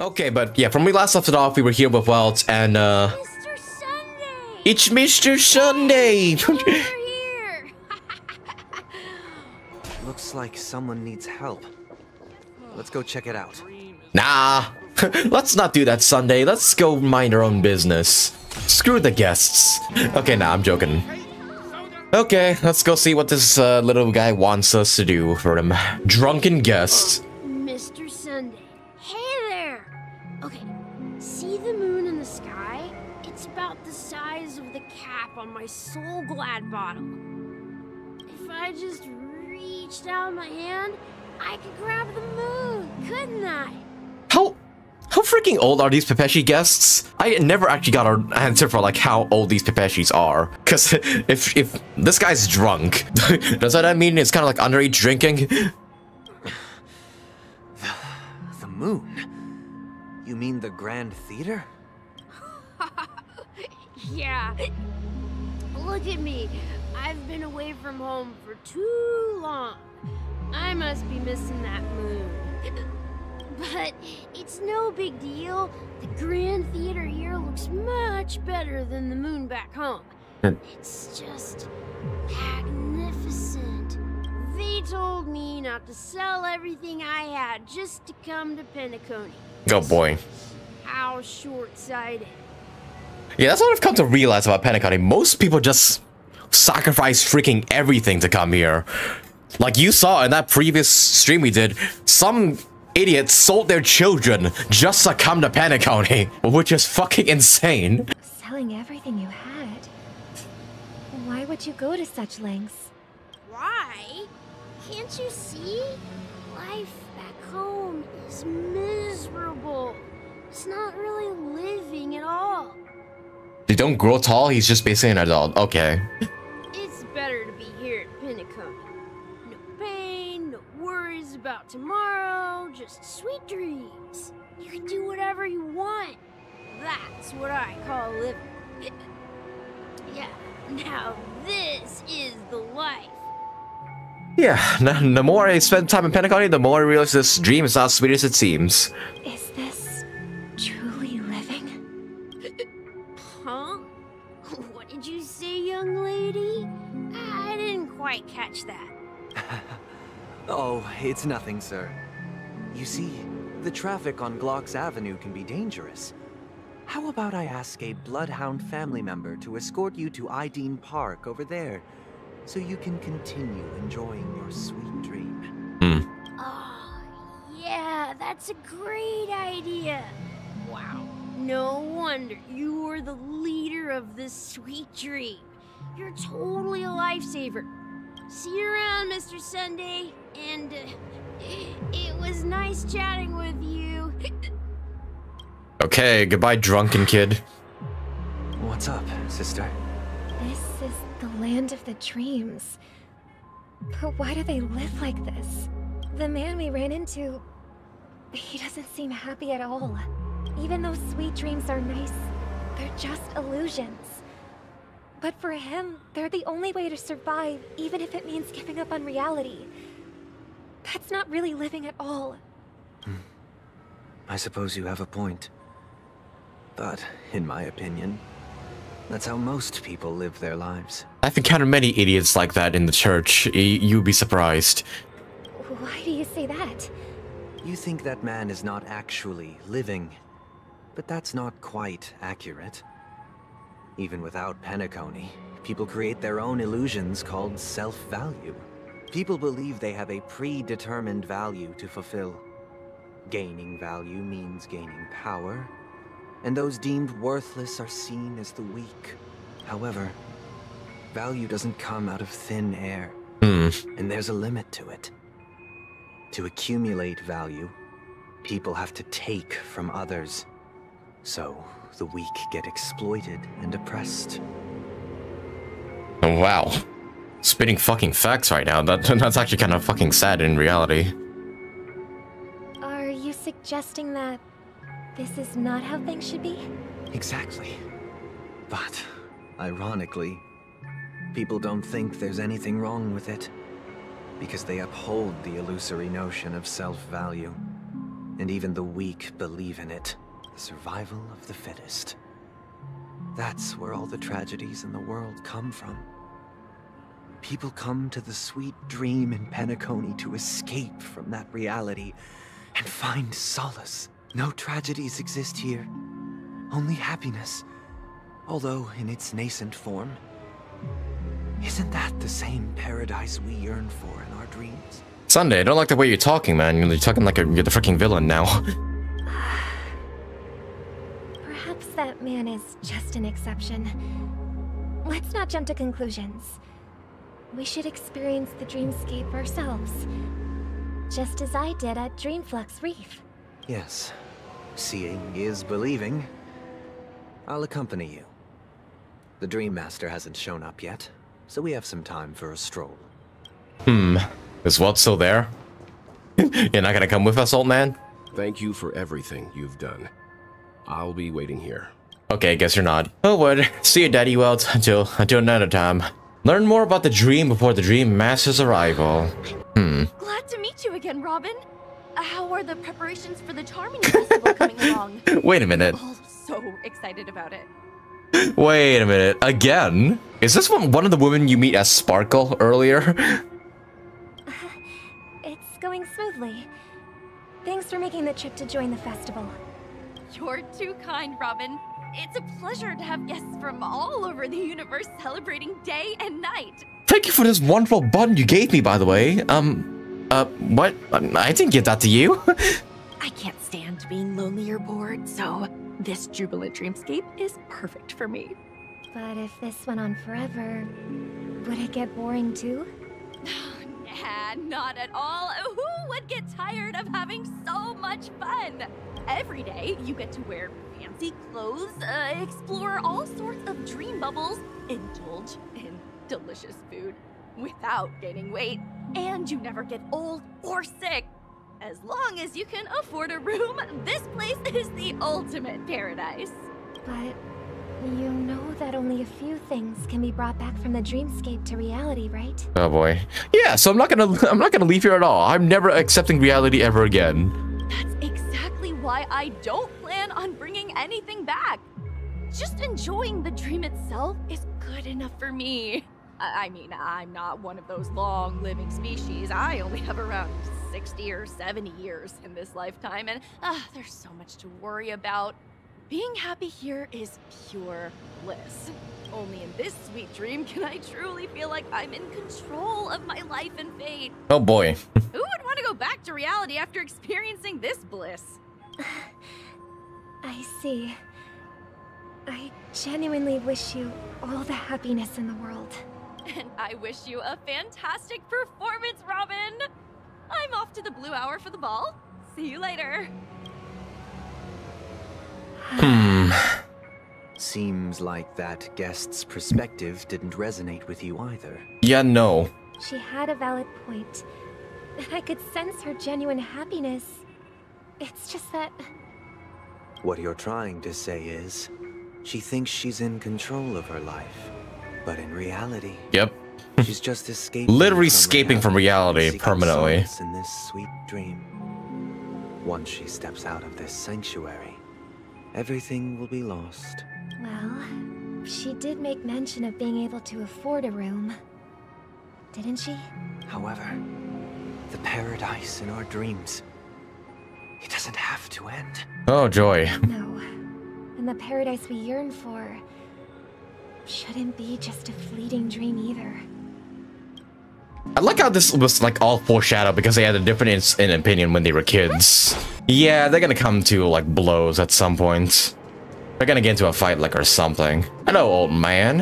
Okay, but yeah, from we last left it off, we were here with Welt and uh Mr. Sunday! It's Mr. Sunday! Here! Looks like someone needs help. Let's go check it out. nah. Let's not do that Sunday. Let's go mind our own business. Screw the guests. Okay, nah, I'm joking. Okay, let's go see what this uh, little guy wants us to do for him. Drunken guests. My Soul Glad bottle. If I just reached out my hand, I could grab the moon, couldn't I? How how freaking old are these Pepeshi guests? I never actually got an answer for like how old these Pepeshis are. Cause if if this guy's drunk, does that mean it's kind of like underage drinking? The moon? You mean the Grand Theater? Yeah. Look at me. I've been away from home for too long. I must be missing that moon. But it's no big deal. The Grand Theater here looks much better than the moon back home. It's just magnificent. They told me not to sell everything I had just to come to Penacony. Oh boy. How short-sighted. Yeah, that's what I've come to realize about Penacony. Most people just sacrifice freaking everything to come here. Like you saw in that previous stream we did, some idiots sold their children just to come to Penacony, which is fucking insane. Selling everything you had. Why would you go to such lengths? Why? Can't you see? Life back home is miserable. It's not really living at all. They don't grow tall, he's just basically an adult. Okay. It's better to be here at Penacony. No pain, no worries about tomorrow, just sweet dreams. You can do whatever you want. That's what I call living. yeah, now this is the life. Yeah, the more I spend time in Penacony, the more I realize this dream is not as sweet as it seems. Is young lady? I didn't quite catch that. Oh, it's nothing, sir. You see, the traffic on Glocks Avenue can be dangerous. How about I ask a Bloodhound family member to escort you to Ideen Park over there, so you can continue enjoying your sweet dream? Hmm. Oh, yeah, that's a great idea. Wow. No wonder you were the leader of this sweet dream. You're totally a lifesaver. See you around, Mr. Sunday. And uh, it was nice chatting with you. Okay, goodbye, drunken kid. What's up, sister? This is the land of the dreams. But why do they live like this? The man we ran into, he doesn't seem happy at all. Even though sweet dreams are nice, they're just illusions. But for him, they're the only way to survive, even if it means giving up on reality. That's not really living at all. Hmm. I suppose you have a point. But, in my opinion, that's how most people live their lives. I've encountered many idiots like that in the church. Y- you'd be surprised. Why do you say that? You think that man is not actually living, but that's not quite accurate. Even without Penacony, people create their own illusions called self-value. People believe they have a predetermined value to fulfill. Gaining value means gaining power, and those deemed worthless are seen as the weak. However, value doesn't come out of thin air, Hmm. and there's a limit to it. To accumulate value, people have to take from others. So, the weak get exploited and oppressed. Oh, wow. Spitting fucking facts right now. That, that's actually kind of fucking sad in reality. Are you suggesting that this is not how things should be? Exactly. But, ironically, people don't think there's anything wrong with it. Because they uphold the illusory notion of self-value. And even the weak believe in it. Survival of the fittest. That's where all the tragedies in the world come from. People come to the sweet dream in Penacony to escape from that reality and find solace. No tragedies exist here, only happiness, although in its nascent form. Isn't that the same paradise we yearn for in our dreams? Sunday, I don't like the way you're talking, man. You're talking like a, you're the freaking villain now. Perhaps that man is just an exception. Let's not jump to conclusions. We should experience the dreamscape ourselves. Just as I did at Dreamflux Reef. Yes. Seeing is believing. I'll accompany you. The Dream Master hasn't shown up yet, so we have some time for a stroll. Hmm. Is Welt still there? You're not gonna come with us, old man? Thank you for everything you've done. I'll be waiting here. Okay, guess you're not. Oh, well, see you, Daddy Welt. Until, until another time. Learn more about the dream before the Dream Master's arrival. Hmm. Glad to meet you again, Robin. Uh, How are the preparations for the Charmony Festival coming along? Wait a minute. Oh, so excited about it. Wait a minute. Again? Is this one, one of the women you meet as Sparkle earlier? It's going smoothly. Thanks for making the trip to join the festival. You're too kind, Robin. It's a pleasure to have guests from all over the universe celebrating day and night. Thank you for this wonderful button you gave me, by the way. Um, uh, what? Um, I didn't give that to you. I can't stand being lonely or bored, so this jubilant dreamscape is perfect for me. But if this went on forever, would it get boring too? Not at all. Who would get tired of having so much fun? Every day, you get to wear fancy clothes, uh, explore all sorts of dream bubbles, indulge in delicious food without gaining weight, and you never get old or sick. As long as you can afford a room, this place is the ultimate paradise. But you know that only a few things can be brought back from the dreamscape to reality, right? oh boy. Yeah, so I'm not gonna, I'm not gonna leave here at all. I'm never accepting reality ever again. That's exactly why I don't plan on bringing anything back. Just enjoying the dream itself is good enough for me. I I mean, I'm not one of those long living species. I only have around 60 or 70 years in this lifetime, and ah, there's so much to worry about. Being happy here is pure bliss. Only in this sweet dream can I truly feel like I'm in control of my life and fate. Oh boy. Who would want to go back to reality after experiencing this bliss? I see. I genuinely wish you all the happiness in the world. And I wish you a fantastic performance, Robin! I'm off to the Blue Hour for the ball. See you later. Hmm. Seems like that guest's perspective didn't resonate with you either. Yeah, no. She had a valid point. I could sense her genuine happiness. It's just that What you're trying to say is, she thinks she's in control of her life. But in reality, Yep. she's just escaping. Literally escaping from reality permanently. In this sweet dream. Once she steps out of this sanctuary, everything will be lost. Well, she did make mention of being able to afford a room. Didn't she? However, the paradise in our dreams, it doesn't have to end. Oh joy. No. And the paradise we yearn for shouldn't be just a fleeting dream either. I like how this was like all foreshadowed because they had a difference in opinion when they were kids. Yeah, they're gonna come to like blows at some point. They're gonna get into a fight like or something. Hello, old man.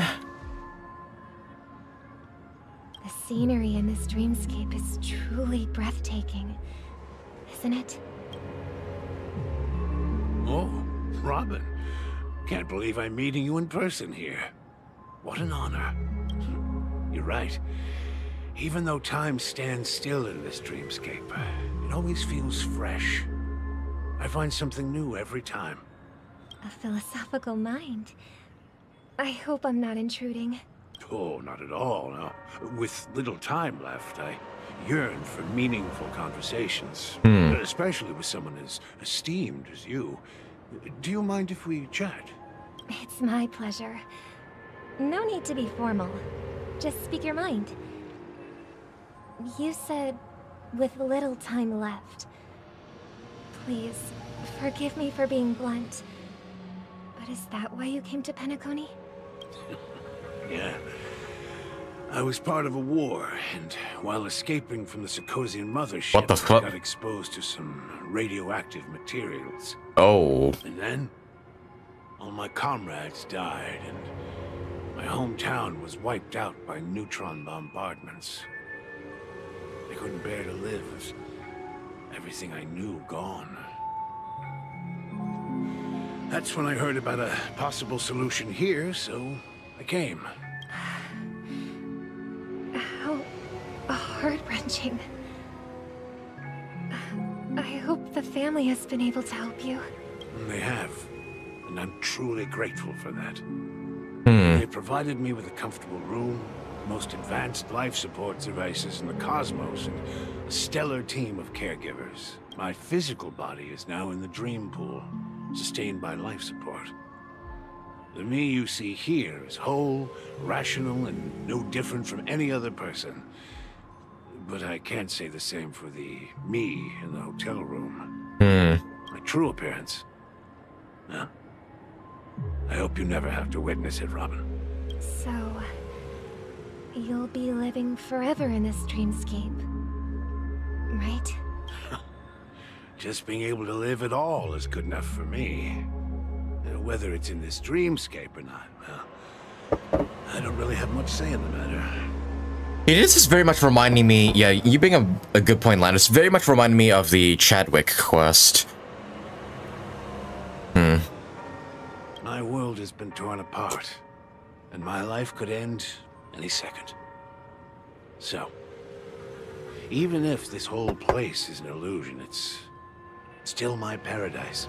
The scenery in this dreamscape is truly breathtaking, isn't it? Oh, Robin. Can't believe I'm meeting you in person here. What an honor. You're right. Even though time stands still in this dreamscape, it always feels fresh. I find something new every time. A philosophical mind. I hope I'm not intruding. Oh, not at all, no. With little time left, I yearn for meaningful conversations, hmm. especially with someone as esteemed as you. Do you mind if we chat? It's my pleasure. No need to be formal. Just speak your mind. You said, with little time left. Please, forgive me for being blunt. But is that why you came to Penacony? Yeah. I was part of a war, and while escaping from the Sarkosian mothership, What the fuck? I got exposed to some radioactive materials. Oh. And then, all my comrades died, and my hometown was wiped out by neutron bombardments. I couldn't bear to live with everything I knew gone. That's when I heard about a possible solution here, so I came. How heart-wrenching. I hope the family has been able to help you. They have, and I'm truly grateful for that. Hmm. They provided me with a comfortable room, the most advanced life support devices in the cosmos, and a stellar team of caregivers. My physical body is now in the dream pool, sustained by life support. The me you see here is whole, rational, and no different from any other person. But I can't say the same for the me in the hotel room. Hmm. My true appearance. Well, I hope you never have to witness it, Robin. So... You'll be living forever in this dreamscape. Right? Just being able to live at all is good enough for me. Uh, Whether it's in this dreamscape or not, well, I don't really have much say in the matter. It is just very much reminding me, yeah, you being a, a good point, Landis, very much reminding me of the Chadwick quest. Hmm. My world has been torn apart, and my life could end any second. So, even if this whole place is an illusion, it's still my paradise.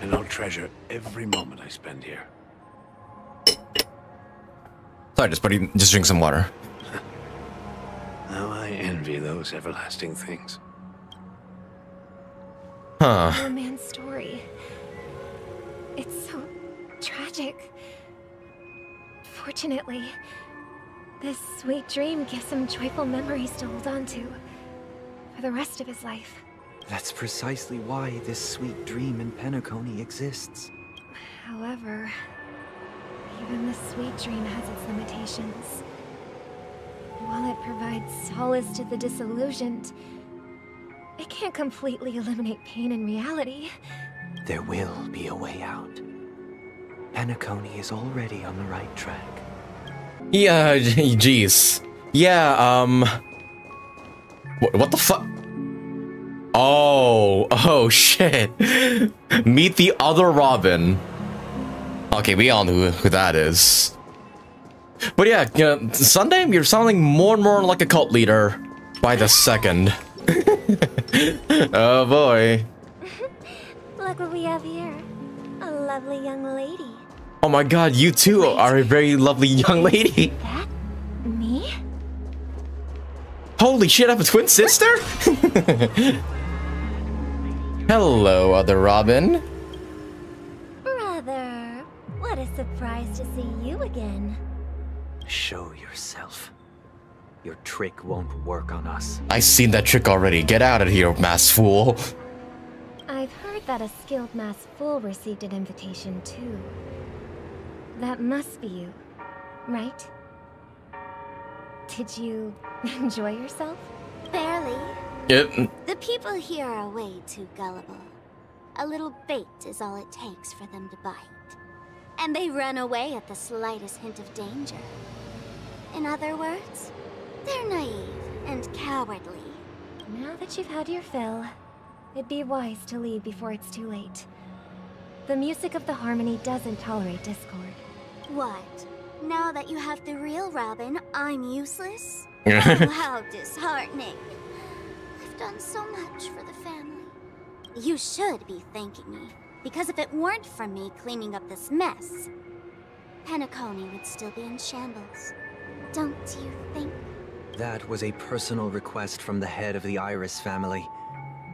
And I'll treasure every moment I spend here. Sorry, just buddy, just drink some water. How I envy those everlasting things. Huh. Poor man's story. It's so tragic. Fortunately, this sweet dream gives him joyful memories to hold on to for the rest of his life. That's precisely why this sweet dream in Penacony exists. However, even the sweet dream has its limitations. While it provides solace to the disillusioned, it can't completely eliminate pain in reality. There will be a way out. Penacony is already on the right track. Yeah, jeez. Yeah, um... What, what the fuck? Oh, oh shit. Meet the other Robin. Okay, we all know who, who that is. But yeah, you know, Sunday, you're sounding more and more like a cult leader by the second. oh boy. Look what we have here. A lovely young lady. Oh my god, you too are a very lovely young lady. That? Me? Holy shit, I have a twin sister? Hello, other Robin. Brother, what a surprise to see you again. Show yourself. Your trick won't work on us. I've seen that trick already. Get out of here, masked fool. I've heard that a skilled masked fool received an invitation too. That must be you, right? Did you enjoy yourself? Barely. Yep. The people here are way too gullible. A little bait is all it takes for them to bite. And they run away at the slightest hint of danger. In other words, they're naive and cowardly. Now that you've had your fill, it'd be wise to leave before it's too late. The music of the harmony doesn't tolerate discord. What? Now that you have the real Robin, I'm useless? oh, how disheartening. I've done so much for the family. You should be thanking me, because if it weren't for me cleaning up this mess, Penacony would still be in shambles. Don't you think? That was a personal request from the head of the Iris family,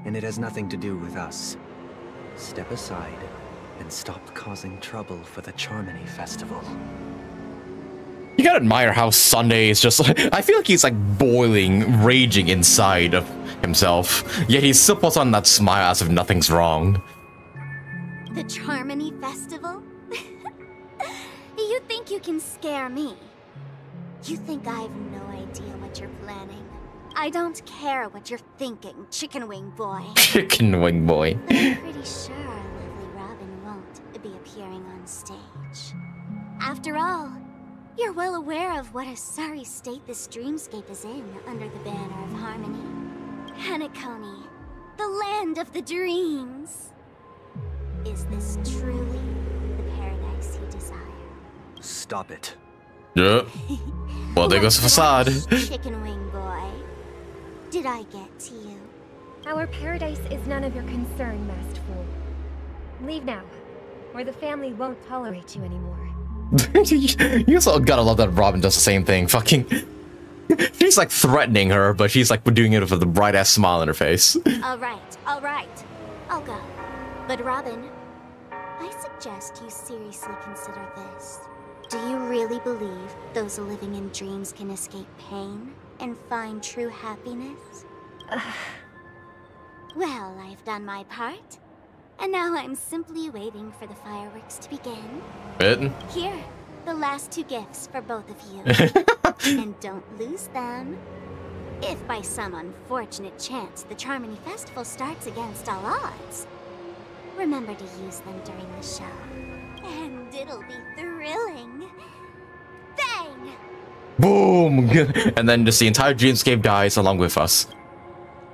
and it has nothing to do with us. Step aside and stop causing trouble for the Charmony Festival. You gotta admire how Sunday is just like, I feel like he's like boiling, raging inside of himself. Yet he still puts on that smile as if nothing's wrong. The Charmony Festival? you think you can scare me? You think I have no idea what you're planning? I don't care what you're thinking, Chicken Wing Boy. Chicken Wing Boy. But I'm pretty sure be appearing on stage. After all, you're well aware of what a sorry state this dreamscape is in under the banner of Harmony. Penacony, the land of the dreams. Is this truly the paradise you desire? Stop it. Yeah. Well, there goes the facade. Chicken Wing Boy. Did I get to you? Our paradise is none of your concern, masked fool. Leave now, or the family won't tolerate you anymore. you also gotta love that Robin does the same thing. Fucking. She's like threatening her, but she's like doing it with a bright ass smile on her face. All right, all right. I'll go. But Robin, I suggest you seriously consider this. Do you really believe those living in dreams can escape pain and find true happiness? well, I've done my part. And now I'm simply waiting for the fireworks to begin. Bit. Here, the last two gifts for both of you. and don't lose them. If by some unfortunate chance the Charmony Festival starts against all odds, remember to use them during the show. And it'll be thrilling. Bang! Boom! and then just the entire dreamscape dies along with us.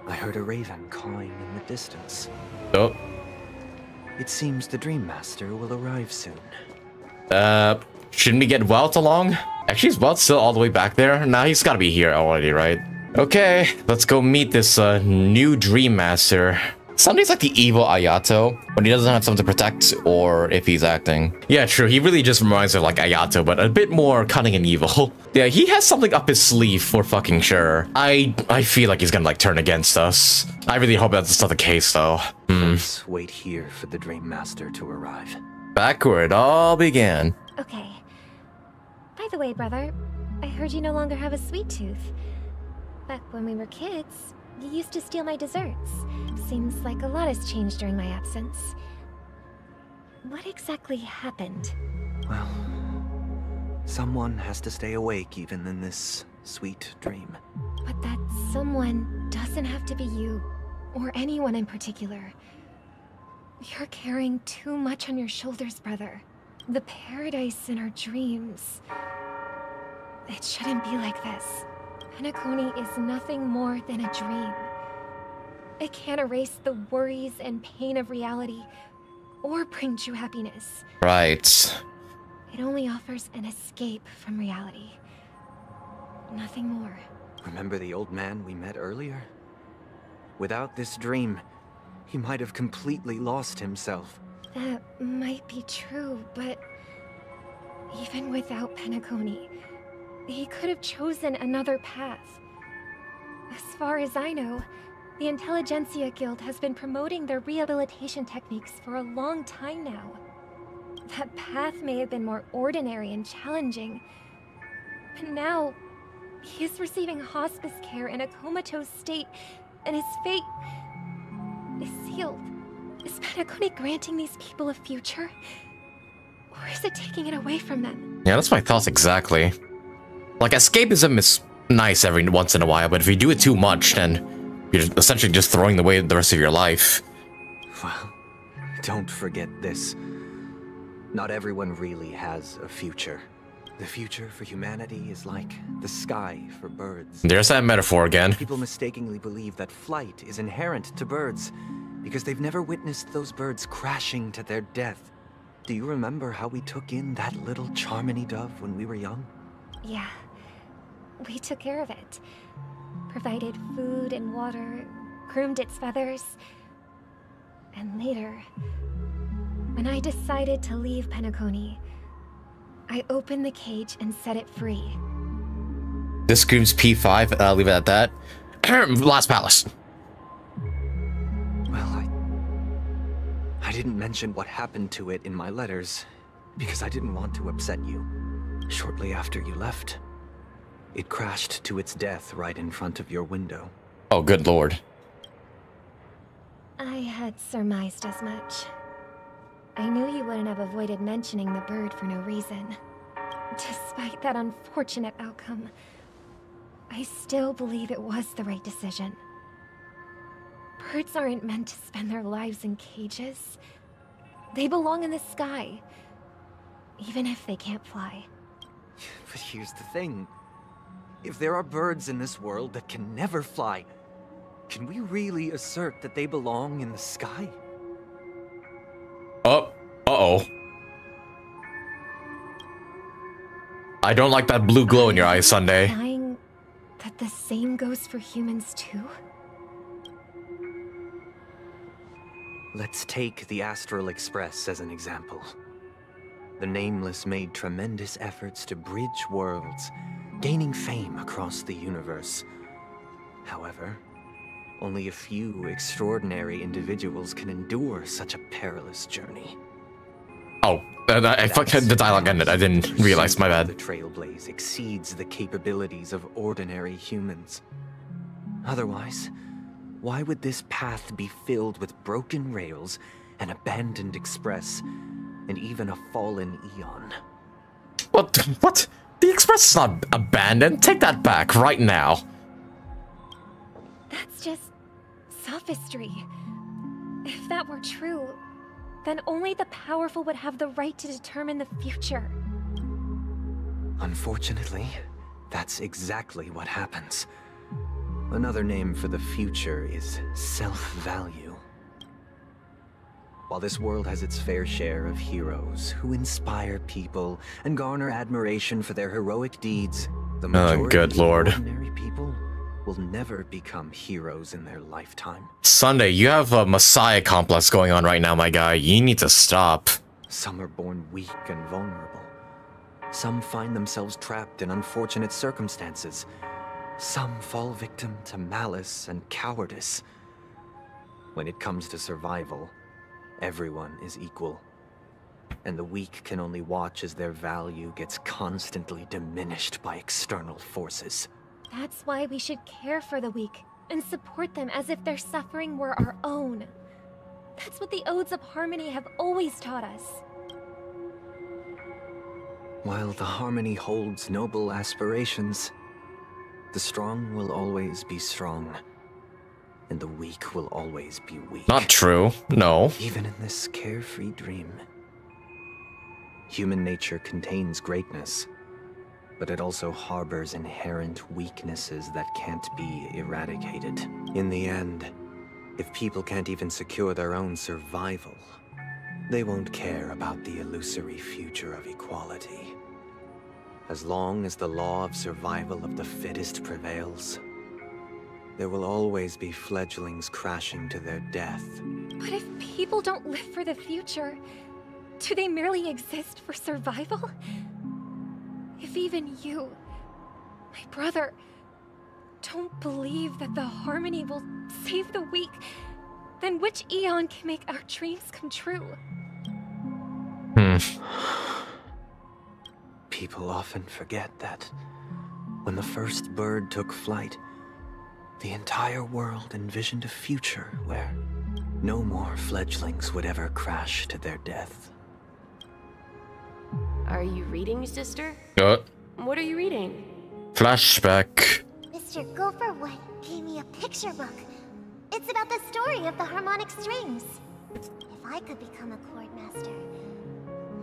I heard a raven cawing in the distance. Oh. It seems the Dream Master will arrive soon. Uh, shouldn't we get Welt along? Actually, is Welt still all the way back there? Nah, he's gotta be here already, right? Okay, let's go meet this uh, new Dream Master. Sunday's like the evil Ayato, when he doesn't have something to protect, or if he's acting. Yeah, true, he really just reminds me of like Ayato, but a bit more cunning and evil. yeah, he has something up his sleeve for fucking sure. I I feel like he's gonna like turn against us. I really hope that's not the case though. Hmm. Let's wait here for the Dream Master to arrive. Back where it all began. Okay. By the way, brother, I heard you no longer have a sweet tooth. Back when we were kids, you used to steal my desserts. Seems like a lot has changed during my absence. What exactly happened? Well, someone has to stay awake even in this sweet dream. But that someone doesn't have to be you, or anyone in particular. You're carrying too much on your shoulders, brother. The paradise in our dreams. It shouldn't be like this. Penacony is nothing more than a dream. It can't erase the worries and pain of reality, or bring true happiness. Right. It only offers an escape from reality. Nothing more. Remember the old man we met earlier? Without this dream, he might have completely lost himself. That might be true, but... Even without Penacony, he could have chosen another path. As far as I know, the Intelligentsia Guild has been promoting their rehabilitation techniques for a long time now. That path may have been more ordinary and challenging, but now he is receiving hospice care in a comatose state, and his fate is sealed. Is Penacony granting these people a future? Or is it taking it away from them? Yeah, that's my thoughts exactly. Like, escapism is nice every once in a while, but if you do it too much, then you're essentially just throwing away the rest of your life. Well, don't forget this. Not everyone really has a future. The future for humanity is like the sky for birds. There's that metaphor again. People mistakenly believe that flight is inherent to birds because they've never witnessed those birds crashing to their death. Do you remember how we took in that little Charmony dove when we were young? Yeah. We took care of it. Provided food and water, groomed its feathers. And later, when I decided to leave Penacony, I opened the cage and set it free. This screams P5. I'll leave it at that. Last Palace. Well, I... I didn't mention what happened to it in my letters, because I didn't want to upset you. Shortly after you left, it crashed to its death right in front of your window. Oh, good lord. I had surmised as much. I knew you wouldn't have avoided mentioning the bird for no reason. Despite that unfortunate outcome, I still believe it was the right decision. Birds aren't meant to spend their lives in cages. They belong in the sky, even if they can't fly. But here's the thing. If there are birds in this world that can never fly, can we really assert that they belong in the sky? Oh, uh-oh. I don't like that blue glow in your eyes, Sunday. Implying that the same goes for humans too? Let's take the Astral Express as an example. The Nameless made tremendous efforts to bridge worlds, gaining fame across the universe. However, only a few extraordinary individuals can endure such a perilous journey. Oh, uh, I fucking the dialogue ended. I didn't realize. My bad. The. Trailblaze exceeds the capabilities of ordinary humans. Otherwise, why would this path be filled with broken rails, an abandoned express, and even a fallen Aeon? What? What? The express is not abandoned. Take that back right now. That's just sophistry. If that were true, then only the powerful would have the right to determine the future. Unfortunately, that's exactly what happens. Another name for the future is self-value. While this world has its fair share of heroes who inspire people and garner admiration for their heroic deeds, the oh, majority Oh, good lord. of ordinary people will never become heroes in their lifetime. Sunday, you have a messiah complex going on right now, my guy. You need to stop. Some are born weak and vulnerable. Some find themselves trapped in unfortunate circumstances. Some fall victim to malice and cowardice. When it comes to survival, everyone is equal. And the weak can only watch as their value gets constantly diminished by external forces. That's why we should care for the weak and support them as if their suffering were our own. That's what the Odes of Harmony have always taught us. While the Harmony holds noble aspirations, the strong will always be strong, and the weak will always be weak. Not true. No. Even in this carefree dream. Human nature contains greatness, but it also harbors inherent weaknesses that can't be eradicated. In the end, if people can't even secure their own survival, they won't care about the illusory future of equality. As long as the law of survival of the fittest prevails, there will always be fledglings crashing to their death. But if people don't live for the future, do they merely exist for survival? If even you, my brother, don't believe that the Harmony will save the weak, then which Aeon can make our dreams come true? Hmm. People often forget that when the first bird took flight, the entire world envisioned a future where no more fledglings would ever crash to their death. Are you reading, sister? Uh, What are you reading? flashback. Mr. Gopherwood gave me a picture book. It's about the story of the harmonic strings. If I could become a chord master,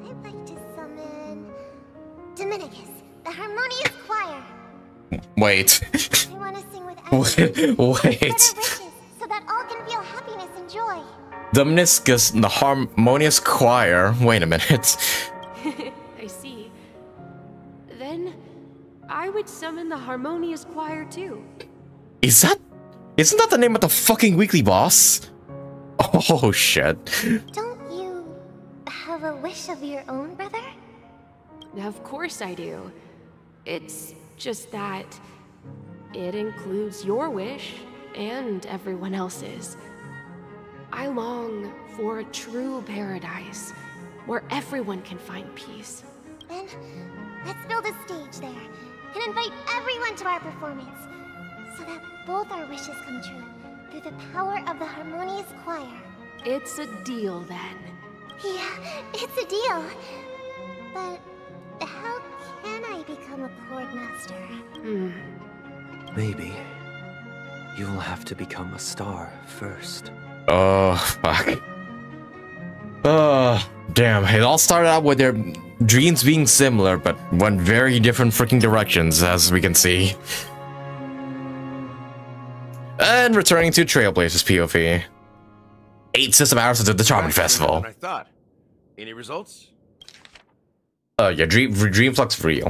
I'd like to summon Dominicus, the harmonious choir. Wait. I want to sing with everyone. Wait. For their wishes, so that all can feel happiness and joy. Dominicus, the harmonious choir. Wait a minute. would summon the harmonious choir too. Is that? Isn't that the name of the fucking weekly boss? Oh shit. Don't you have a wish of your own, brother? Of course I do. It's just that It includes your wish and everyone else's. I long for a true paradise where everyone can find peace. Then, let's build a stage there and invite everyone to our performance so that both our wishes come true through the power of the Harmonious Choir. It's a deal then. Yeah, it's a deal. But how can I become a chord master? Hmm. Maybe you'll have to become a star first. Oh, fuck. Oh, damn. It all started out with their dreams being similar, but went very different freaking directions, as we can see. And returning to Trailblazers POV. Eight system hours into the Charmony Festival. I thought. Any results? Uh, yeah, Dream, Dreamflux Reef.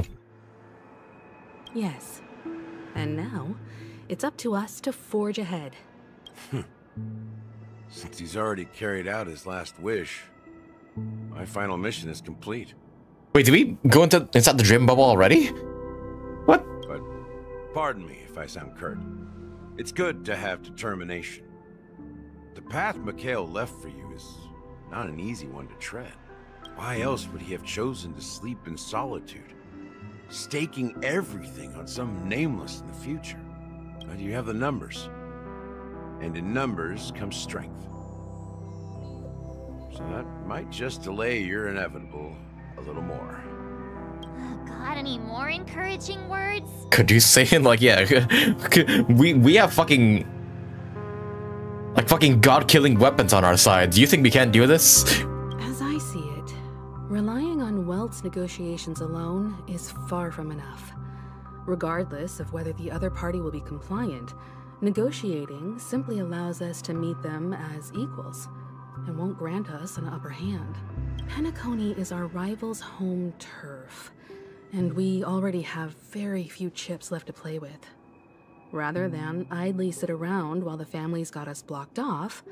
Yes. And now, it's up to us to forge ahead. Since he's already carried out his last wish, my final mission is complete. Wait, did we go into inside the dream bubble already? What? But pardon me if I sound curt. It's good to have determination. The path Mikhail left for you is not an easy one to tread. Why else would he have chosen to sleep in solitude, staking everything on some nameless in the future? But you have the numbers, and in numbers comes strength. So that might just delay your inevitable a little more. Oh, Got any more encouraging words? Could you say it like, yeah, we we have fucking like fucking god-killing weapons on our side. Do you think we can't do this? As I see it, relying on Welt's negotiations alone is far from enough. Regardless of whether the other party will be compliant, negotiating simply allows us to meet them as equals and won't grant us an upper hand. Penacony is our rival's home turf, and we already have very few chips left to play with. Rather hmm. than idly sit around while the family's got us blocked off,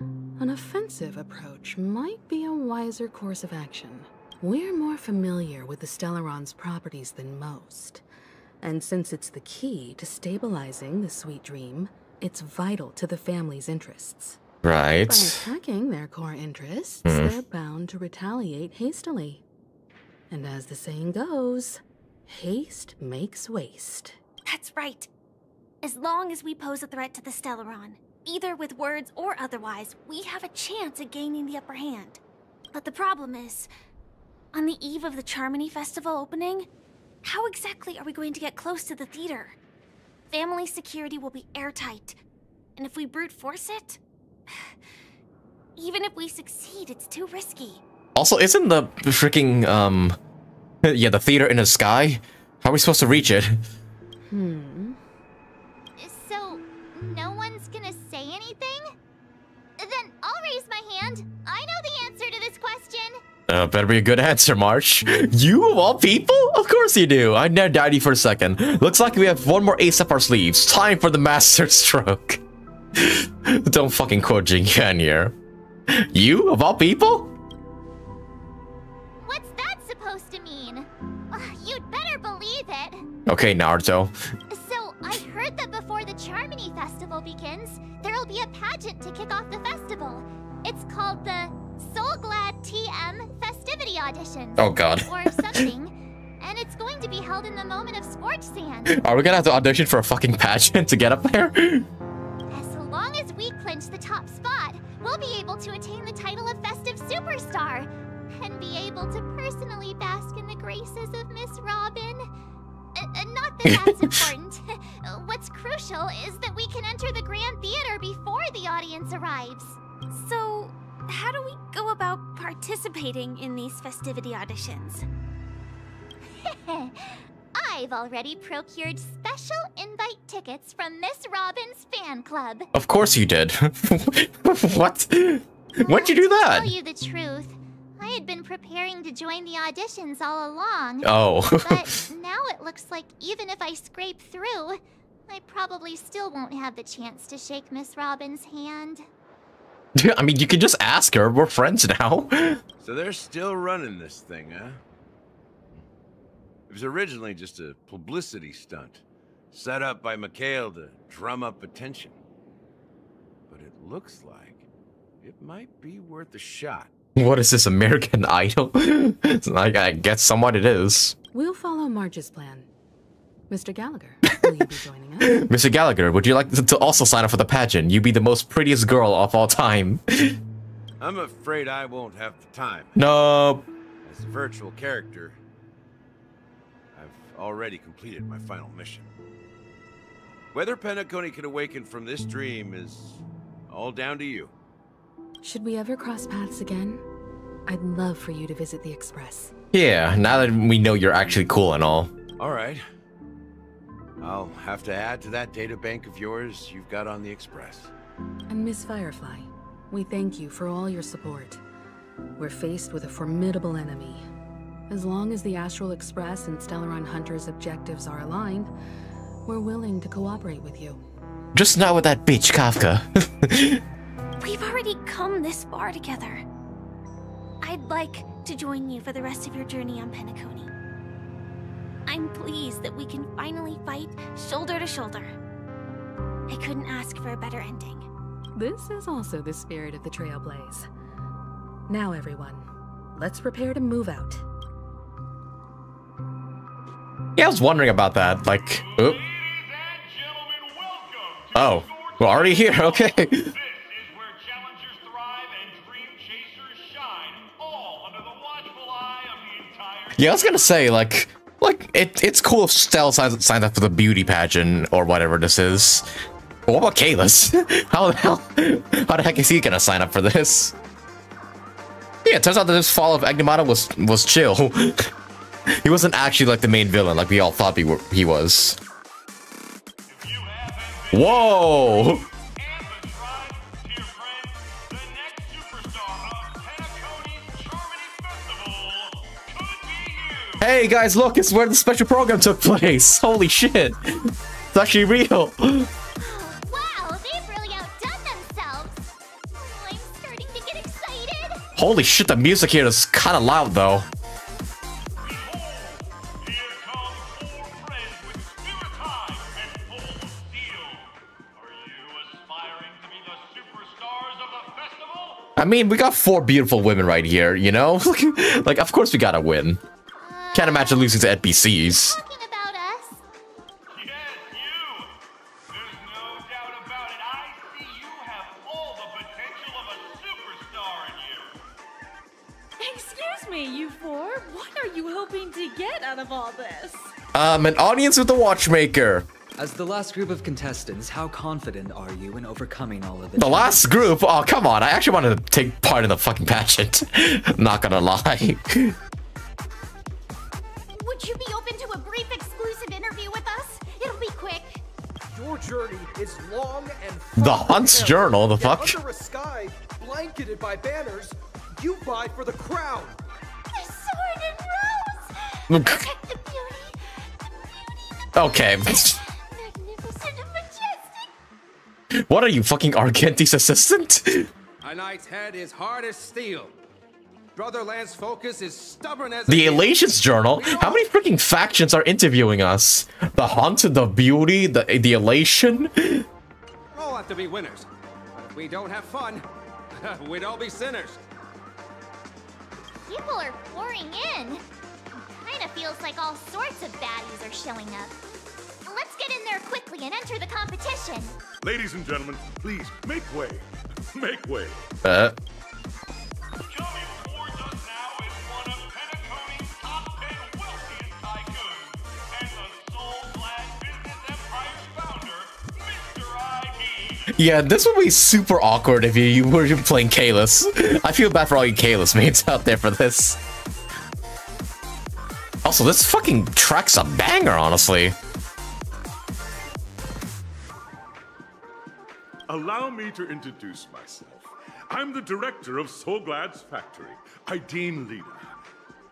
an offensive approach might be a wiser course of action. We're more familiar with the Stellaron's properties than most, and since it's the key to stabilizing the sweet dream, it's vital to the family's interests. Right. By attacking their core interests, Mhm. they're bound to retaliate hastily. And as the saying goes, haste makes waste. That's right. As long as we pose a threat to the Stellaron, either with words or otherwise, we have a chance at gaining the upper hand. But the problem is, on the eve of the Charmony Festival opening, how exactly are we going to get close to the theater? Family security will be airtight, and if we brute force it, even if we succeed, it's too risky. Also, isn't the freaking um, yeah, the theater in the sky? How are we supposed to reach it? Hmm. So, no one's gonna say anything? Then I'll raise my hand. I know the answer to this question. Uh, better be a good answer, March. You of all people? Of course you do. I never doubted you for a second. Looks like we have one more ace up our sleeves. Time for the master stroke. Don't fucking quote Jing Yuan here. You of all people? What's that supposed to mean? You'd better believe it. Okay, Naruto. So, I heard that before the Charmony Festival begins, there'll be a pageant to kick off the festival. It's called the Soul Glad TM Festivity Auditions. Oh, God. Or something. and it's going to be held in the moment of Scorch Sand. Are we gonna have to audition for a fucking pageant to get up there? that's important. What's crucial is that we can enter the Grand Theater before the audience arrives. So, how do we go about participating in these festivity auditions? I've already procured special invite tickets from Miss Robin's fan club. Of course you did. what? When'd you do To that? tell you the truth, I had been preparing to join the auditions all along. Oh. but now it looks like even if I scrape through, I probably still won't have the chance to shake Miss Robin's hand. I mean, you can just ask her. We're friends now. So they're still running this thing, huh? It was originally just a publicity stunt, Set up by Mikhail to drum up attention. But it looks like it might be worth a shot. What is this, American Idol? like, I guess somewhat it is. We'll follow March's plan. Mr. Gallagher, will you be joining us? Mr. Gallagher, would you like to also sign up for the pageant? You'd be the most prettiest girl of all time. I'm afraid I won't have the time. no. As a virtual character, I've already completed my final mission. Whether Penacony can awaken from this dream is all down to you. Should we ever cross paths again? I'd love for you to visit the Express. Yeah, now that we know you're actually cool and all. All right. I'll have to add to that data bank of yours you've got on the Express. And Miss Firefly, we thank you for all your support. We're faced with a formidable enemy. As long as the Astral Express and Stellaron Hunter's objectives are aligned, we're willing to cooperate with you. Just not with that bitch, Kafka. We've already come this far together. I'd like to join you for the rest of your journey on Penacony. I'm pleased that we can finally fight shoulder to shoulder. I couldn't ask for a better ending. This is also the spirit of the Trailblaze. Now, everyone, let's prepare to move out. yeah, I was wondering about that. Like, oop. Oh, we're already here. Okay. Yeah, I was gonna say, like, like it, it's cool if Stelle signs, signs up for the beauty pageant or whatever this is. But what about Caelus? How the hell? How the heck is he gonna sign up for this? Yeah, it turns out that this fall of Agnemata was was chill. he wasn't actually like the main villain, like we all thought he, were, he was. Whoa! Hey guys, look, it's where the special program took place. Holy shit! It's actually real. Wow, they've really outdone themselves. I'm starting to get excited. Holy shit, the music here is kind of loud though. Here come four friends with spirit high and full of steel. Are you aspiring to be the superstars of the festival? I mean, we got four beautiful women right here, you know? like, of course we gotta win. Can't imagine losing to NPCs. Talking about us. Yes, you. There's no doubt about it. I see you have all the potential of a superstar in you. Excuse me, you four. What are you hoping to get out of all this? Um, an audience with the Watchmaker. As the last group of contestants, how confident are you in overcoming all of this? The last group? Oh, come on. I actually wanted to take part in the fucking pageant. Not gonna lie. Would you be open to a brief exclusive interview with us? It'll be quick. Your journey is long and The Hunt's Journal, the fuck? Under a sky blanketed by banners, you vie for the crown. The sword and rose. Protect the beauty. okay. Magnificent and majestic. what are you, fucking Argenti's assistant? A knight's head is hard as steel. Brother Lance Focus is stubborn as The Elations Journal? How many freaking factions are interviewing us? The Hunt, the Beauty, the the Elation? We all have to be winners. But if we don't have fun, we'd all be sinners. People are pouring in. Kinda feels like all sorts of baddies are showing up. Let's get in there quickly and enter the competition. Ladies and gentlemen, please make way. Make way. Uh, yeah, this would be super awkward if you, you were playing Caelus. I feel bad for all you Caelus mates out there for this. Also, this fucking track's a banger, honestly. Allow me to introduce myself. I'm the director of Soulglad's factory, Ideen Lena.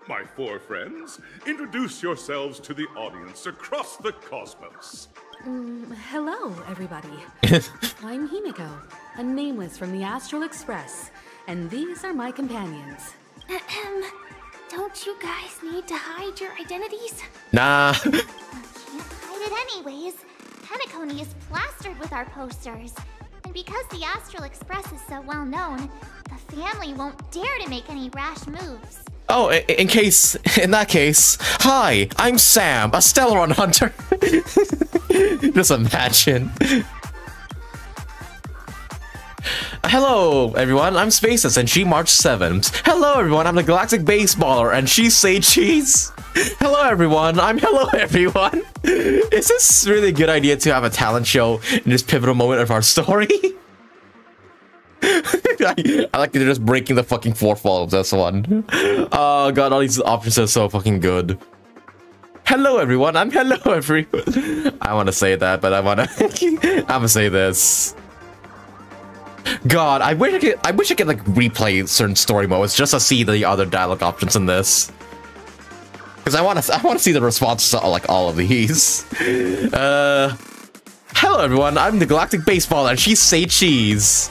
My four friends, introduce yourselves to the audience across the cosmos. Mm, hello, everybody. I'm Himiko, a nameless from the Astral Express, and these are my companions. Ahem. Don't you guys need to hide your identities? Nah. Can't hide it anyways, Penacony is plastered with our posters. And because the Astral Express is so well known, the family won't dare to make any rash moves. Oh, in case, in that case, hi, I'm Sam, a Stellaron hunter. Just imagine. Hello, everyone. I'm Spaces, and she March 7th. Hello, everyone. I'm the Galactic Baseballer, and she Say Cheese. Hello, everyone. I'm Hello, everyone. Is this really a good idea to have a talent show in this pivotal moment of our story? I, I like they're just breaking the fucking fourth wall of this one. Oh god, all these options are so fucking good. Hello everyone, I'm hello everyone. I want to say that, but I want to. I'm gonna say this. God, I wish I could. I wish I could like replay certain story modes just to see the other dialogue options in this. Because I want to. I want to see the responses to like all of these. Uh, hello everyone, I'm the Galactic Baseball and she's Say Cheese.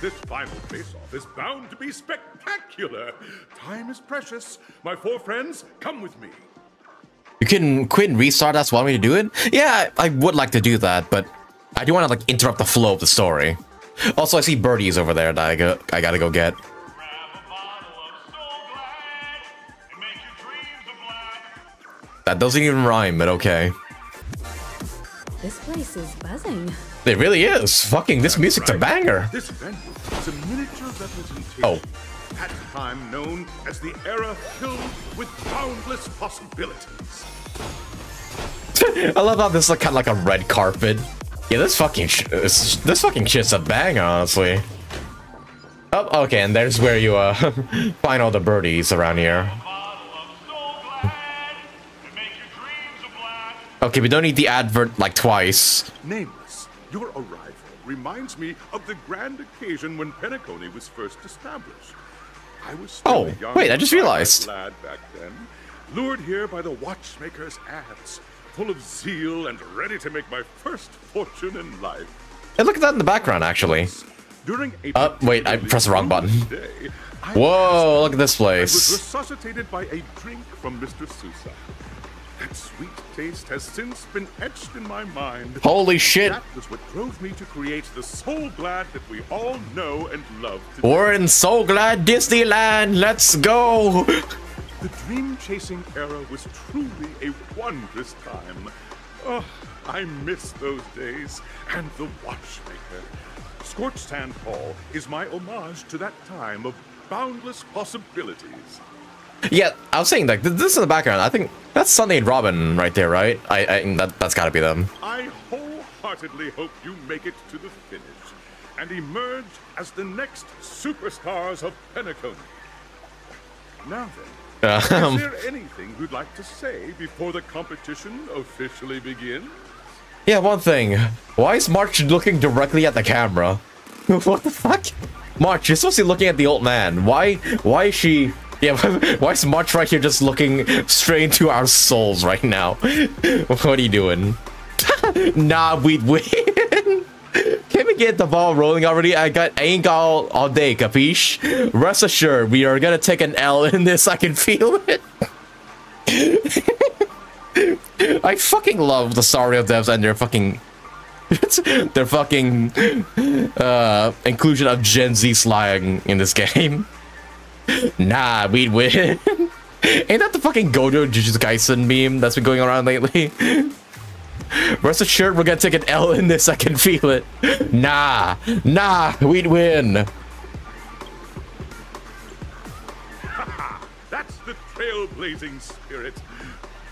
This final face-off is bound to be spectacular. Time is precious. My four friends, come with me. You can quit and restart us want me to do it? Yeah, I would like to do that, but I do want to like interrupt the flow of the story. Also, I see birdies over there that I go I gotta go get. That doesn't even rhyme, but okay. This place is buzzing. It really is. Fucking this music's a banger. This is a miniature representation. Oh. At a time known as the era filled with boundless possibilities. I love how this is like kind of like a red carpet. Yeah, this fucking sh this, this fucking shit's a bang, honestly. Oh, okay, and there's where you uh find all the birdies around here. Okay, we don't need the advert like twice. Nameless, your arrival reminds me of the grand occasion when Penacony was first established. I was Oh, wait, I just realized. lad back then, lured here by the watchmaker's ads, full of zeal and ready to make my first fortune in life. Hey, look at that in the background, actually. During a Oh, wait, I pressed the wrong button. day, Whoa, look at this I was place. resuscitated by a drink from Mr. Sousa. That sweet taste has since been etched in my mind. Holy shit. That was what drove me to create the Soul Glad that we all know and love today. We're in so glad Disneyland. Let's go. The dream chasing era was truly a wondrous time. Oh, I miss those days and the watchmaker. Scorched Sand Hall is my homage to that time of boundless possibilities. Yeah, I was saying like th- this in the background. I think that's Sunday and Robin right there, right? I, I that that's gotta be them. I wholeheartedly hope you make it to the finish and emerge as the next superstars of Penacony. Now then, Um, is there anything you'd like to say before the competition officially begins? Yeah, one thing. Why is March looking directly at the camera? what the fuck? March, you're supposed to be looking at the old man. Why? Why is she? Yeah, why is March right here just looking straight into our souls right now? what are you doing? nah, we'd win. Can we get the ball rolling already? I got I ain't got all, all day, capiche? Rest assured, we are gonna take an L in this. I can feel it. I fucking love the of devs and their fucking their fucking uh inclusion of Gen Z slang in this game. Nah, we'd win. Ain't that the fucking Gojo Jujutsu Kaisen meme that's been going around lately? Rest assured, we're gonna take an L in this. I can feel it. Nah, nah, we'd win. That's the trailblazing spirit.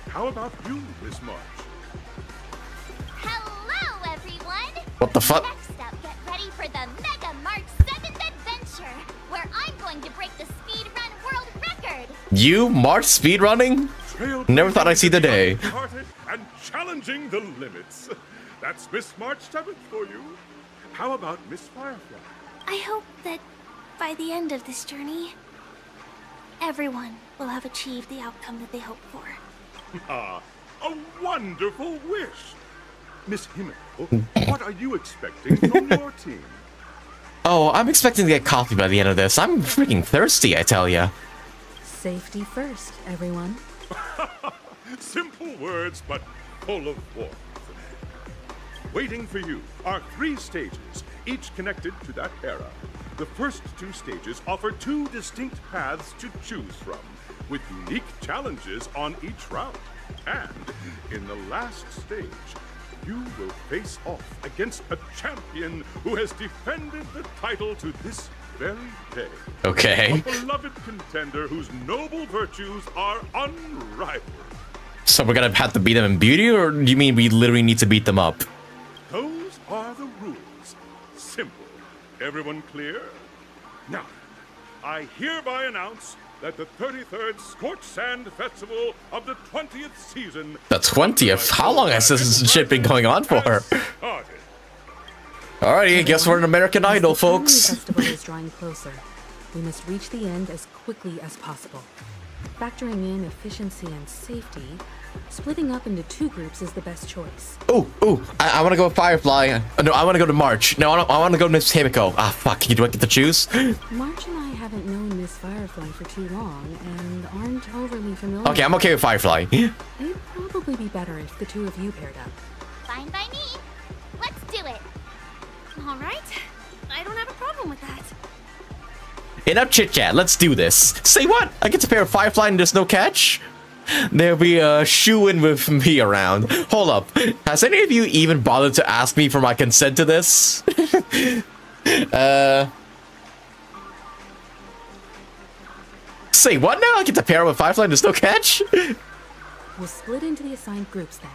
How about you, Miss March? Hello, everyone! What the fuck? Next up, get ready for the You March speedrunning? Never thought I'd see the day. And challenging the limits. That's Miss March 7th for you. How about Miss Firefly? I hope that by the end of this journey, everyone will have achieved the outcome that they hope for. Ah, a wonderful wish! Miss Himiko, what are you expecting from your team? Oh, I'm expecting to get coffee by the end of this. I'm freaking thirsty, I tell ya. Safety first, everyone. Simple words, but full of warmth. Waiting for you are three stages, each connected to that era. The first two stages offer two distinct paths to choose from, with unique challenges on each route. And in the last stage, you will face off against a champion who has defended the title to this very day. Okay. A beloved contender whose noble virtues are unrivaled. So we're gonna have to beat them in beauty, or do you mean we literally need to beat them up? Those are the rules. Simple. Everyone clear? Now, I hereby announce that the 33rd Scorch Sand Festival of the 20th season The 20th? How long has this shit been going on for? Started. Alrighty, I guess we're an American Idol, As the folks. festival is drawing closer. We must reach the end as quickly as possible. Factoring in efficiency and safety, splitting up into two groups is the best choice. Oh, oh, I, I want to go with Firefly. Uh, no, I want to go to March. No, I, I want to go to Miss Himiko. Ah, fuck, you do I get to choose? March and I haven't known Miss Firefly for too long and aren't overly familiar. Okay, I'm okay with Firefly. It'd probably be better if the two of you paired up. Fine by me. Let's do it. All right. I don't have a problem with that. Enough chit chat, let's do this. Say what? I get to pair of Firefly and there's no catch? There'll be a shoe in with me around. Hold up. Has any of you even bothered to ask me for my consent to this? uh. Say what now? I get to pair with Firefly and there's no catch? We'll split into the assigned groups then.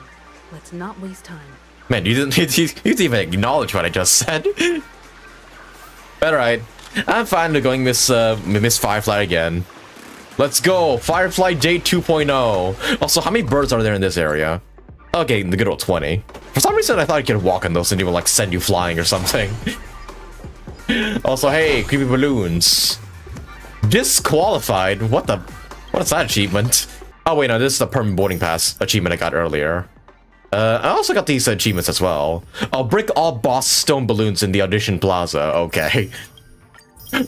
Let's not waste time. Man, you didn't, you, you didn't even acknowledge what I just said. Alright. I'm fine with going Miss, uh, Miss Firefly again. Let's go! Firefly J 2.0. Also, how many birds are there in this area? Okay, the good old 20. For some reason, I thought I could walk on those and even, like, send you flying or something. also, hey, creepy balloons. Disqualified? What the... What is that achievement? Oh, wait, no, this is the permanent boarding pass achievement I got earlier. Uh, I also got these achievements as well. I'll break all boss stone balloons in the audition plaza. Okay.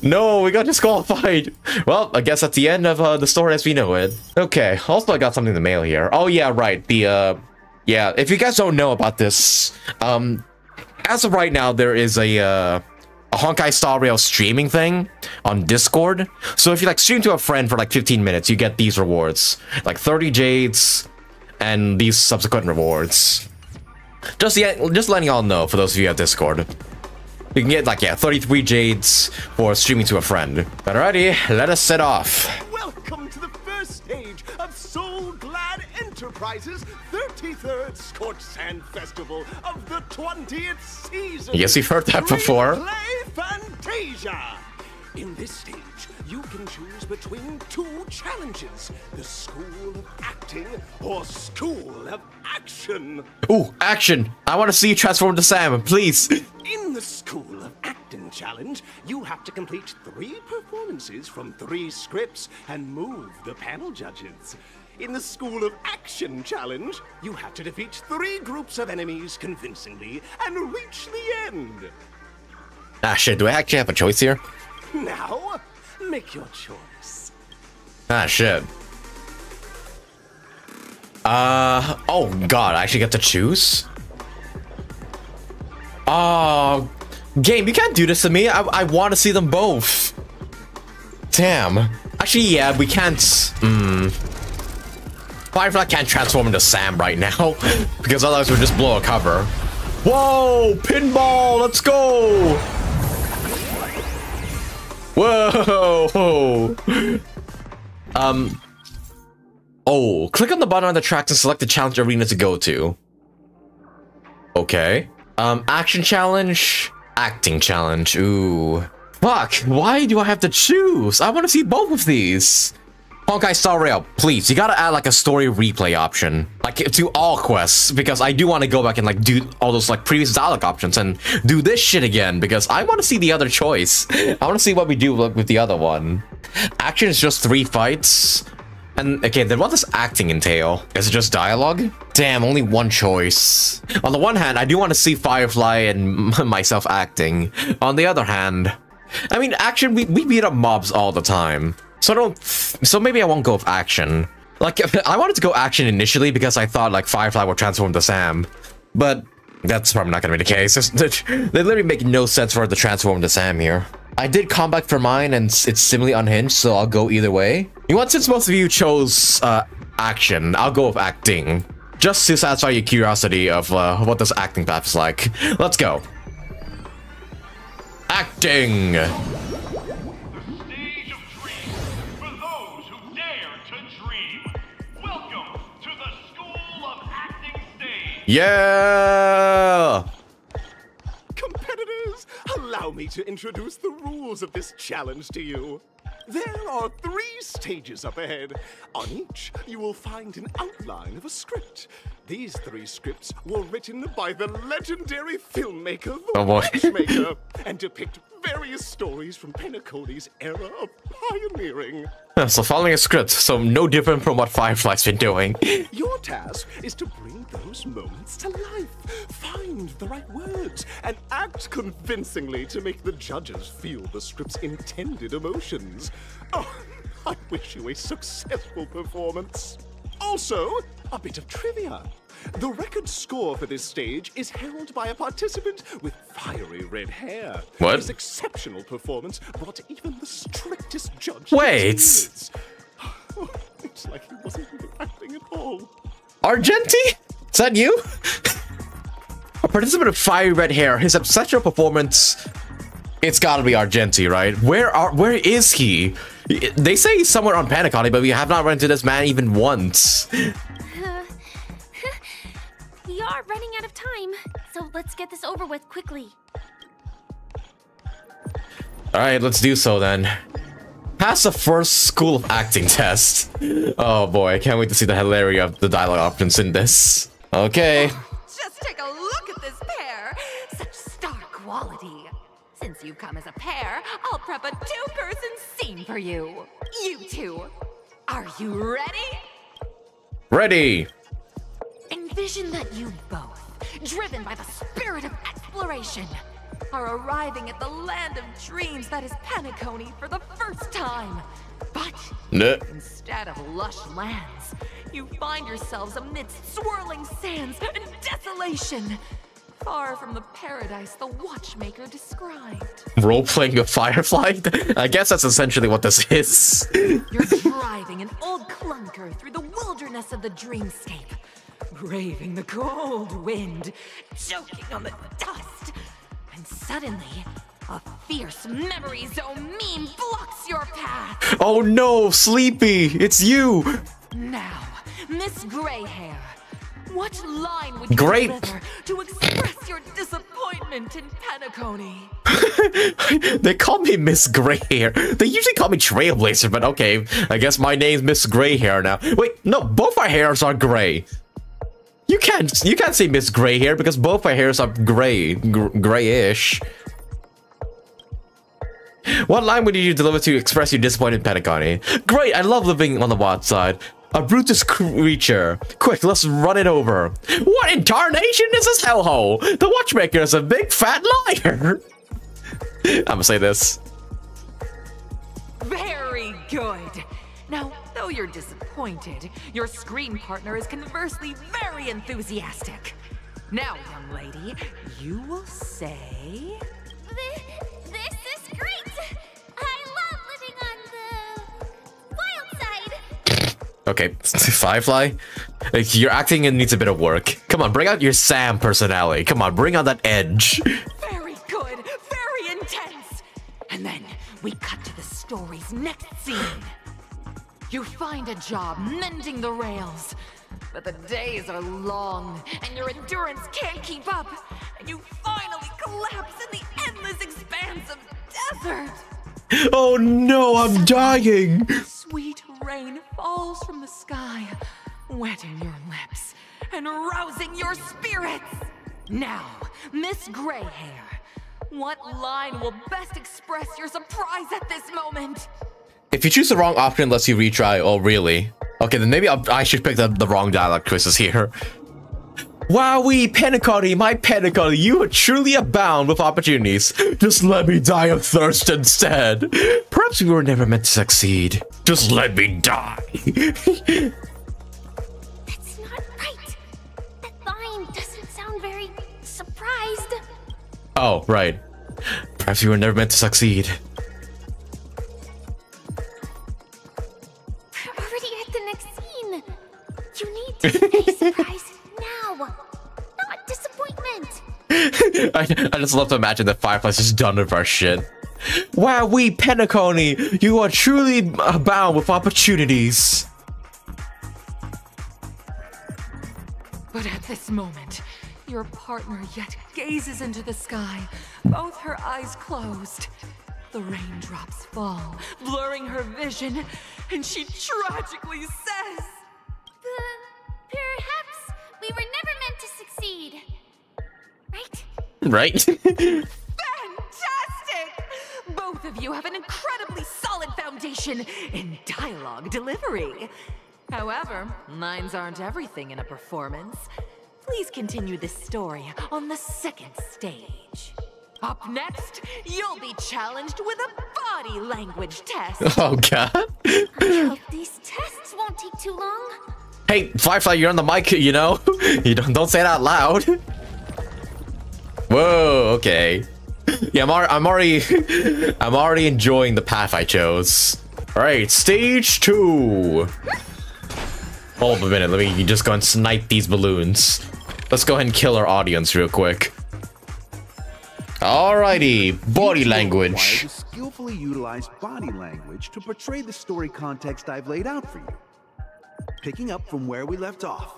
No, we got disqualified. Well, I guess that's the end of uh, the story as we know it. Okay, also I got something in the mail here. Oh yeah, right. The, uh, yeah, if you guys don't know about this, um, as of right now, there is a, uh, a Honkai Star Rail streaming thing on Discord. So if you like stream to a friend for like 15 minutes, you get these rewards. Like 30 jades and these subsequent rewards. Just, yeah, just letting y'all know for those of you at Discord. You can get like, yeah, 33 jades for streaming to a friend. Alrighty, let us set off. Welcome to the first stage of Soul Glad Enterprises' 33rd Scorch Sand Festival of the 20th season. Yes, you've heard that before. Play Fantasia. In this stage, you can choose between two challenges: the School of Acting or School of Action. Ooh, action! I want to see you transform to Sam, please. In the School of Acting challenge, you have to complete three performances from three scripts and move the panel judges. In the School of Action challenge, you have to defeat three groups of enemies convincingly and reach the end. Ah, shit, do I actually have a choice here? Now, make your choice. Ah, shit. Uh, oh god, I actually get to choose? Oh, game, you can't do this to me. I, I want to see them both. Damn. Actually, yeah, we can't. Hmm. Firefly can't transform into Sam right now because otherwise we'll just blow a cover. Whoa, pinball, let's go. Whoa. Um. Oh, click on the button on the track to select the challenge arena to go to. Okay. Um, action challenge, acting challenge. Ooh. Fuck, why do I have to choose? I want to see both of these. Honkai Star Rail, please, you gotta add like a story replay option, like to all quests, because I do want to go back and like do all those like previous dialogue options and do this shit again, because I want to see the other choice. I want to see what we do with the other one. Action is just three fights. And okay, then what does acting entail? Is it just dialogue? Damn, only one choice. On the one hand, I do want to see Firefly and myself acting. On the other hand, I mean, action, we, we beat up mobs all the time. So I don't, so maybe I won't go with action. Like, I wanted to go action initially because I thought like Firefly would transform to Sam. But that's probably not gonna be the case. they literally make no sense for to transform to Sam here. I did combat for mine and it's similarly unhinged, so I'll go either way. You want, since most of you chose uh, action, I'll go with acting. Just to satisfy your curiosity of uh, what this acting path is like. Let's go. Acting! Yeah! Competitors, allow me to introduce the rules of this challenge to you. There are three stages up ahead. On each, you will find an outline of a script. These three scripts were written by the legendary filmmaker, The Oh. Watchmaker, and depict various stories from Penacony's era of pioneering. So following a script, so no different from what Firefly's been doing. Your task is to bring those moments to life, find the right words, and act convincingly to make the judges feel the script's intended emotions. Oh, I wish you a successful performance. Also, a bit of trivia. The record score for this stage is held by a participant with fiery red hair. What? His exceptional performance brought even the strictest judge. Wait. It's like he wasn't even acting at all. Argenti? Is that you? A participant with fiery red hair, his exceptional performance. It's gotta be Argenti, right? Where are where is he? They say he's somewhere on Penacony, but we have not run into this man even once. We are running out of time, so let's get this over with quickly. Alright, let's do so then. Pass the first school of acting test. Oh boy, I can't wait to see the hilarity of the dialogue options in this. Okay. Oh, just take a look at this pair. Such star quality. Since you've come as a pair, I'll prep a two-person scene for you. You two. Are you ready? Ready. Envision that you both, driven by the spirit of exploration, are arriving at the land of dreams that is Penacony for the first time. But instead of lush lands, you find yourselves amidst swirling sands and desolation, far from the paradise the watchmaker described. Role playing a Firefly? I guess that's essentially what this is. You're driving an old clunker through the wilderness of the dreamscape, braving the cold wind, choking on the dust, and suddenly, a fierce memory zone meme blocks your path. Oh no, Sleepy, it's you. Now, Miss Greyhair, what line would you Great. deliver to express your disappointment in Penacony? they call me Miss Greyhair. They usually call me Trailblazer, but okay, I guess my name's Miss Greyhair now. Wait, no, both our hairs are gray. You can't you can't say Miss Greyhair because both our hairs are gray, gr grayish. What line would you deliver to express your disappointment in Penacony? Eh? Great, I love living on the wild side. A Brutus creature. Quick, let's run it over. What in tarnation is this hellhole? The watchmaker is a big fat liar. I'm gonna say this. Very good. Now, though you're disappointed, your screen partner is conversely very enthusiastic. Now, young lady, you will say. This is great! I love living on the wild side. Okay, Firefly, like, your acting and needs a bit of work. Come on, bring out your Sam personality. Come on, bring out that edge. Find a job mending the rails, but the days are long and your endurance can't keep up, and you finally collapse in the endless expanse of desert. Oh no, I'm dying. Sweet rain falls from the sky, wetting your lips and rousing your spirits. Now, Miss Greyhair, what line will best express your surprise at this moment? If you choose the wrong option unless you retry, oh really? Okay, then maybe I'll, i should pick the, the wrong dialogue choices here. Wowie, Penacony, my Penacony, you are truly abound with opportunities. Just let me die of thirst instead. Perhaps we were never meant to succeed. Just let me die. That's not right. That line doesn't sound very surprised. oh, right. Perhaps we were never meant to succeed. You need to stay surprised now, not disappointment. I, I just love to imagine that Firefly's just done with our shit. Wow, we Penacony, you are truly abound with opportunities. But at this moment, your partner yet gazes into the sky, both her eyes closed. The raindrops fall, blurring her vision, and she tragically says, Perhaps we were never meant to succeed. Right? Right? Fantastic! Both of you have an incredibly solid foundation in dialogue delivery. However, lines aren't everything in a performance. Please continue this story on the second stage. Up next, you'll be challenged with a body language test. Oh god. I hope these tests won't take too long. Hey, Firefly, you're on the mic, you know? You don't don't say it out loud. Whoa, okay. Yeah, I'm, I'm already I'm already enjoying the path I chose. Alright, stage two. Hold up a minute, let me just go and snipe these balloons. Let's go ahead and kill our audience real quick. Alrighty, body language. Skillfully utilize body language to portray the story context I've laid out for you. Picking up from where we left off,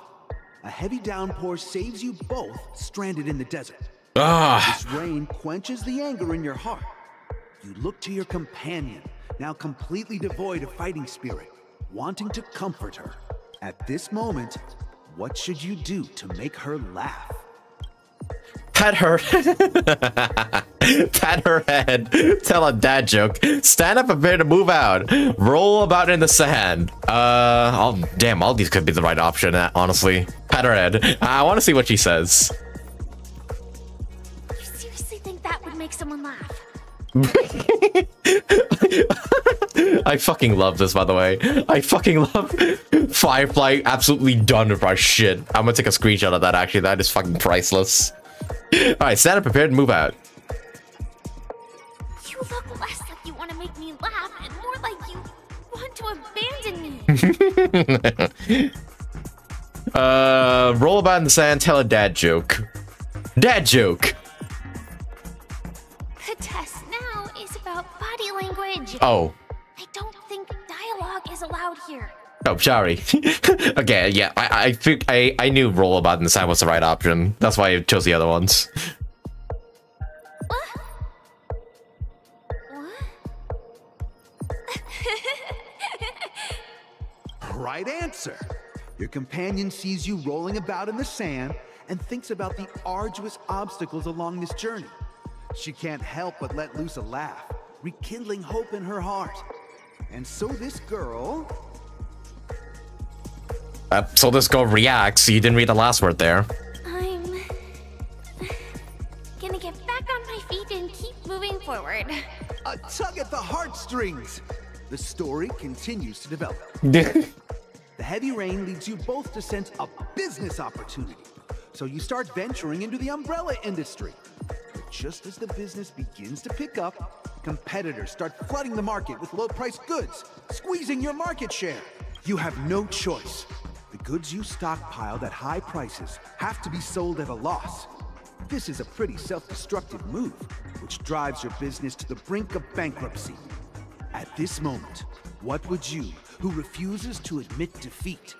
a heavy downpour saves you both stranded in the desert. Ah. This rain quenches the anger in your heart. You look to your companion, now completely devoid of fighting spirit, wanting to comfort her. At this moment, what should you do to make her laugh? Pat her. Pat her head. Tell a dad joke. Stand up and prepare to move out. Roll about in the sand. Uh, oh damn, all these could be the right option, uh, honestly. Pat her head. I want to see what she says. You seriously think that would make someone laugh? I fucking love this, by the way. I fucking love Firefly absolutely done with our shit. I'm gonna take a screenshot of that, actually. That is fucking priceless. Alright, stand up, prepared, and move out. You look less like you want to make me laugh and more like you want to abandon me. uh, roll about in the sand, tell a dad joke. Dad joke! The test now is about body language. Oh. I don't think dialogue is allowed here. Oh, sorry. okay, yeah, I I think I I knew roll about in the sand was the right option. That's why I chose the other ones. Right answer. Your companion sees you rolling about in the sand and thinks about the arduous obstacles along this journey. She can't help but let loose a laugh, rekindling hope in her heart. And so this girl Uh, so this girl reacts. You didn't read the last word there. I'm gonna get back on my feet and keep moving forward. A tug at the heartstrings. The story continues to develop. the heavy rain leads you both to sense a business opportunity. So you start venturing into the umbrella industry. But just as the business begins to pick up, competitors start flooding the market with low-priced goods, squeezing your market share. You have no choice. The goods you stockpiled at high prices have to be sold at a loss. This is a pretty self-destructive move, which drives your business to the brink of bankruptcy. At this moment, what would you, who refuses to admit defeat,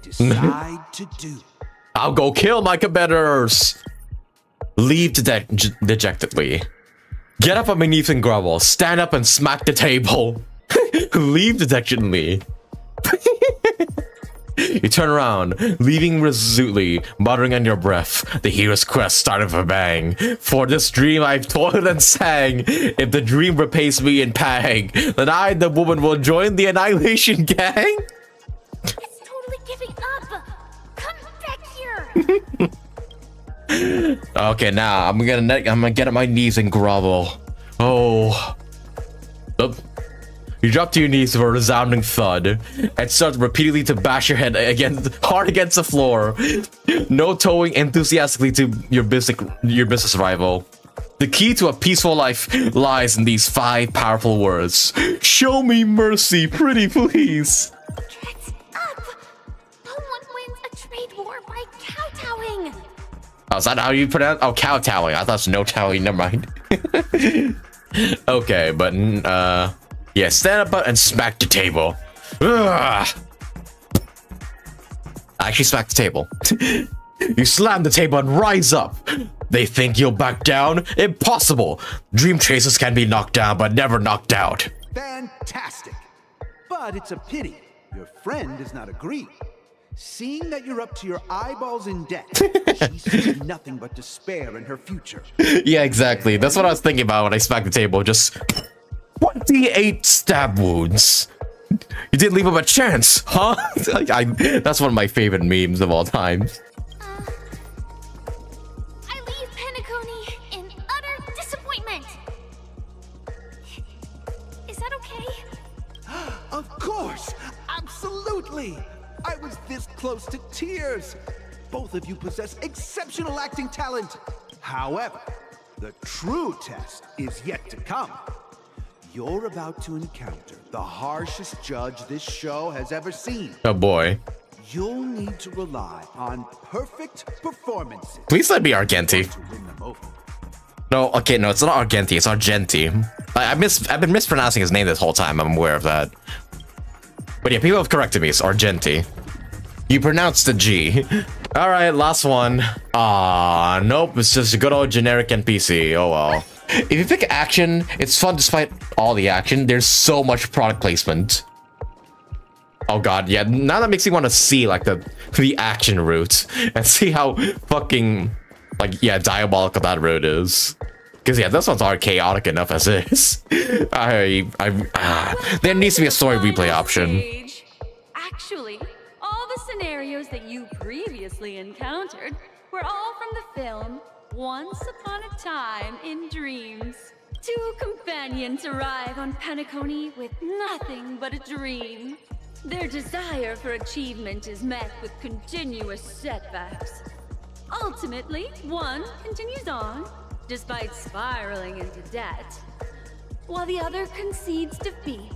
decide to do? I'll go kill my competitors. Leave de dejectedly. Get up underneath and grovel. Stand up and smack the table. Leave dejectedly. You turn around, leaving resolutely, muttering under your breath, the hero's quest started with a bang. For this dream I've toiled and sang. If the dream repays me in pang, then I, the woman, will join the Annihilation Gang. It's totally giving up. Come back here. Okay, now I'm gonna I'm gonna get on my knees and grovel. Oh. Oop. You drop to your knees with a resounding thud and start repeatedly to bash your head against hard against the floor. No towing enthusiastically to your business your business rival. The key to a peaceful life lies in these five powerful words. Show me mercy, pretty please. No one wins a trade war by kowtowing. Oh, is that how you pronounce? Oh, kowtowing. I thought it's no towing. Never mind. okay, but uh, yeah, stand up and smack the table. Ugh. I actually smack the table. you slam the table and rise up. They think you'll back down? Impossible. Dream chasers can be knocked down, but never knocked out. Fantastic. But it's a pity your friend does not agree. Seeing that you're up to your eyeballs in debt, she sees nothing but despair in her future. yeah, exactly. That's what I was thinking about when I smacked the table. Just 28 stab wounds. You didn't leave him a chance, huh? I, that's one of my favorite memes of all time. Uh, I leave Penacony in utter disappointment. Is that okay? Of course! Absolutely! I was this close to tears. Both of you possess exceptional acting talent. However, the true test is yet to come. You're about to encounter the harshest judge this show has ever seen. Oh boy. You'll need to rely on perfect performances. Please let me Argenti. to win them over. No, okay, no, it's not Argenti, it's Argenti. I, I miss, I've been mispronouncing his name this whole time, I'm aware of that. But yeah, people have corrected me, it's Argenti. You pronounced the G. Alright, last one. Ah, nope, it's just a good old generic NPC, oh well. If you pick action, it's fun despite all the action. There's so much product placement. Oh god, yeah, now that makes me want to see like the the action route and see how fucking like yeah diabolical that route is. Because yeah, this one's already chaotic enough as is. I I ah, there needs to be a story replay option. Actually, all the scenarios that you previously encountered were all from the film Once Upon a Time in Dreams. Two companions arrive on Penacony with nothing but a dream. Their desire for achievement is met with continuous setbacks. Ultimately, one continues on, despite spiraling into debt, while the other concedes defeat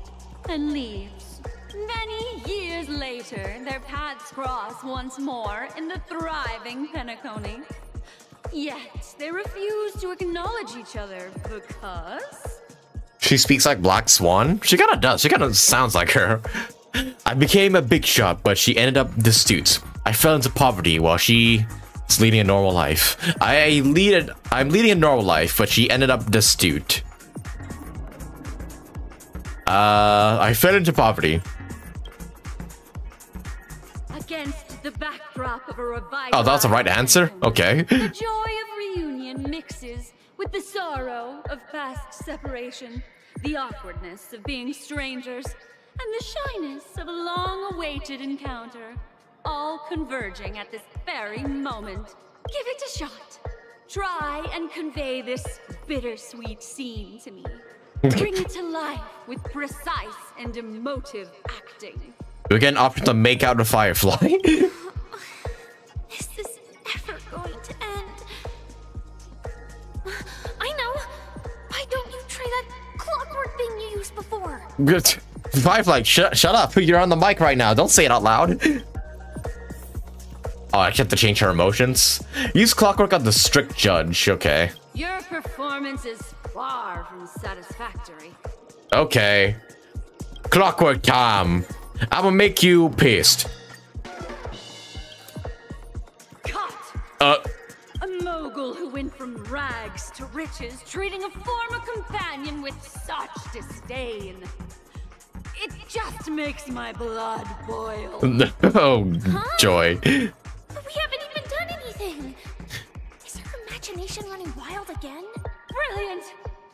and leaves. Many years later, their paths cross once more in the thriving Penacony. Yet, they refuse to acknowledge each other because... She speaks like Black Swan. She kind of does. She kind of sounds like her. I became a big shot, but she ended up destitute. I fell into poverty while she is leading a normal life. I lead it. I'm leading a normal life, but she ended up destitute. Uh, I fell into poverty. The backdrop of a revival. Oh, that's the right answer? Okay. The joy of reunion mixes with the sorrow of past separation, the awkwardness of being strangers, and the shyness of a long awaited encounter, all converging at this very moment. Give it a shot. Try and convey this bittersweet scene to me. Bring it to life with precise and emotive acting. We get an option to make out a firefly. Is this ever going to end? I know. Why don't you try that clockwork thing you used before? Good. Firefly, shut shut up. You're on the mic right now. Don't say it out loud. Oh, I have to change her emotions. Use clockwork on the strict judge. Okay. Your performance is far from satisfactory. Okay. Clockwork time. I'm gonna make you pissed. Cut! Uh, A mogul who went from rags to riches, treating a former companion with such disdain. It just makes my blood boil. oh, joy. We haven't even done anything. Is our imagination running wild again? Brilliant!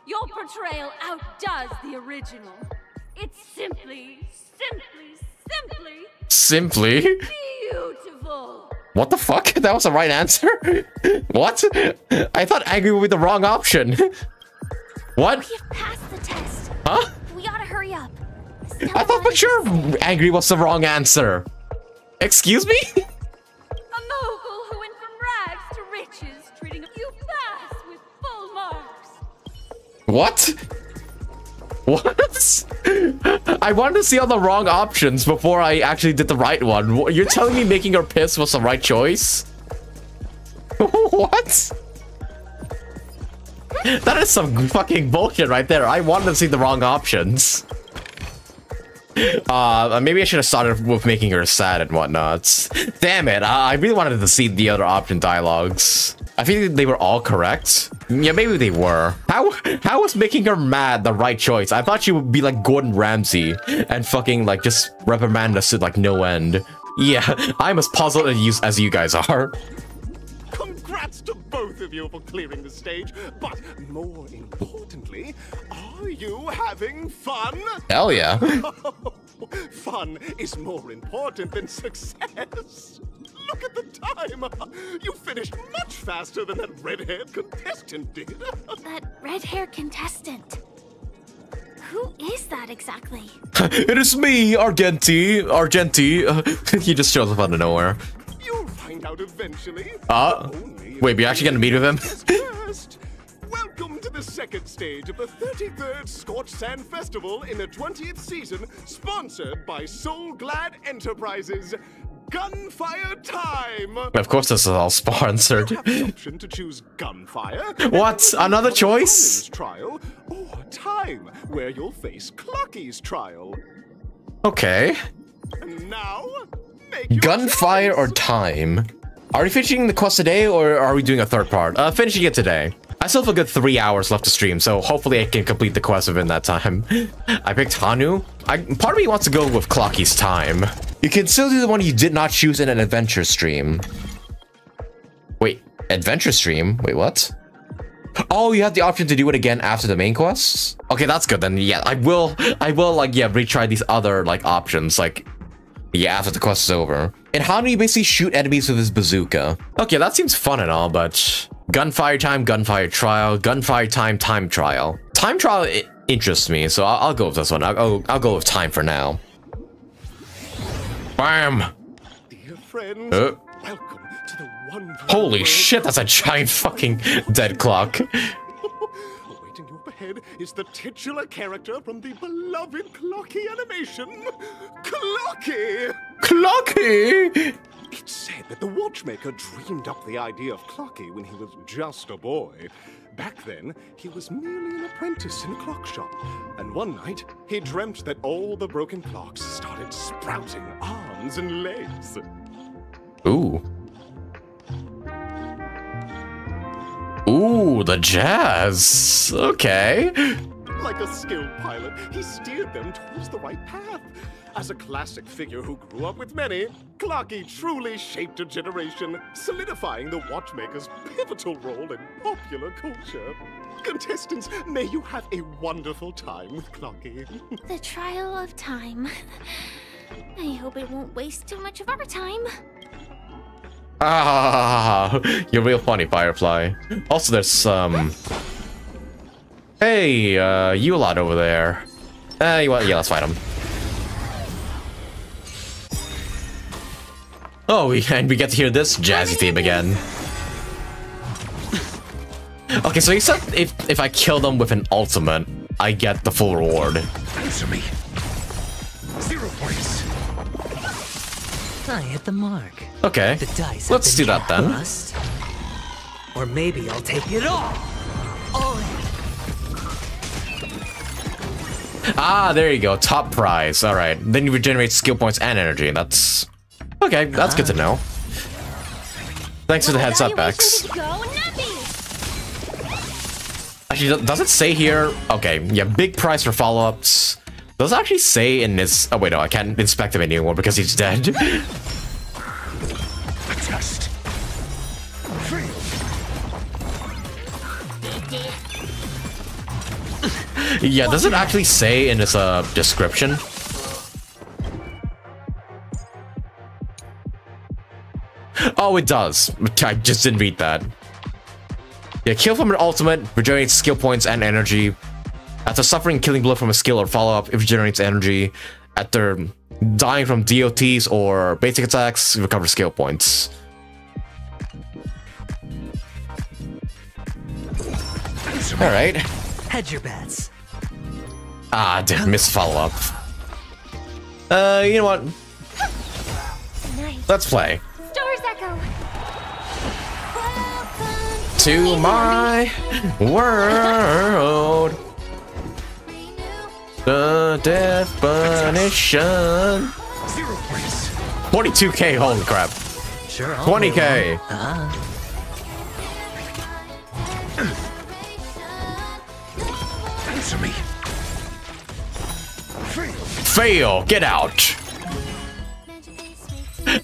Your portrayal outdoes the original. It's simply, simply, simply Simply. beautiful. What the fuck? That was the right answer? what? I thought angry would be the wrong option. what? We've passed the test. Huh? We ought to hurry up. I thought for sure angry was the wrong answer. Excuse me? A mogul who went from rags to riches, treating you pass with full marks. What? What? I wanted to see all the wrong options before I actually did the right one. You're telling me making her piss was the right choice? what? That is some fucking bullshit right there. I wanted to see the wrong options. Uh, maybe I should have started with making her sad and whatnot. Damn it, I I really wanted to see the other option dialogues. I think they were all correct. Yeah, maybe they were. How how was making her mad the right choice? I thought she would be like Gordon Ramsay and fucking like just reprimand us to like no end. Yeah, I'm as puzzled as you, as you guys are. Congrats to both of you for clearing the stage, but more importantly, are you having fun? Hell yeah. fun is more important than success. Look at the time! You finished much faster than that red-haired contestant did. That red-haired contestant. Who is that exactly? it is me, Argenti. Argenti. Uh, he just shows up out of nowhere. You'll find out eventually. Uh, wait, we actually gonna meet with him? First, welcome to the second stage of the 33rd Scorch Sand Festival in the 20th season, sponsored by Soulglad Enterprises. Gunfire time! Of course, this is all sponsored. Option to choose gunfire. What? Another choice? Trial or time, where you'll face Clocky's trial. Okay. Now, Gunfire or time? Are we finishing the quest today or are we doing a third part? Uh, finishing it today. I still have a good three hours left to stream, so hopefully I can complete the quest within that time. I picked Hanu. I, part of me wants to go with Clocky's time. You can still do the one you did not choose in an adventure stream. Wait, adventure stream? Wait, what? Oh, you have the option to do it again after the main quests? Okay, that's good then. Yeah, I will, I will like, yeah, retry these other like options, like, yeah, after the quest is over. And how do you basically shoot enemies with his bazooka? Okay, that seems fun and all, but gunfire time, gunfire trial, gunfire time, time trial. Time trial interests me, so I'll, I'll go with this one. I'll, I'll, I'll go with time for now. Bam! Dear friends, Uh. welcome to the wonderful Holy world shit, that's a giant fucking dead clock. Awaiting you up ahead is the titular character from the beloved Clocky animation, Clocky! Clocky! It's said that the watchmaker dreamed up the idea of Clocky when he was just a boy. Back then, he was merely an apprentice in a clock shop. And one night, he dreamt that all the broken clocks started sprouting arms and legs. Ooh. Ooh, the jazz. Okay. Like a skilled pilot, he steered them towards the right path. As a classic figure who grew up with many, Clocky truly shaped a generation, solidifying the watchmaker's pivotal role in popular culture. Contestants, may you have a wonderful time with Clocky. The trial of time. I hope it won't waste too much of our time. Ah, you're real funny, Firefly. Also, there's some. Hey, uh, you lot over there. Uh, you want? Yeah, let's fight him. Oh, we, and we get to hear this jazzy theme again. Okay, so you said if if I kill them with an ultimate, I get the full reward. Answer me. I hit the mark. Okay, The dice let's do that then. cast. Or maybe I'll take it all. All in. Ah, there you go. Top prize. All right. Then you regenerate skill points and energy. That's okay. That's good to know. Thanks for the heads up, X. Actually, does it say here? Okay, yeah, big price for follow-ups. Does it actually say in this? Oh, wait, no, I can't inspect him anymore because he's dead. test. yeah, does it actually say in his uh, description? Oh, it does. I just didn't read that. Yeah, kill from an ultimate regenerates skill points and energy. After suffering killing blow from a skill or follow-up, it regenerates energy. After dying from DOTs or basic attacks, you recover skill points. Alright. Hedge your bets. Ah, did miss follow-up. Uh, you know what? Nice. Let's play. Stars echo. To my world. The definition. Zero points. 42k, holy crap. Sure. 20k. Ah. Answer me. Fail! Get out!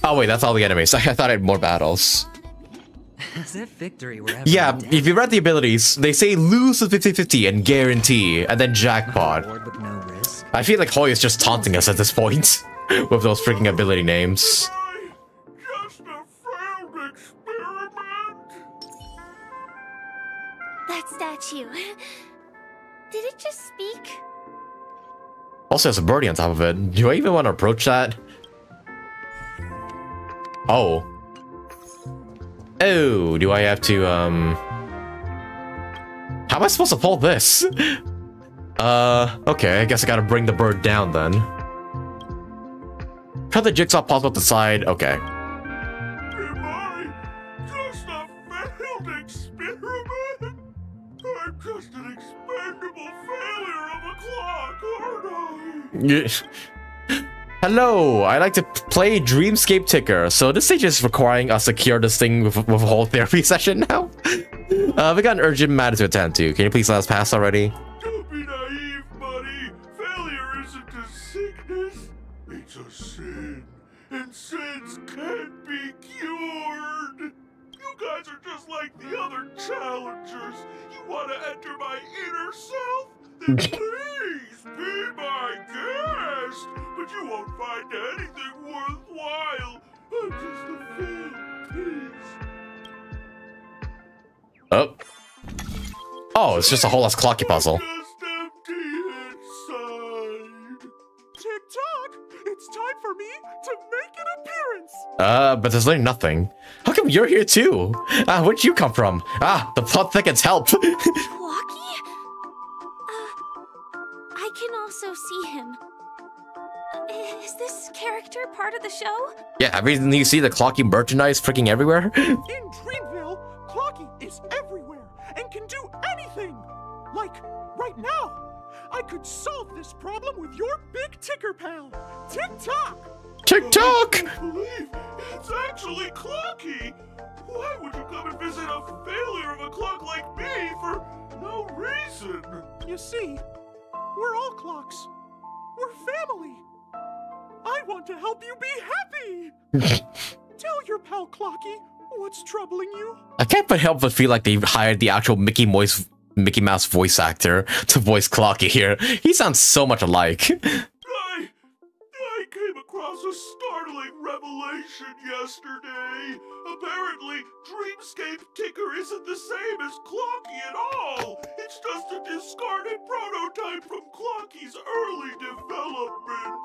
Oh wait, that's all the enemies. I thought I had more battles. As if victory were ever Yeah, if you read the abilities, they say lose with 50-50 and guarantee, and then jackpot. with no. I feel like Hoy is just taunting us at this point with those freaking ability names. That statue. Did it just speak? Also has a birdie on top of it. Do I even want to approach that? Oh. Oh, do I have to, um... How am I supposed to pull this? Uh, okay, I guess I gotta bring the bird down then. Cut the jigsaw puzzle at the side, okay. Just Hello, I like to play Dreamscape Ticker. So this stage is requiring us to cure this thing with, with a whole therapy session now. Uh, we got an urgent matter to attend to. Can you please let us pass already? Don't be naive, buddy. Failure isn't a sickness. It's a sin. And sins can't be cured. You guys are just like the other challengers. You want to enter my inner self? Then please be my guest. But you won't find anything worthwhile. I'm just a failed piece. Oh. Oh, it's just a whole ass clocky puzzle. Tick tock! It's time for me to make an appearance! Uh, but there's literally nothing. How come you're here too? Ah, where'd you come from? Ah, the plot thickens help. Flocky? I can also see him. Uh, Is this character part of the show? yeah, every time you see the clocky merchandise freaking everywhere. In Dreamville, Clocky is everywhere and can do anything! Like, right now! I could solve this problem with your big ticker pal, Tick Tock! Tick Tock! believe it's actually Clocky. Why would you come and visit a failure of a clock like me for no reason? You see, we're all clocks. We're family. I want to help you be happy! Tell your pal Clocky what's troubling you. I can't but help but feel like they hired the actual Mickey Mouse, Mickey Mouse voice actor to voice Clocky here. He sounds so much alike. I, I came across a startling revelation yesterday. Apparently, Dreamscape Ticker isn't the same as Clocky at all. It's just a discarded prototype from Clocky's early development.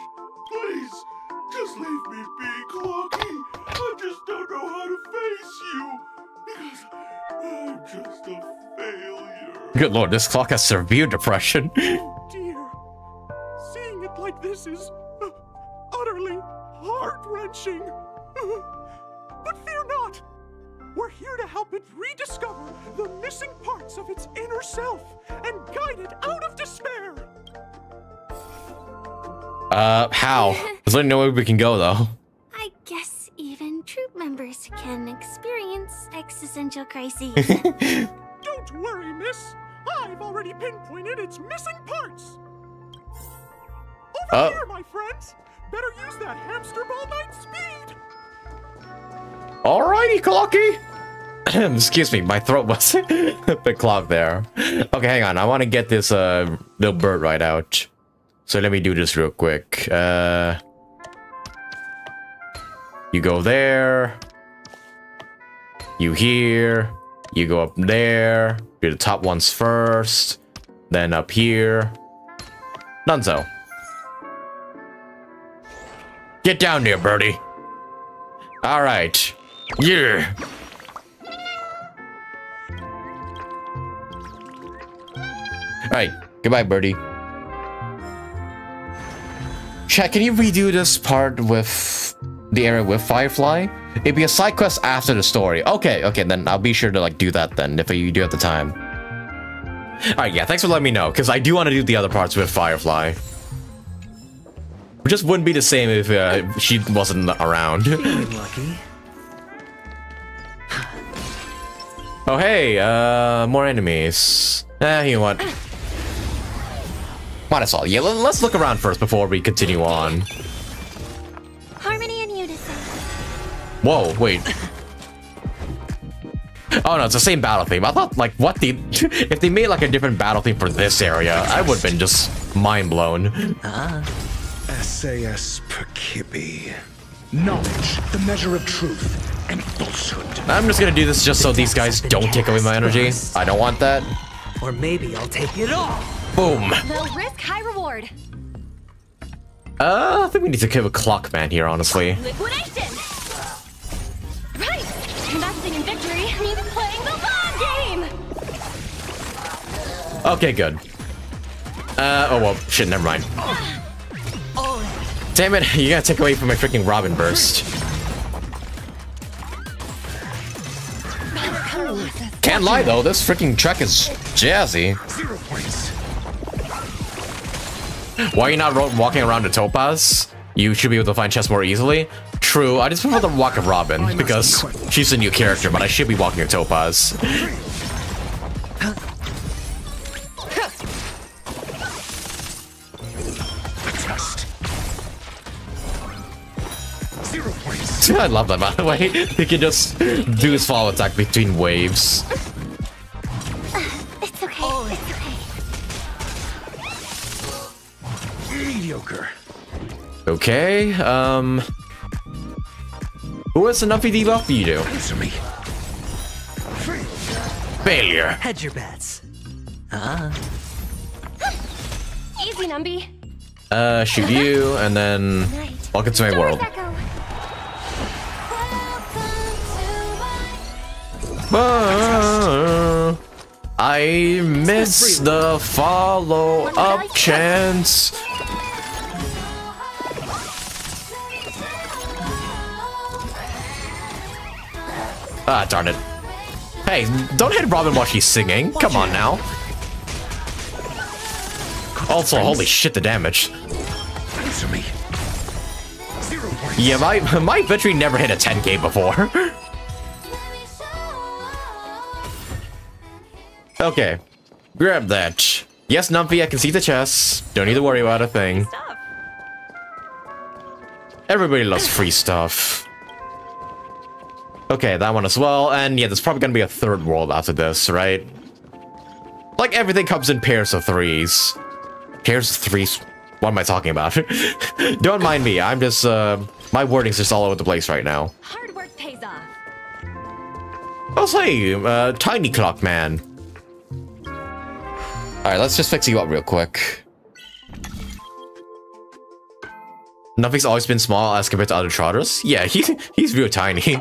Please, just leave me be, Clocky. I just don't know how to face you. Because I'm just a failure. Good lord, this clock has severe depression. Oh Dear, seeing it like this is utterly heart wrenching. but fear not. We're here to help it rediscover the missing parts of its inner self and guide it out of despair. Uh, how? There's literally no way we can go though. I guess even troop members can experience existential crises. Don't worry, miss. I've already pinpointed its missing parts. Oh. Here, my friends. Better use that hamster ball night speed. Alrighty, Clocky. Excuse me, my throat was bit clogged there. Okay, hang on. I want to get this uh little bird right out. So let me do this real quick. Uh, you go there. You here. You go up there. Do the top ones first. Then up here. Done so. Get down there, birdie. All right. Yeah. All right. Goodbye, birdie. Chat, can you redo this part with the area with Firefly? It'd be a side quest after the story. Okay, okay, then I'll be sure to like do that then if you do at the time. Alright, yeah, thanks for letting me know, because I do want to do the other parts with Firefly. It just wouldn't be the same if uh, she wasn't around. lucky. oh hey, uh, more enemies. Eh, you know what? Might as well. Yeah, let- let's look around first before we continue on. Harmony and unison. Whoa, wait. Oh no, it's the same battle theme. I thought, like, what the... if they made, like, a different battle theme for this area, I would've been just mind-blown. Ah. SAS Perkibi. Knowledge, the measure of truth and falsehood. I'm just gonna do this just so these guys don't take away my energy. I don't want that. Or maybe I'll take it all. Boom. Low risk, high reward. Uh, I think we need to kill a clock man here, honestly. Liquidation! Right! Investing in victory means playing the long game! Okay, good. Uh, oh well, shit, never mind. Damn it, you gotta take away from my freaking Robin burst. Can't lie though, this freaking track is jazzy. Why are you not walking around the Topaz? You should be able to find chests more easily. True, I just prefer the walk of Robin because she's a new character, but I should be walking a Topaz. I love that, by the way. He can just do his follow attack between waves. It's okay. It's okay. Mediocre. Okay, um... Who has enough ED left for you to? Answer me. Failure. Hedge your bets. Ah. Easy, Numby. Uh, shoot you, and then... Welcome to my world. I miss the follow-up chance. Ah, darn it. Hey, don't hit Robin while she's singing. Come on now. Also, holy shit, the damage. Answer me. Zero points. Yeah, my my victory never hit a 10k before. okay, grab that. Yes, Numby, I can see the chest. Don't need to worry about a thing. Everybody loves free stuff. Okay, that one as well. And yeah, there's probably gonna be a third world after this, right? Like everything comes in pairs of threes. Pairs of threes. What am I talking about? Don't mind me. I'm just uh my wording's just all over the place right now. Hard work pays off. I'll say, uh, Tiny Clock Man. Alright, let's just fix you up real quick. Nothing's always been small as compared to other trotters. Yeah, he, he's real tiny.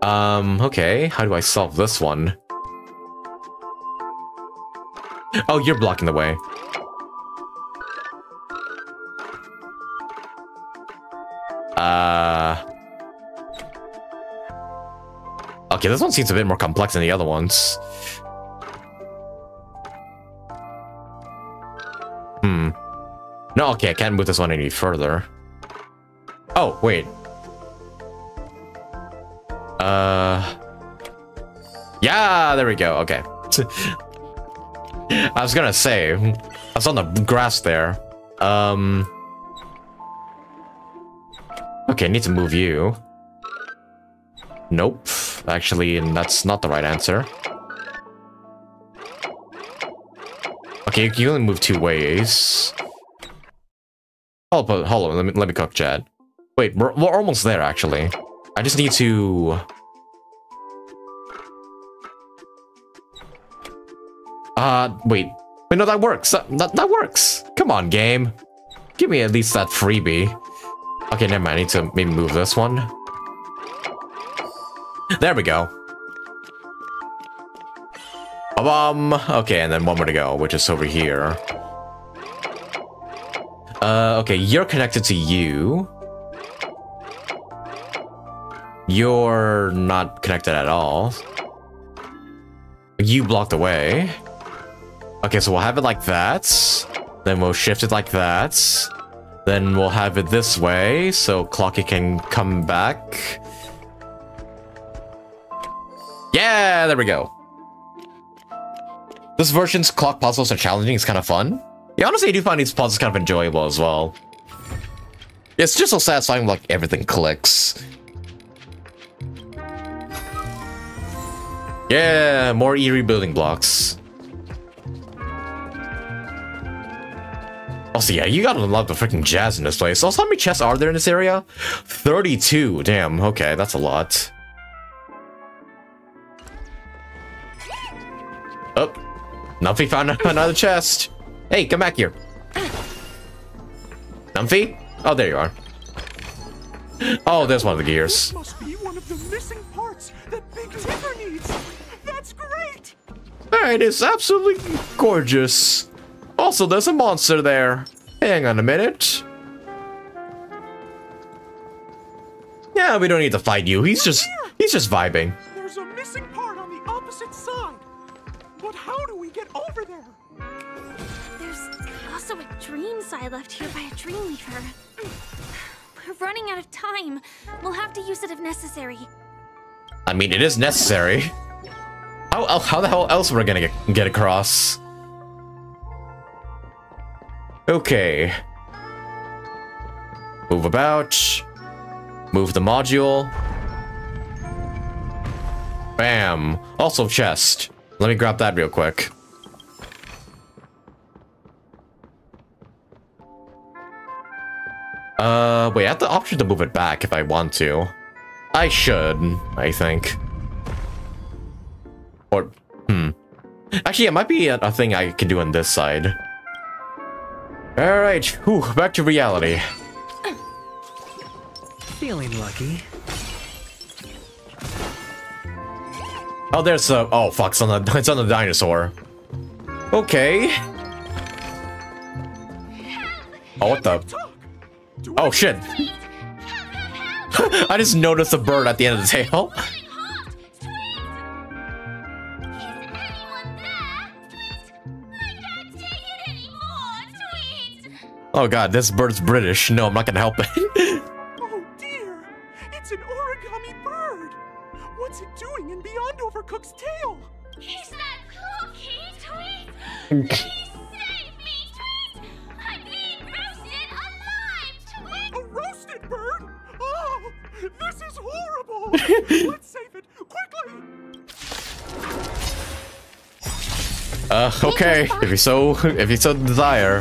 um, okay. How do I solve this one? Oh, you're blocking the way. Uh... Okay, this one seems a bit more complex than the other ones. Hmm. No, okay, I can't move this one any further. Oh, wait. Uh... Yeah, there we go, okay. I was gonna say, That's on the grass there. Um. Okay, I need to move you. Nope. Actually, and that's not the right answer. Okay, you can only move two ways. Hold, on, hold on, let me, let me cook Chad. Wait, we're, we're almost there, actually. I just need to... Uh, wait. Wait, no, that works. That, that, that works. Come on, game. Give me at least that freebie. Okay, never mind. I need to maybe move this one. There we go. Okay, and then one more to go, which is over here. Uh, okay, you're connected to you. You're not connected at all. You blocked away. Okay, so we'll have it like that. Then we'll shift it like that. Then we'll have it this way, so Clocky can come back. Yeah, there we go. This version's clock puzzles are challenging, it's kind of fun. Yeah, honestly, I do find these puzzles kind of enjoyable as well. It's just so satisfying like everything clicks. Yeah, more eerie building blocks. Also, yeah, you gotta love the freaking jazz in this place. Also, how many chests are there in this area? 32. Damn, okay, that's a lot. Oh, Numby found another chest. Hey, come back here. Numby? Oh, there you are. Oh, there's one of the gears. Must be one of the missing parts that Big Tipper needs. That's great. It is absolutely gorgeous. Also, there's a monster there. Hang on a minute. Yeah, we don't need to fight you. He's just he's just vibing. Dream side left here by a dream weaver. We're running out of time. We'll have to use it if necessary. I mean, it is necessary. How, how, the hell else are we gonna get, get across? Okay. Move about. Move the module. Bam. Also chest. Let me grab that real quick. Uh, wait, I have the option to move it back if I want to. I should, I think. Or, hmm. Actually, it might be a, a thing I can do on this side. Alright, whew, back to reality. Feeling lucky. Oh, there's a- oh fuck, it's on the- it's on the dinosaur. Okay. Oh, what the? Oh shit. I just noticed a bird at the end of the tail. Oh god, this bird's British. No, I'm not gonna help it. Oh dear! It's an origami bird! What's it doing in Beyond Overcook's tail? Is that Cookie Tweet? okay. If you so, if you so desire.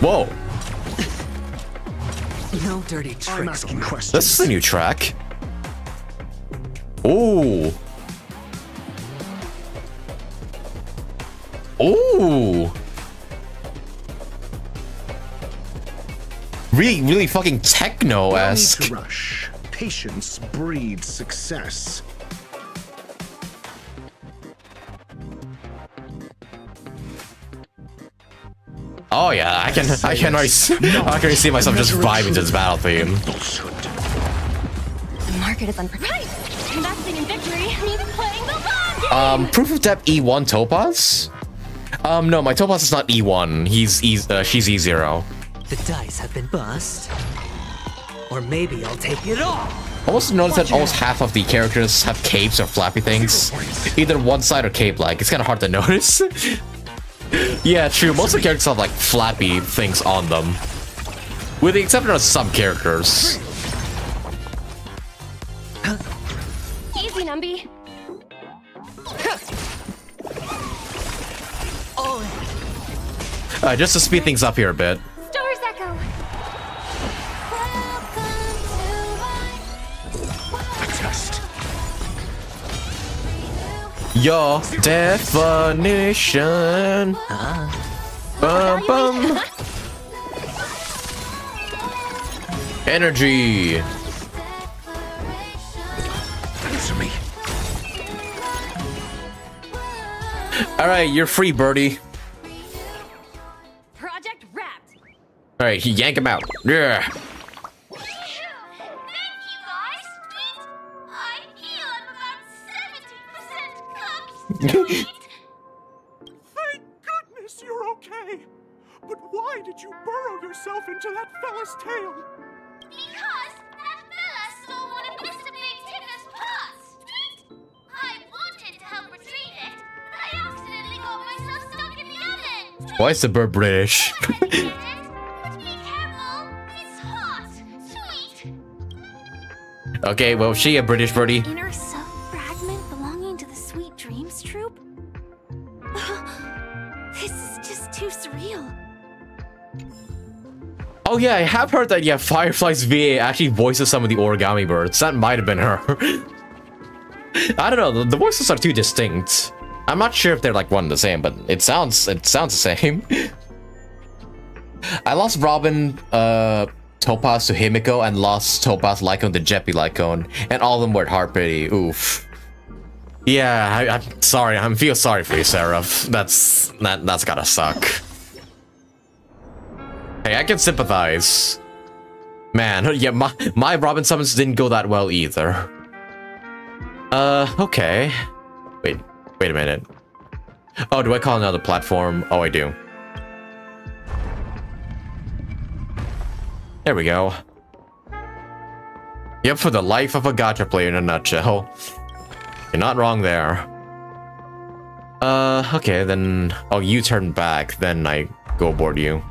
Whoa. No dirty tricks. I'm asking questions. This is a new track. Ooh. Ooh. Really, really fucking techno-esque. No need to rush. Patience breeds success. Oh yeah, I can, I can already, see, I can already see myself just vibing to this battle theme. The market is unprepared. Investing in victory means playing the long game. Um, proof of depth E1 Topaz? Um, no, my Topaz is not E1. He's E, uh, she's E0. The dice have been bust. Or maybe I'll take it all. Almost noticed that almost half of the characters have capes or flappy things. Either one side or cape-like. It's kind of hard to notice. Yeah, true. Most of the characters have like flappy things on them. With the exception of some characters. Easy, Numby. Uh, just to speed things up here a bit. Your definition. Ah. Bum, bum. Energy. Answer me. All right, you're free, Birdie. Project wrapped. All right, he yank him out. Yeah. Thank goodness you're okay. But why did you burrow yourself into that fella's tail? Because that fella stole one of Mr. Big Ticker's pots. I wanted to help retrieve it, but I accidentally got myself stuck in the oven. Why is the bird British? okay, well, she a British birdie. Oh yeah, I have heard that yeah, Firefly's VA actually voices some of the origami birds. That might have been her. I don't know, the, voices are too distinct. I'm not sure if they're like one and the same, but it sounds it sounds the same. I lost Robin, uh, Topaz to Himeko, and lost Topaz Lycone to Jeppy Lycone, and all of them were hard pity. Oof. Yeah, I, I'm sorry. I feel sorry for you, Seraph. That's that that's gotta suck. I can sympathize. Man, yeah, my my Robin summons didn't go that well either. Uh, okay. Wait, wait a minute. Oh, do I call another platform? Oh, I do. There we go. Yep, for the life of a gacha player in a nutshell. You're not wrong there. Uh, okay, then... Oh, you turn back, then I go aboard you.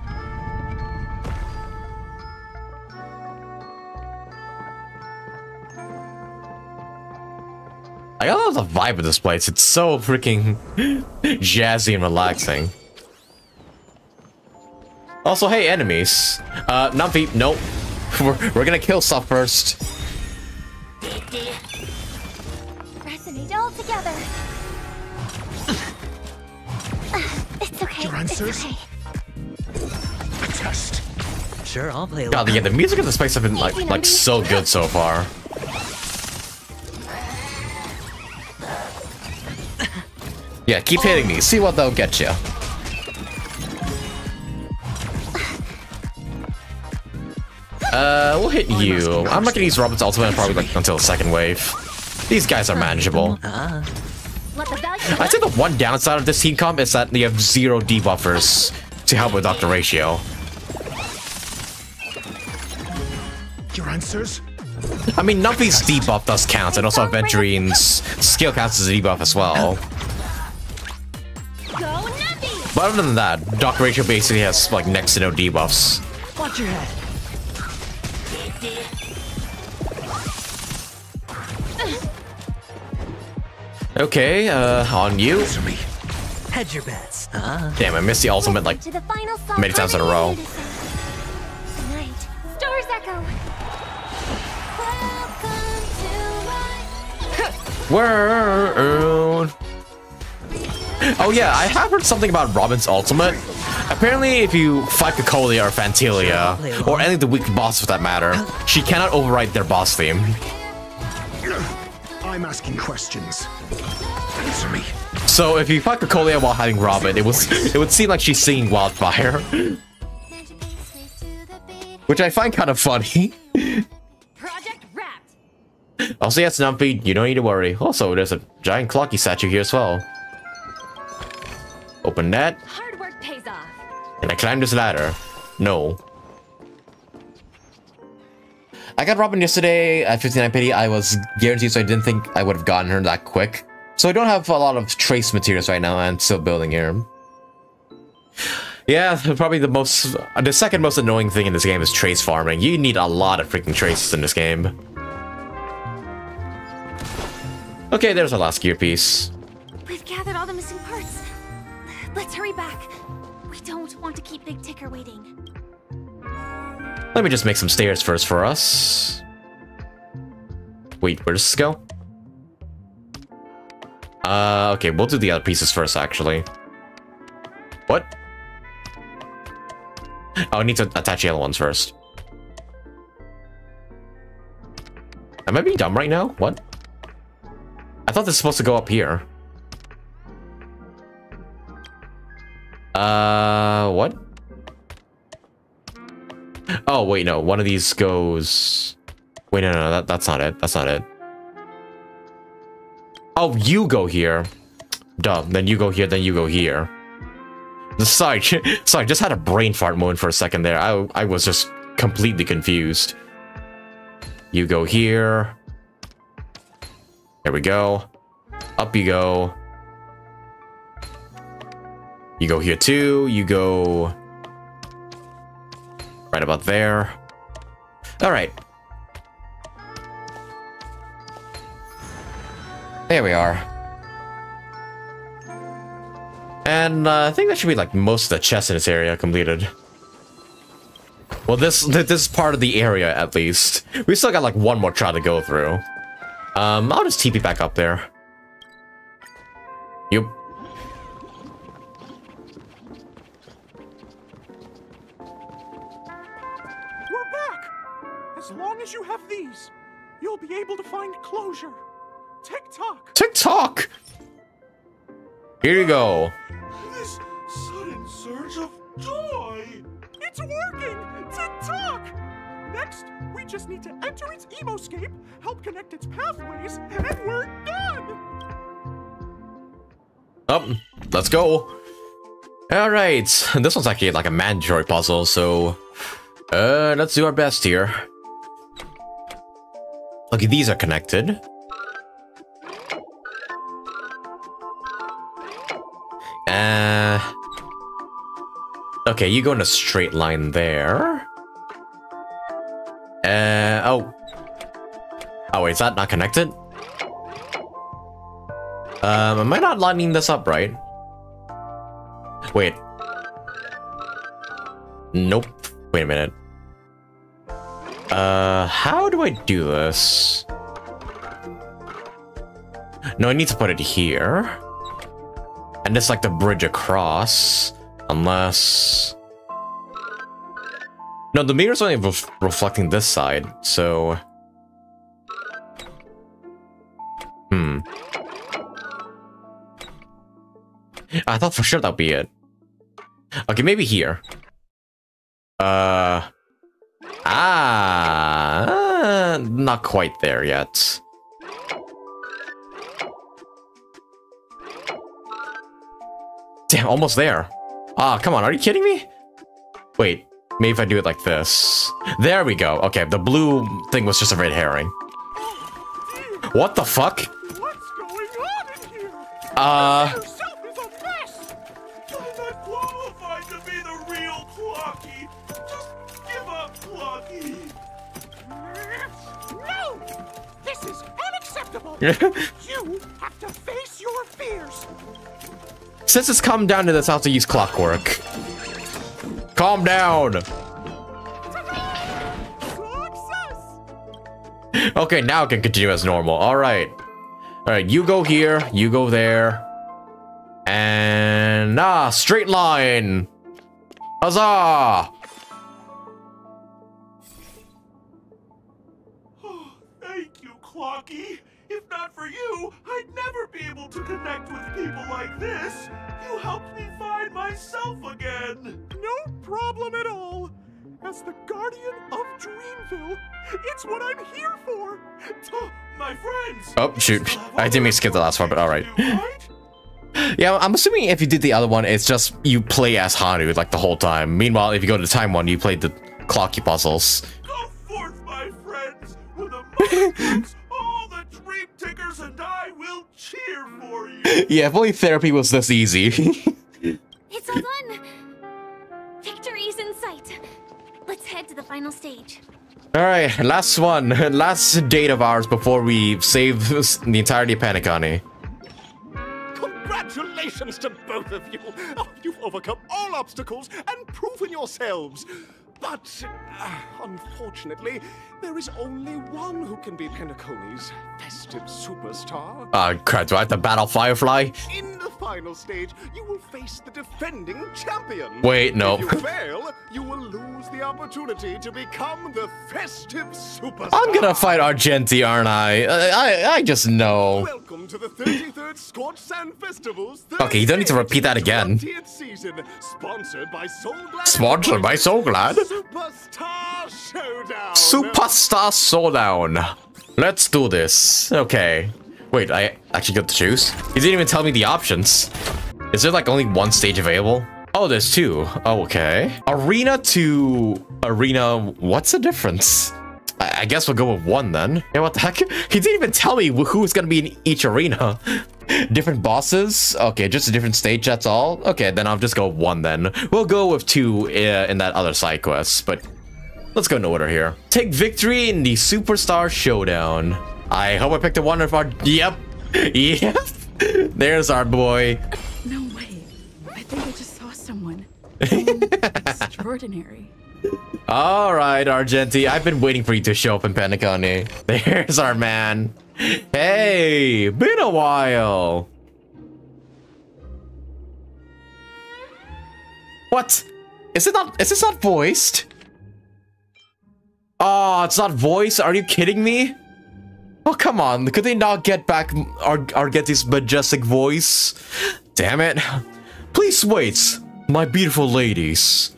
I love the vibe of this place. It's so freaking jazzy and relaxing. Also, hey, enemies. Uh, Numby, nope. We're, we're gonna kill stuff first. Resonate all together. it's okay. Your answers? It's okay. Test. Sure, I'll play. God, yeah, the music of this place have been like like so good so far. Yeah, keep hitting me. See what they'll get you. Uh, we'll hit you. I'm not gonna use Robin's ultimate probably like until the second wave. These guys are manageable. Let the value I'd say the one downside of this team comp is that they have zero debuffers to help with Dr. Ratio. Your answers? I mean, Numby's debuff does count, and also Aventurine's skill counts as a debuff as well. Go Numby. But other than that, Dr. Ratio basically has like next to no debuffs. Watch your head. Okay, uh, on you. Hedge your bets. Uh, Damn, I missed the ultimate like To the final song many times in a row. Tonight. Stars Echo. World. Oh yeah, I have heard something about Robin's ultimate. Apparently, if you fight Cocolia or Phantylia, or any of the weak bosses for that matter, she cannot override their boss theme. I'm asking questions. Answer me. So if you fight Cocolia while having Robin, it was it would seem like she's singing Wildfire. Which I find kind of funny. Project wrapped. Also, yes, Numby, you don't need to worry. Also, there's a giant clocky statue here as well. Open that, Hard work pays off. and I climb this ladder. No. I got Robin yesterday at 59 pity. I was guaranteed, so I didn't think I would have gotten her that quick. So I don't have a lot of trace materials right now, I'm still building here. Yeah, probably the most, the second most annoying thing in this game is trace farming. You need a lot of freaking traces in this game. Okay, there's our last gear piece. We've gathered all the missing parts. Let's hurry back. We don't want to keep Big Ticker waiting. Let me just make some stairs first for us. Wait, where does this go? Uh, okay, we'll do the other pieces first, actually. What? Oh, I need to attach the other ones first. Am I being dumb right now? What? I thought this was supposed to go up here. Uh, what? Oh, wait, no. One of these goes... Wait, no, no, that, that's not it. That's not it. Oh, you go here. Duh. Then you go here, then you go here. Sorry, sorry, just had a brain fart moment for a second there. I, I was just completely confused. You go here. There we go. Up you go. You go here too. You go... Right about there. Alright. There we are. And uh, I think that should be like most of the chests in this area completed. Well, this this part of the area at least. We still got like one more trial to go through. Um, I'll just TP back up there. Yep. Able to find closure. Tick tock! Tick tock! Here you go. This sudden surge of joy! It's working! Tick tock! Next, we just need to enter its emoscape, help connect its pathways, and we're done! Up, oh, let's go. All right, this one's actually like a mandatory puzzle, so uh, let's do our best here. Okay, these are connected. Uh, okay, you go in a straight line there. Uh, oh. Oh, wait, is that not connected? Um, am I not lining this up right? Wait. Nope. Wait a minute. Uh, how do I do this? No, I need to put it here. And it's like the bridge across. Unless... No, the mirror's only re reflecting this side, so... Hmm. I thought for sure that'd be it. Okay, maybe here. Uh... Ah... Not quite there yet. Damn, almost there. Ah, come on, are you kidding me? Wait, maybe if I do it like this. There we go. Okay, the blue thing was just a red herring. What the fuck? What's going on in here? Uh... you have to face your fears! Since it's come down to this, I'll have to use clockwork. Calm down! Okay, now it can continue as normal. Alright. Alright, you go here, you go there. And... Ah, straight line! Huzzah! Thank you, Clocky. If not for you, I'd never be able to connect with people like this. You helped me find myself again. No problem at all. As the guardian of Dreamville, it's what I'm here for. To my friends. Oh, shoot. I didn't mean to skip the last one, but alright. Yeah, I'm assuming if you did the other one, it's just you play as Hanu like the whole time. Meanwhile, if you go to the time one, you play the clocky puzzles. Go forth, my friends, And I will cheer for you. yeah, if only therapy was this easy. it's all done. Victory's in sight. Let's head to the final stage. All right, last one, last date of ours before we save the entirety of Penacony. Congratulations to both of you. Oh, you've overcome all obstacles and proven yourselves. But, uh, unfortunately, there is only one who can be Penacony's festive superstar. Uh, crap, do I have to battle Firefly? In the final stage, you will face the defending champion. Wait, no. If you fail, you will lose the opportunity to become the festive superstar. I'm gonna fight Argenti, aren't I? Uh, I I just know. Welcome to the 33rd Scorch Sand Festival's Okay, you don't need to repeat that again. season, sponsored by Soulglad. Sponsored by Soulglad. Superstar Showdown. Superstar Showdown. Let's do this. Okay. Wait, I actually got to choose? He didn't even tell me the options. Is there like only one stage available? Oh, there's two. Oh, okay. Arena to arena. What's the difference? I, I guess we'll go with one then. Yeah, what the heck? He didn't even tell me who's gonna be in each arena. different bosses? Okay, just a different stage, that's all? Okay, then I'll just go one then. We'll go with two uh, in that other side quest, but let's go in order here. Take victory in the Superstar Showdown. I hope I picked the one of our... Yep. Yep. There's our boy. No way. I think I just saw someone. Extraordinary. All right, Argenti. I've been waiting for you to show up in Penacony. There's our man. Hey, been a while. What? Is it not? Is this not voiced? Oh, it's not voice? Are you kidding me? Oh, come on. Could they not get back Ar Argenti's majestic voice? Damn it. Please wait, my beautiful ladies.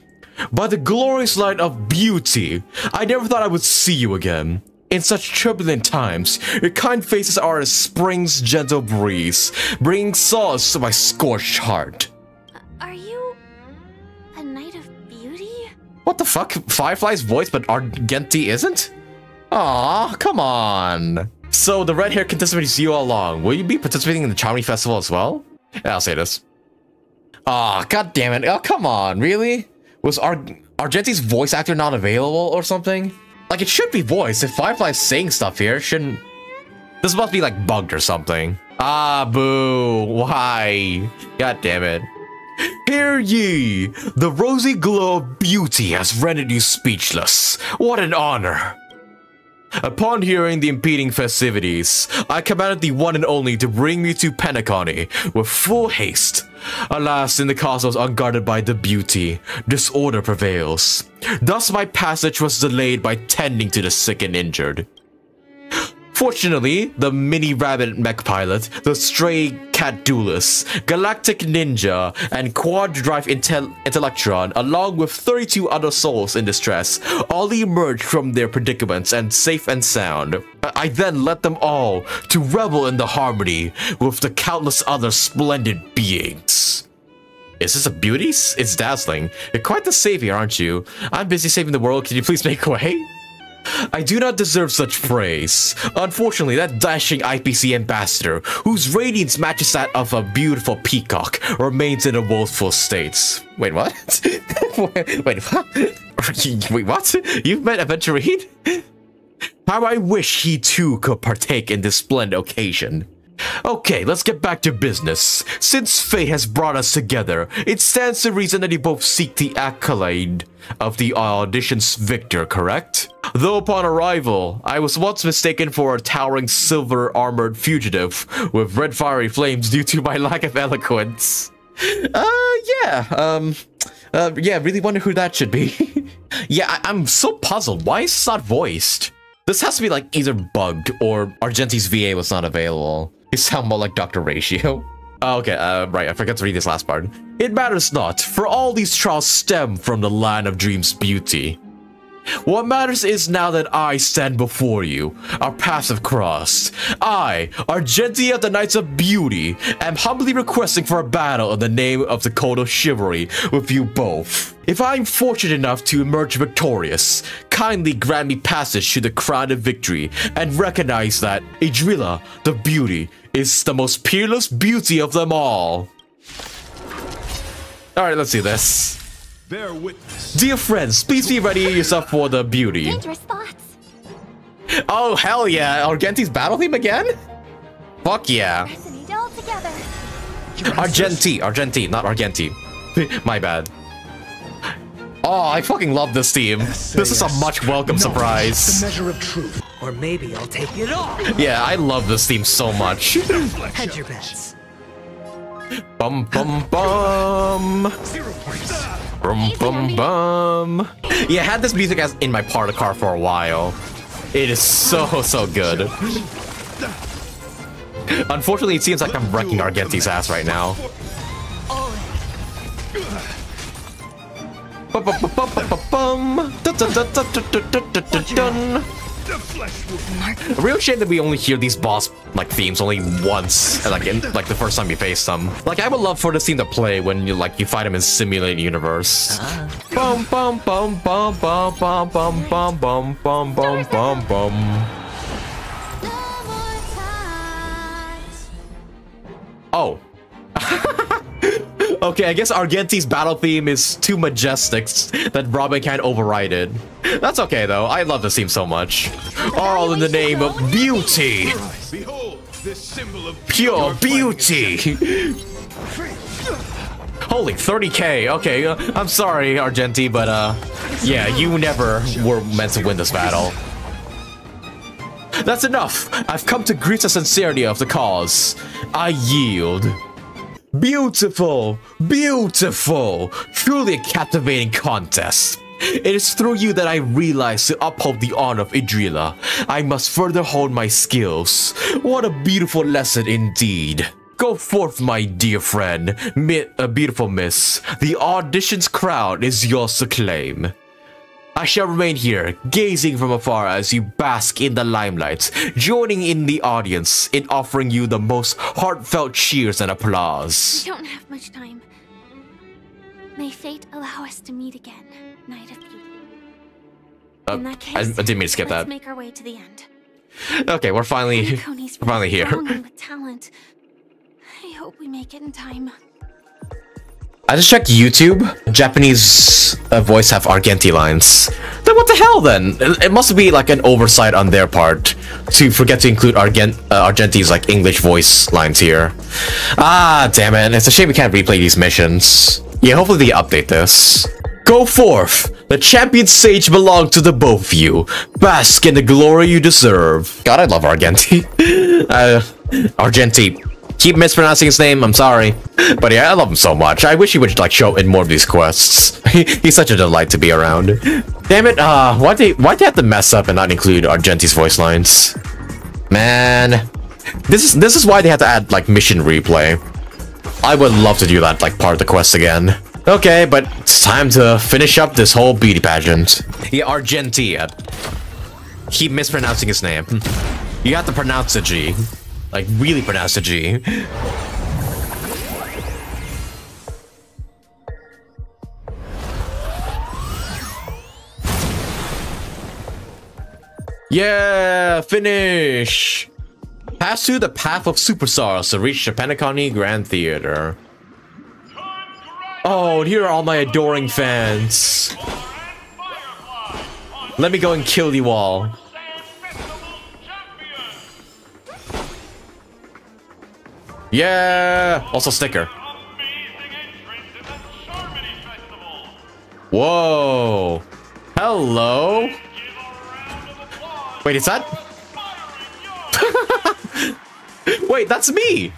By the glorious light of beauty, I never thought I would see you again. In such turbulent times, your kind faces are as spring's gentle breeze, bringing solace to my scorched heart. What the fuck? Firefly's voice, but Argenti isn't? Aw, come on. So the red hair contestant is you all along. Will you be participating in the Charmony Festival as well? Yeah, I'll say this. Aw, god damn it. Oh, come on, really? Was Ar Argenti's voice actor not available or something? Like, it should be voiced. If Firefly's saying stuff here, shouldn't... This must be, like, bugged or something. Ah, boo. Why? God damn it. Hear ye! The rosy glow of beauty has rendered you speechless. What an honor! Upon hearing the impeding festivities, I commanded the one and only to bring me to Penacony with full haste. Alas, in the castles unguarded by the beauty, disorder prevails. Thus my passage was delayed by tending to the sick and injured. Fortunately, the mini rabbit mech pilot, the stray cat duelist, galactic ninja, and quad drive intel intellectron, along with 32 other souls in distress, all emerged from their predicaments and safe and sound. I then led them all to revel in the harmony with the countless other splendid beings. Is this a beauty? It's dazzling. You're quite the savior, aren't you? I'm busy saving the world. Can you please make way? I do not deserve such praise. Unfortunately, that dashing IPC ambassador, whose radiance matches that of a beautiful peacock, remains in a woeful state. Wait, what? Wait, what? Wait, what? You've met Aventurine? How I wish he too could partake in this splendid occasion. Okay, let's get back to business. Since fate has brought us together, it stands to reason that you both seek the accolade of the audition's victor, correct? Though upon arrival, I was once mistaken for a towering silver-armored fugitive with red fiery flames due to my lack of eloquence. Uh, yeah, um, uh, yeah, really wonder who that should be. yeah, I am so puzzled. Why is this not voiced? This has to be like either bugged or Argenti's VA was not available. You sound more like Dr. Ratio. Oh, okay, uh, right, I forgot to read this last part. It matters not, for all these trials stem from the land of dreams beauty. What matters is now that I stand before you, our paths have crossed. I, Argenti of the Knights of Beauty, am humbly requesting for a battle in the name of the Code of Chivalry with you both. If I am fortunate enough to emerge victorious, kindly grant me passage to the crown of victory and recognize that Idrila, the Beauty, is the most peerless beauty of them all. Alright, let's do this. Bear witness. Dear friends, please be ready yourself for the beauty. Dangerous thoughts. Oh, hell yeah. Argenti's battle theme again? Fuck yeah. Resonate all together. Argenti. Argenti, not Argenti. My bad. Oh, I fucking love this theme. This is a much welcome surprise. measure of truth. Or maybe I'll take it all. Yeah, I love this theme so much. Hedge your bets. Bum bum bum. Zero points. Bum bum bum. Yeah, I had this music as in my part of car for a while. It is so so good. Unfortunately, it seems like I'm wrecking Argenti's ass right now. Bum bum bum bum bum bum. Dun dun dun dun dun dun dun dun. A real shame that we only hear these boss like themes only once, like in like the first time you face them. Like I would love for this theme to play when you like you fight them in simulated universe. Bum bum bum bum bum bum bum bum bum bum bum bum bum. Oh. Okay, I guess Argenti's battle theme is too majestic that Robin can't override it. That's okay though. I love this theme so much. All in the name of beauty. Behold, of Pure beauty. Holy 30k. Okay, uh, I'm sorry, Argenti, but uh, yeah, you never were meant to win this battle. That's enough. I've come to greet the sincerity of the cause. I yield. Beautiful, beautiful, truly a captivating contest. It is through you that I realize to uphold the honor of Idrila, I must further hone my skills. What a beautiful lesson indeed. Go forth, my dear friend, mi a beautiful miss. The audition's crown is yours to claim. I shall remain here, gazing from afar as you bask in the limelight, joining in the audience in offering you the most heartfelt cheers and applause. We don't have much time. May fate allow us to meet again, Knight of Beauty. Uh, In that I, case, I didn't mean to skip let's that. make our way to the end. Okay, we're finally, we're finally here. with talent. I hope we make it in time. I just checked YouTube. Japanese uh, voice have Argenti lines. Then what the hell then? It, must be like an oversight on their part to forget to include Argent uh, Argenti's like English voice lines here. Ah, damn it. It's a shame we can't replay these missions. Yeah, hopefully they update this. Go forth! The champion sage belong to the both of you. Bask in the glory you deserve. God, I love Argenti. uh, Argenti. Keep mispronouncing his name, I'm sorry. But yeah, I love him so much. I wish he would like show in more of these quests. He's such a delight to be around. Damn it, uh, why'd they, why'd they have to mess up and not include Argenti's voice lines? Man. This is, this is why they had to add, like, mission replay. I would love to do that, like, part of the quest again. Okay, but it's time to finish up this whole beauty pageant. Yeah, Argentia. Keep mispronouncing his name. You have to pronounce the G. Like, really pronounce the G. Yeah, finish! Pass through the path of superstars to reach the Penacony Grand Theater. Oh, here are all my adoring fans. Let me go and kill you all. Yeah! Also sticker. Whoa! Hello? Wait, is that? Wait, that's me!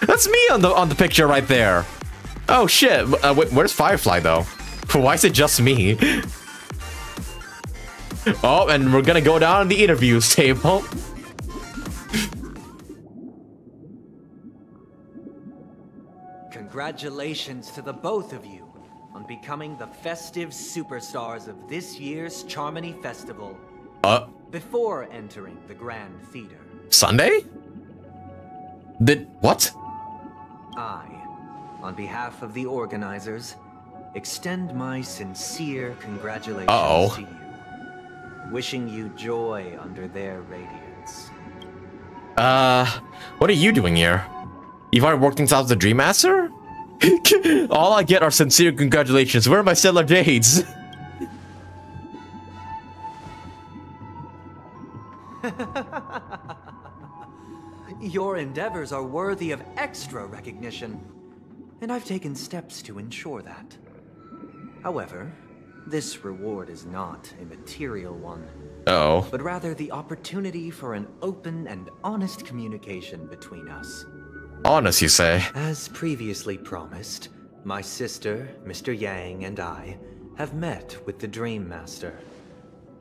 That's me on the on the picture right there. Oh shit! Uh, wait, where's Firefly though? Why is it just me? Oh, and we're gonna go down the interviews table. Congratulations to the both of you on becoming the festive superstars of this year's Charmony Festival. Uh, Before entering the Grand Theater, Sunday? Did what? I, on behalf of the organizers, extend my sincere congratulations Uh-oh. to you, wishing you joy under their radiance. Uh, what are you doing here? You've already worked things out with the Dream Master? All I get are sincere congratulations. Where are my stellar jades? Your endeavors are worthy of extra recognition, and I've taken steps to ensure that. However, this reward is not a material one. Uh oh. But rather the opportunity for an open and honest communication between us. Honest, you say? As previously promised, my sister, Mr. Yang, and I have met with the Dream Master.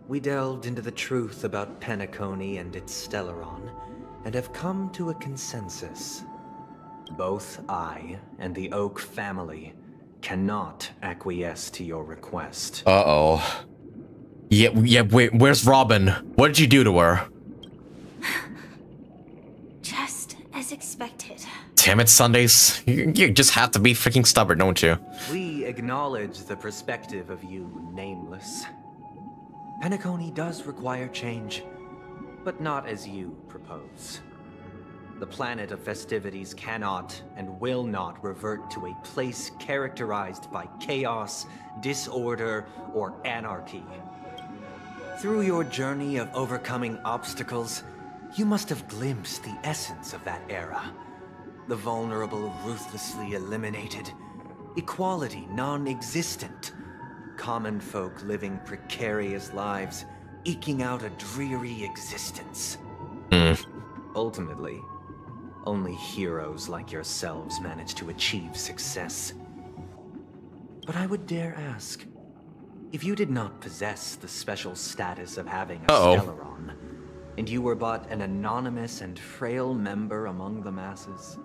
We delved into the truth about Penacony and its Stellaron, and have come to a consensus. Both I and the Oak family cannot acquiesce to your request. Uh-oh. Yeah, yeah, wait, where's Robin? What did you do to her? Just as expected. Damn it, Sundays. You, you just have to be freaking stubborn, don't you? We acknowledge the perspective of you, Nameless. Penacony does require change, but not as you propose. The planet of festivities cannot and will not revert to a place characterized by chaos, disorder, or anarchy. Through your journey of overcoming obstacles, you must have glimpsed the essence of that era. The vulnerable ruthlessly eliminated, equality non-existent, common folk living precarious lives, eking out a dreary existence. Hmm. Ultimately, only heroes like yourselves manage to achieve success. But I would dare ask, if you did not possess the special status of having a Uh-oh. Stellaron, and you were but an anonymous and frail member among the masses,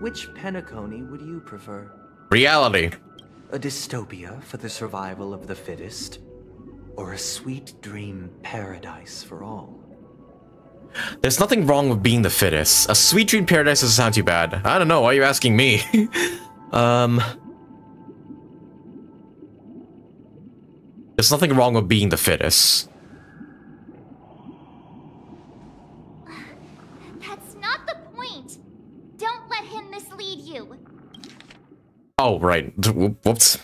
which Penacony would you prefer? Reality. A dystopia for the survival of the fittest? Or a sweet dream paradise for all? There's nothing wrong with being the fittest. A sweet dream paradise doesn't sound too bad. I don't know, why are you asking me? um... There's nothing wrong with being the fittest. That's not the point. Don't let him mislead you. Oh, right. Whoops.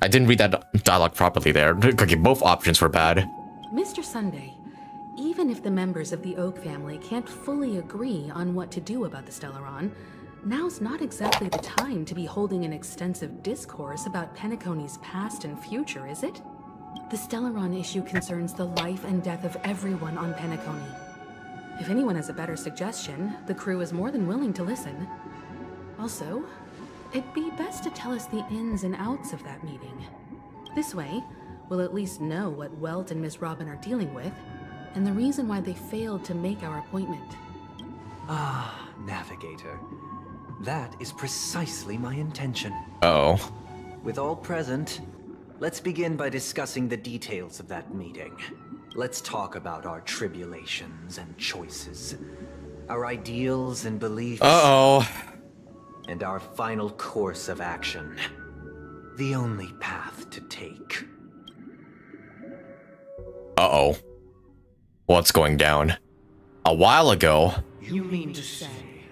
I didn't read that dialogue properly there. Okay, both options were bad. Mr. Sunday, even if the members of the Oak family can't fully agree on what to do about the Stellaron, now's not exactly the time to be holding an extensive discourse about Penacony's past and future, is it? The Stellaron issue concerns the life and death of everyone on Penacony. If anyone has a better suggestion, the crew is more than willing to listen. Also, it'd be best to tell us the ins and outs of that meeting. This way, we'll at least know what Welt and Miss Robin are dealing with, and the reason why they failed to make our appointment. Ah, Navigator. That is precisely my intention. Uh oh. With all present, let's begin by discussing the details of that meeting. Let's talk about our tribulations and choices, our ideals and beliefs. Uh-oh. And our final course of action. The only path to take. Uh-oh. What's going down? A while ago, You mean to say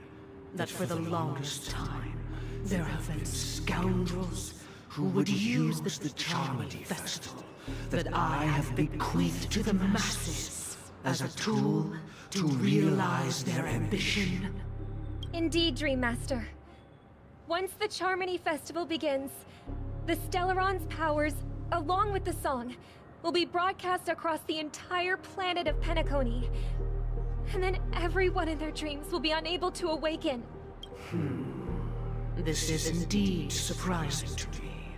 that for the longest time, there have been scoundrels who would use this Charmony Festival that I have bequeathed to the masses as a tool to realize their ambition? Indeed, Dream Master. Once the Charmony Festival begins, the Stellaron's powers, along with the song, will be broadcast across the entire planet of Penacony. And then everyone in their dreams will be unable to awaken. Hmm. This is indeed surprising to me.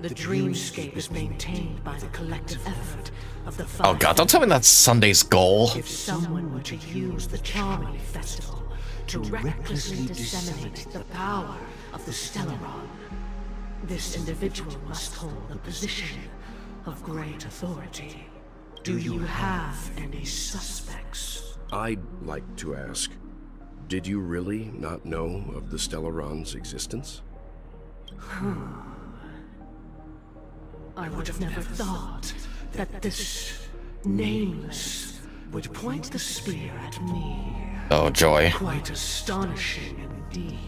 The dreamscape is maintained by the collective effort of the Oh god, don't tell me that's Sunday's goal. If someone were to use the Charmony Festival to recklessly disseminate the power of the Stellaron, this individual must hold a position of great authority. Do you have any suspects? I'd like to ask, did you really not know of the Stellaron's existence? Hmm. I would have never thought that this nameless would point the spear at me. Oh, joy. Quite astonishing indeed.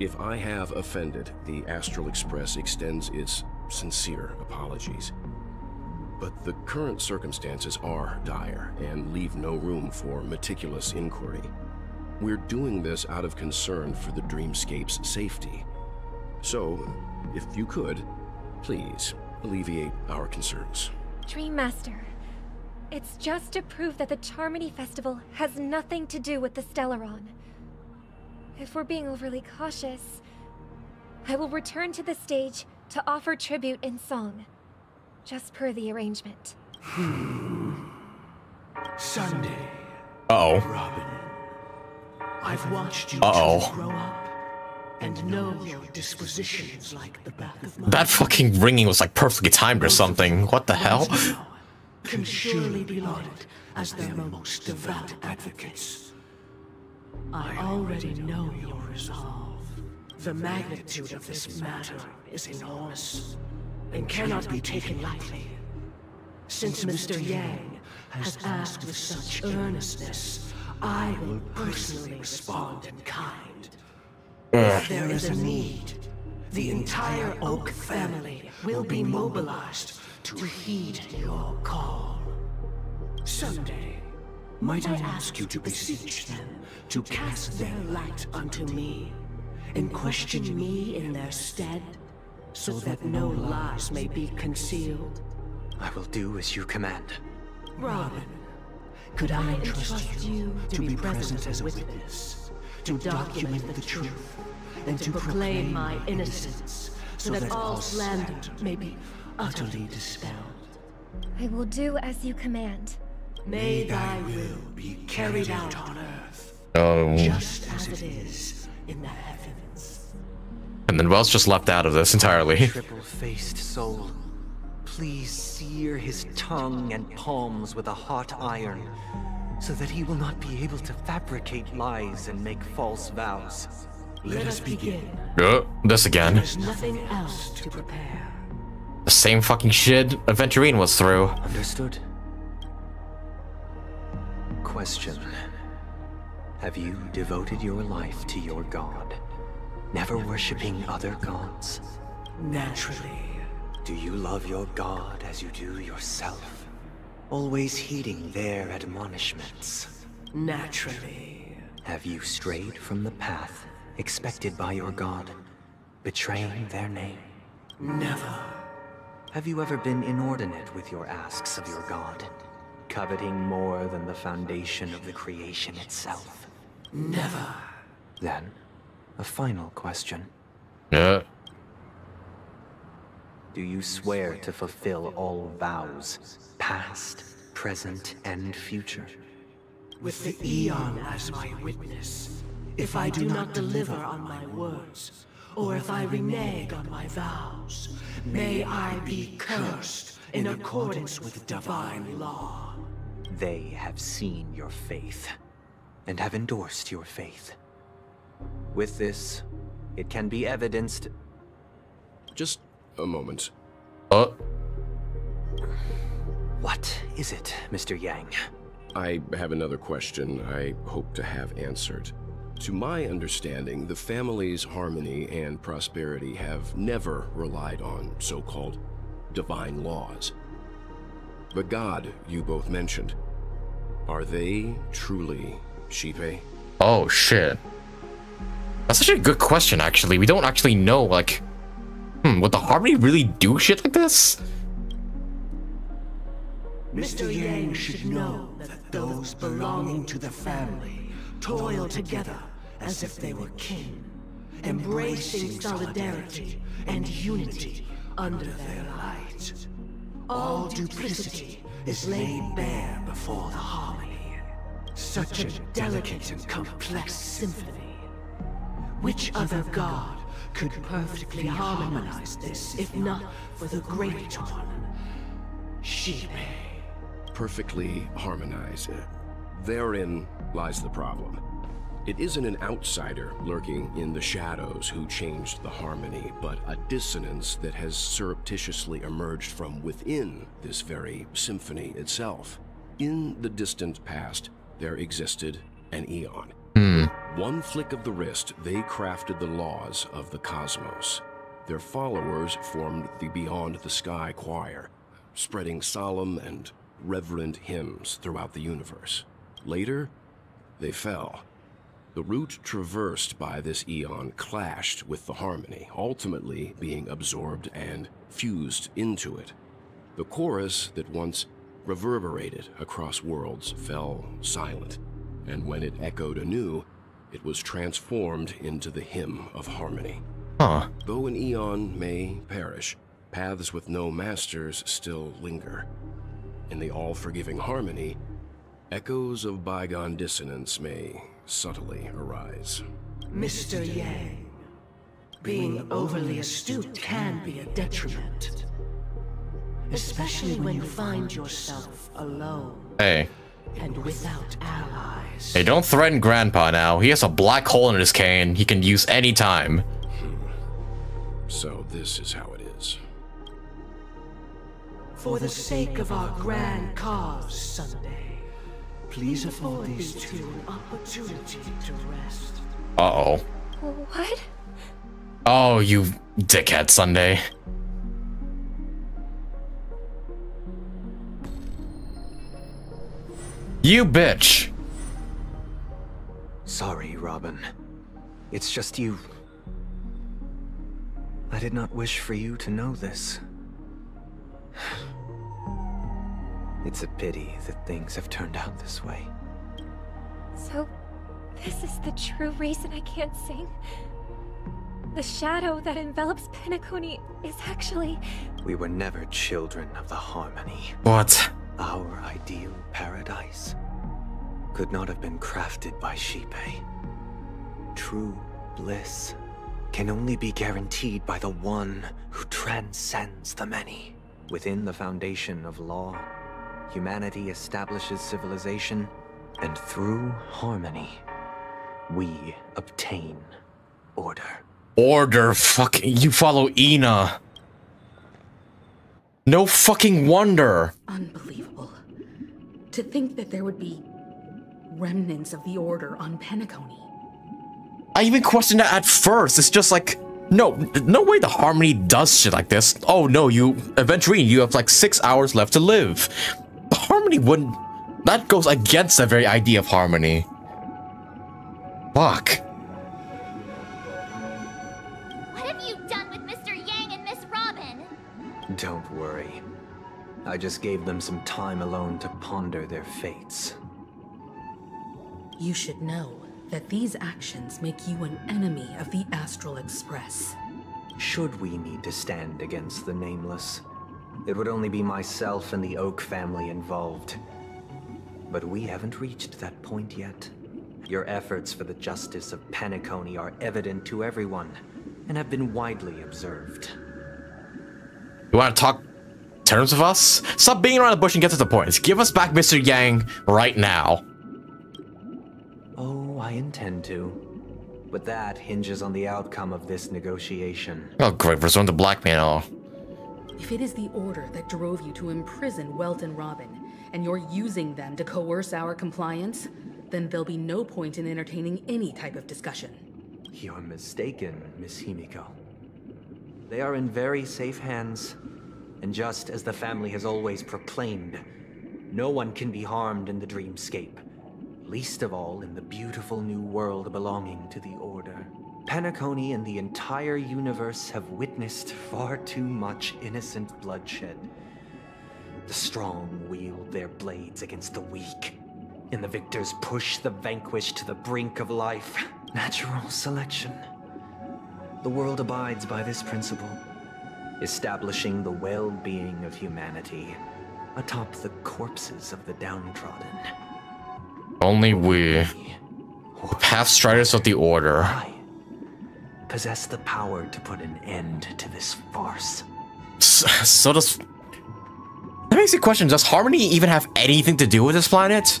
If I have offended, the Astral Express extends its sincere apologies. But the current circumstances are dire and leave no room for meticulous inquiry. We're doing this out of concern for the Dreamscape's safety. So, if you could, please alleviate our concerns. Dream Master, it's just to prove that the Charmony Festival has nothing to do with the Stellaron. If we're being overly cautious, I will return to the stage to offer tribute in song, just per the arrangement. Sunday. Uh oh. Robin. I've watched you Uh-oh. grow up and know your dispositions like the back of my That fucking ringing was like perfectly timed or something. What the hell? Can surely be lauded as their most devout advocates. I already know your resolve. The magnitude of this matter is enormous and cannot be taken lightly. Since Mr. Yang has asked with such earnestness, I will personally respond in kind. If there is a need, the entire Oak family will be mobilized to heed your call. Sunday, might I ask you to beseech them to cast their light unto me, and question me in their stead, so that no lies may be concealed? I will do as you command. Robin, could I entrust you to be present as a witness, to document the truth, and to proclaim my innocence, so that all slander may be utterly dispelled? I will do as you command. May thy will be carried out on earth, Oh. just as it is in the heavens. And then Welt's just left out of this entirely. Triple-faced soul, please sear his tongue and palms with a hot iron, so that he will not be able to fabricate lies and make false vows. Let us begin. Uh, this again. There's nothing else to prepare. The same fucking shit Aventurine was through. Understood. Question. Have you devoted your life to your god, never worshipping other gods? Naturally. Do you love your god as you do yourself? Always heeding their admonishments? Naturally. Have you strayed from the path expected by your god, betraying their name? Never. Have you ever been inordinate with your asks of your god, coveting more than the foundation of the creation itself? Never. Then, a final question. Yeah. Do you swear to fulfill all vows, past, present, and future? With the Aeon as my witness, if I do not deliver on my words, or if I renege on my vows, may I be cursed in accordance with divine law. They have seen your faith, and have endorsed your faith. With this, it can be evidenced... Just a moment. Uh. What is it, Mr. Yang? I have another question I hope to have answered. To my understanding, the family's harmony and prosperity have never relied on so-called divine laws. The god you both mentioned, are they truly Xipe? Oh shit. That's such a good question, actually. We don't actually know, like, hmm, would the Harmony really do shit like this? Mr. Yang should know that those belonging to the family toil together as if they were kin, embracing solidarity and unity under their light. All duplicity is laid bare before the harmony. Such a delicate and complex symphony. Which other god could perfectly harmonize this if not for the Great One? Xipe. Perfectly harmonized. Therein lies the problem. It isn't an outsider lurking in the shadows who changed the harmony, but a dissonance that has surreptitiously emerged from within this very symphony itself. In the distant past, there existed an Aeon. Hmm. One flick of the wrist, they crafted the laws of the cosmos. Their followers formed the Beyond the Sky Choir, spreading solemn and reverent hymns throughout the universe. Later, they fell. The route traversed by this Aeon clashed with the harmony, ultimately being absorbed and fused into it. The chorus that once reverberated across worlds fell silent, and when it echoed anew, it was transformed into the hymn of harmony. Huh. Though an Aeon may perish, paths with no masters still linger. In the all-forgiving harmony, echoes of bygone dissonance may subtly arise. Mr. Yang, being overly astute can be a detriment. Especially when you find yourself alone Hey. and without allies. Hey, don't threaten Grandpa now. He has a black hole in his cane he can use any time. Hmm. So this is how it is. For the sake of our grand cause, Sunday, please afford these two an opportunity to rest. Uh-oh. What? Oh, you dickhead, Sunday. You bitch. Sorry, Robin. It's just you. I did not wish for you to know this. It's a pity that things have turned out this way. So, this is the true reason I can't sing? The shadow that envelops Penacony is actually... We were never children of the Harmony. What? Our ideal paradise could not have been crafted by Xipe. True bliss can only be guaranteed by the one who transcends the many. Within the foundation of law, humanity establishes civilization, and through harmony, we obtain order. Order, fucking, you follow Ena. No fucking wonder. Unbelievable. To think that there would be remnants of the Order on Penacony. I even questioned that at first. It's just like, no, no way the Harmony does shit like this. Oh no, you, Aventurine, you have like six hours left to live. The Harmony wouldn't, that goes against the very idea of Harmony. Fuck. What have you done with Mr. Yang and Miss Robin? Don't worry. I just gave them some time alone to ponder their fates. You should know that these actions make you an enemy of the Astral Express. Should we need to stand against the Nameless, it would only be myself and the Oak family involved. But we haven't reached that point yet. Your efforts for the justice of Penacony are evident to everyone, and have been widely observed. You want to talk terms of us? Stop being around the bush and get to the point. Give us back Mr. Yang right now. Oh, I intend to. But that hinges on the outcome of this negotiation. Oh, great. we're Resume the blackmail. If it is the Order that drove you to imprison Welt and Robin, and you're using them to coerce our compliance, then there'll be no point in entertaining any type of discussion. You're mistaken, Miss Himeko. They are in very safe hands. And just as the family has always proclaimed, no one can be harmed in the dreamscape. Least of all in the beautiful new world belonging to the Order. Penacony and the entire universe have witnessed far too much innocent bloodshed. The strong wield their blades against the weak, and the victors push the vanquished to the brink of life. Natural selection. The world abides by this principle, establishing the well-being of humanity atop the corpses of the downtrodden. Only we, Pathstriders of the Order, Possess the power to put an end to this farce. So, so does. That makes me question: Does Harmony even have anything to do with this planet?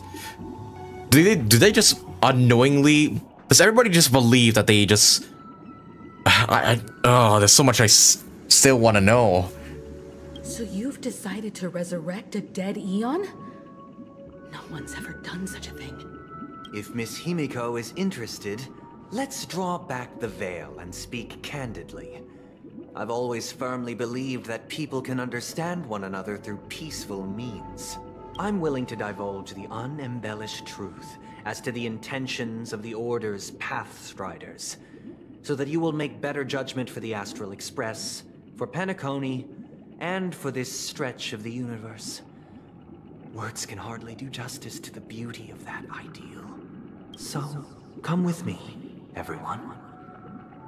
Do they? Do they just unknowingly? Does everybody just believe that they just? I. I oh, there's so much I s still want to know. So you've decided to resurrect a dead Aeon? No one's ever done such a thing. If Miss Himeko is interested, let's draw back the veil and speak candidly. I've always firmly believed that people can understand one another through peaceful means. I'm willing to divulge the unembellished truth as to the intentions of the Order's Pathstriders, so that you will make better judgment for the Astral Express, for Penacony, and for this stretch of the universe. Words can hardly do justice to the beauty of that ideal. So, come with me, everyone.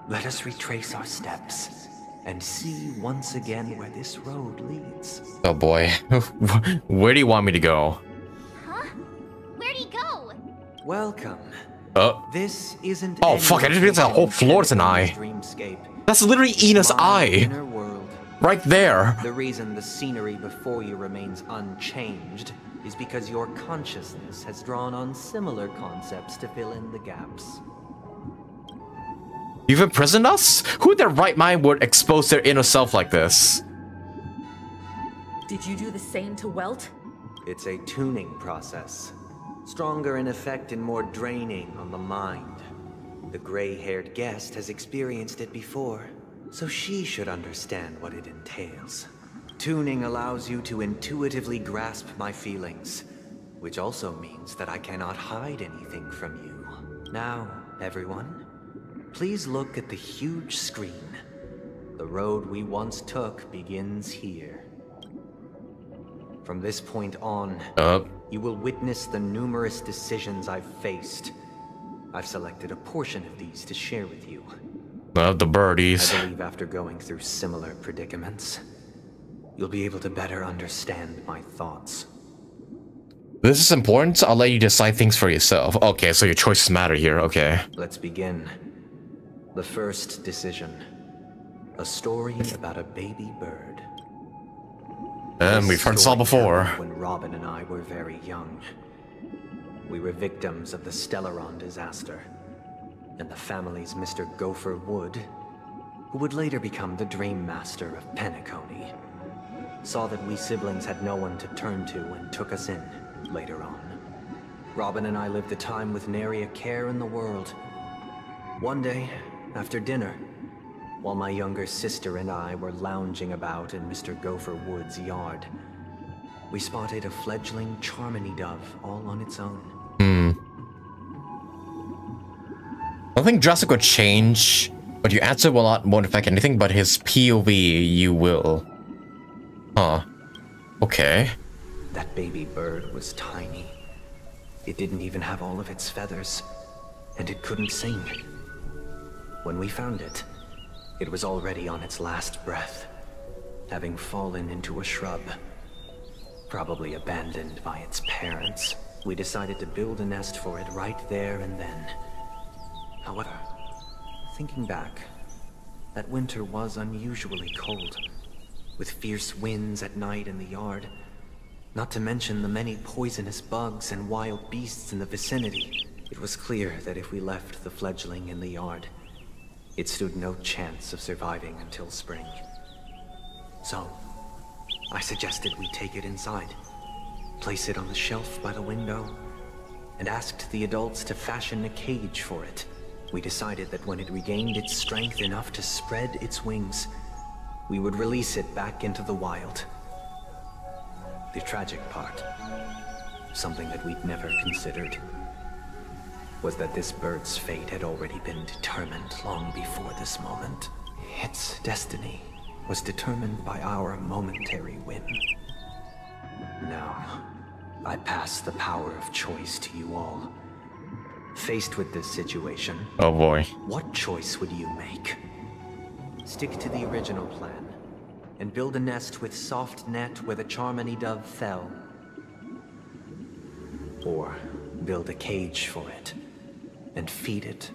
Let us retrace our steps and see once again where this road leads. Oh boy. where do you want me to go? Huh? Where'd he go? Welcome. Oh. This isn't Oh fuck, I just realized the whole floor's an eye. That's literally Ena's eye. Right there. The reason the scenery before you remains unchanged is because your consciousness has drawn on similar concepts to fill in the gaps. You've imprisoned us? Who in their right mind would expose their inner self like this? Did you do the same to Welt? It's a tuning process. Stronger in effect and more draining on the mind. The gray-haired guest has experienced it before, so she should understand what it entails. Tuning allows you to intuitively grasp my feelings, which also means that I cannot hide anything from you. Now, everyone, please look at the huge screen. The road we once took begins here. From this point on, you will witness the numerous decisions I've faced. I've selected a portion of these to share with you. Uh, the birdies. I believe after going through similar predicaments, you'll be able to better understand my thoughts. This is important. I'll let you decide things for yourself. Okay, so your choices matter here. Okay. Let's begin. The first decision. A story about a baby bird. And we've heard this all before. When Robin and I were very young. We were victims of the Stellaron disaster. And the family's Mr. Gopher Wood, who would later become the Dream Master of Penacony, saw that we siblings had no one to turn to and took us in later on. Robin and I lived a time with nary a care in the world. One day, after dinner, while my younger sister and I were lounging about in Mr. Gopher Wood's yard, we spotted a fledgling Charmony dove all on its own. Hmm. I don't think Jurassic would change, but your answer will not won't affect anything, but his POV you will. Huh. Okay. That baby bird was tiny. It didn't even have all of its feathers, and it couldn't sing. When we found it, it was already on its last breath, having fallen into a shrub. Probably abandoned by its parents. We decided to build a nest for it right there and then. However, thinking back, that winter was unusually cold, with fierce winds at night in the yard, not to mention the many poisonous bugs and wild beasts in the vicinity. It was clear that if we left the fledgling in the yard, it stood no chance of surviving until spring. So, I suggested we take it inside, place it on the shelf by the window, and asked the adults to fashion a cage for it. We decided that when it regained its strength enough to spread its wings, we would release it back into the wild. The tragic part, something that we'd never considered, was that this bird's fate had already been determined long before this moment. Its destiny was determined by our momentary whim. Now, I pass the power of choice to you all. Faced with this situation, oh boy, what choice would you make? Stick to the original plan and build a nest with soft net where the Charmony dove fell. Or build a cage for it and feed it,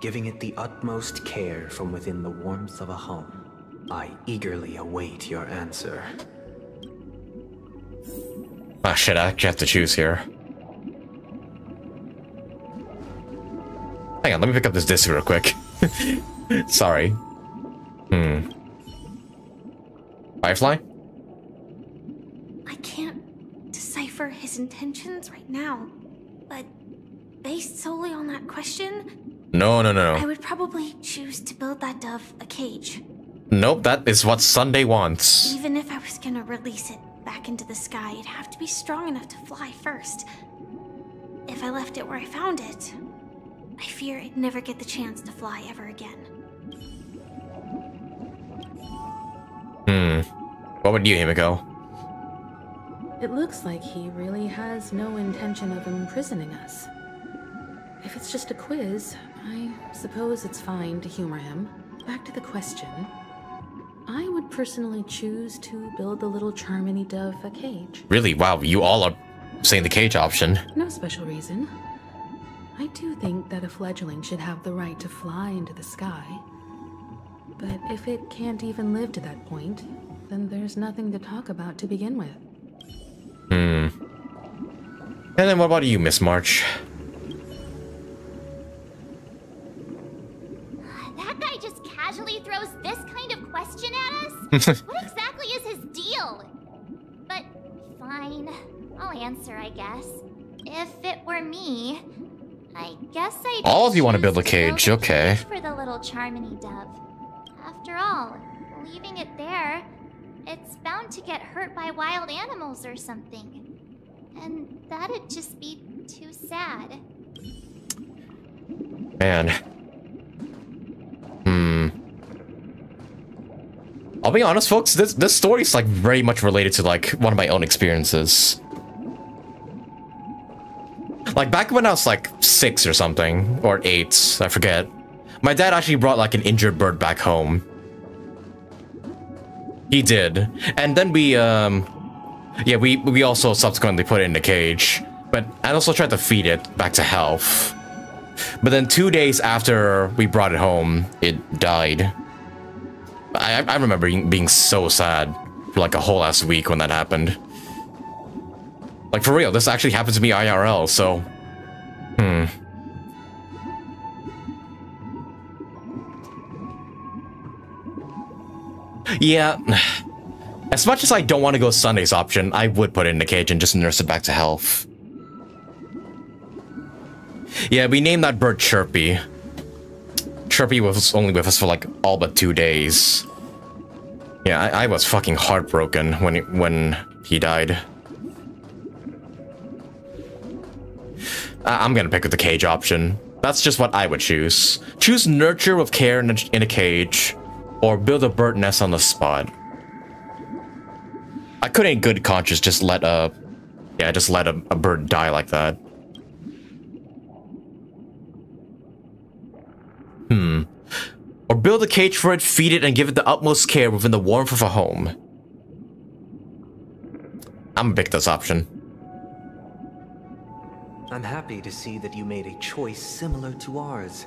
giving it the utmost care from within the warmth of a home. I eagerly await your answer. Ah shit, I actually have to choose here. Hang on, let me pick up this disc real quick. Sorry. Hmm. Firefly? I can't decipher his intentions right now, but based solely on that question, No, no, no, I would probably choose to build that dove a cage. Nope, that is what Sunday wants. Even if I was gonna release it back into the sky, it'd have to be strong enough to fly first. If I left it where I found it, I fear it'd never get the chance to fly ever again. Hmm. What would you, Himeko? It looks like he really has no intention of imprisoning us. If it's just a quiz, I suppose it's fine to humor him. Back to the question. I would personally choose to build the little Charmony dove a cage. Really? Wow, you all are saying the cage option. No special reason. I do think that a fledgling should have the right to fly into the sky. But if it can't even live to that point, then there's nothing to talk about to begin with. Hmm. And then what about you, Miss March? what exactly is his deal? But fine, I'll answer, I guess. If it were me, I guess I'd All of you want to build a cage, build okay. for the little Charmony dove. After all, leaving it there, it's bound to get hurt by wild animals or something. And that'd just be too sad. Man. I'll be honest, folks, this this story is like very much related to like one of my own experiences. Like back when I was like six or something, or eight, I forget. My dad actually brought like an injured bird back home. He did. And then we, um... Yeah, we, we also subsequently put it in a cage. But I also tried to feed it back to health. But then two days after we brought it home, it died. I, I remember being- so sad for like a whole ass week when that happened. Like for real, this actually happened to me IRL, so... Hmm. Yeah. As much as I don't want to go Sunday's option, I would put it in the cage and just nurse it back to health. Yeah, we named that bird Chirpy. Chirpy was only with us for like all but two days. Yeah, I, I was fucking heartbroken when he, when he died. I, I'm gonna pick with the cage option. That's just what I would choose. Choose nurture with care in a, in a cage, or build a bird nest on the spot. I couldn't in good conscience just let a, yeah, just let a, a bird die like that. Hmm. Or build a cage for it, feed it, and give it the utmost care within the warmth of a home. I'm gonna pick this option. I'm happy to see that you made a choice similar to ours.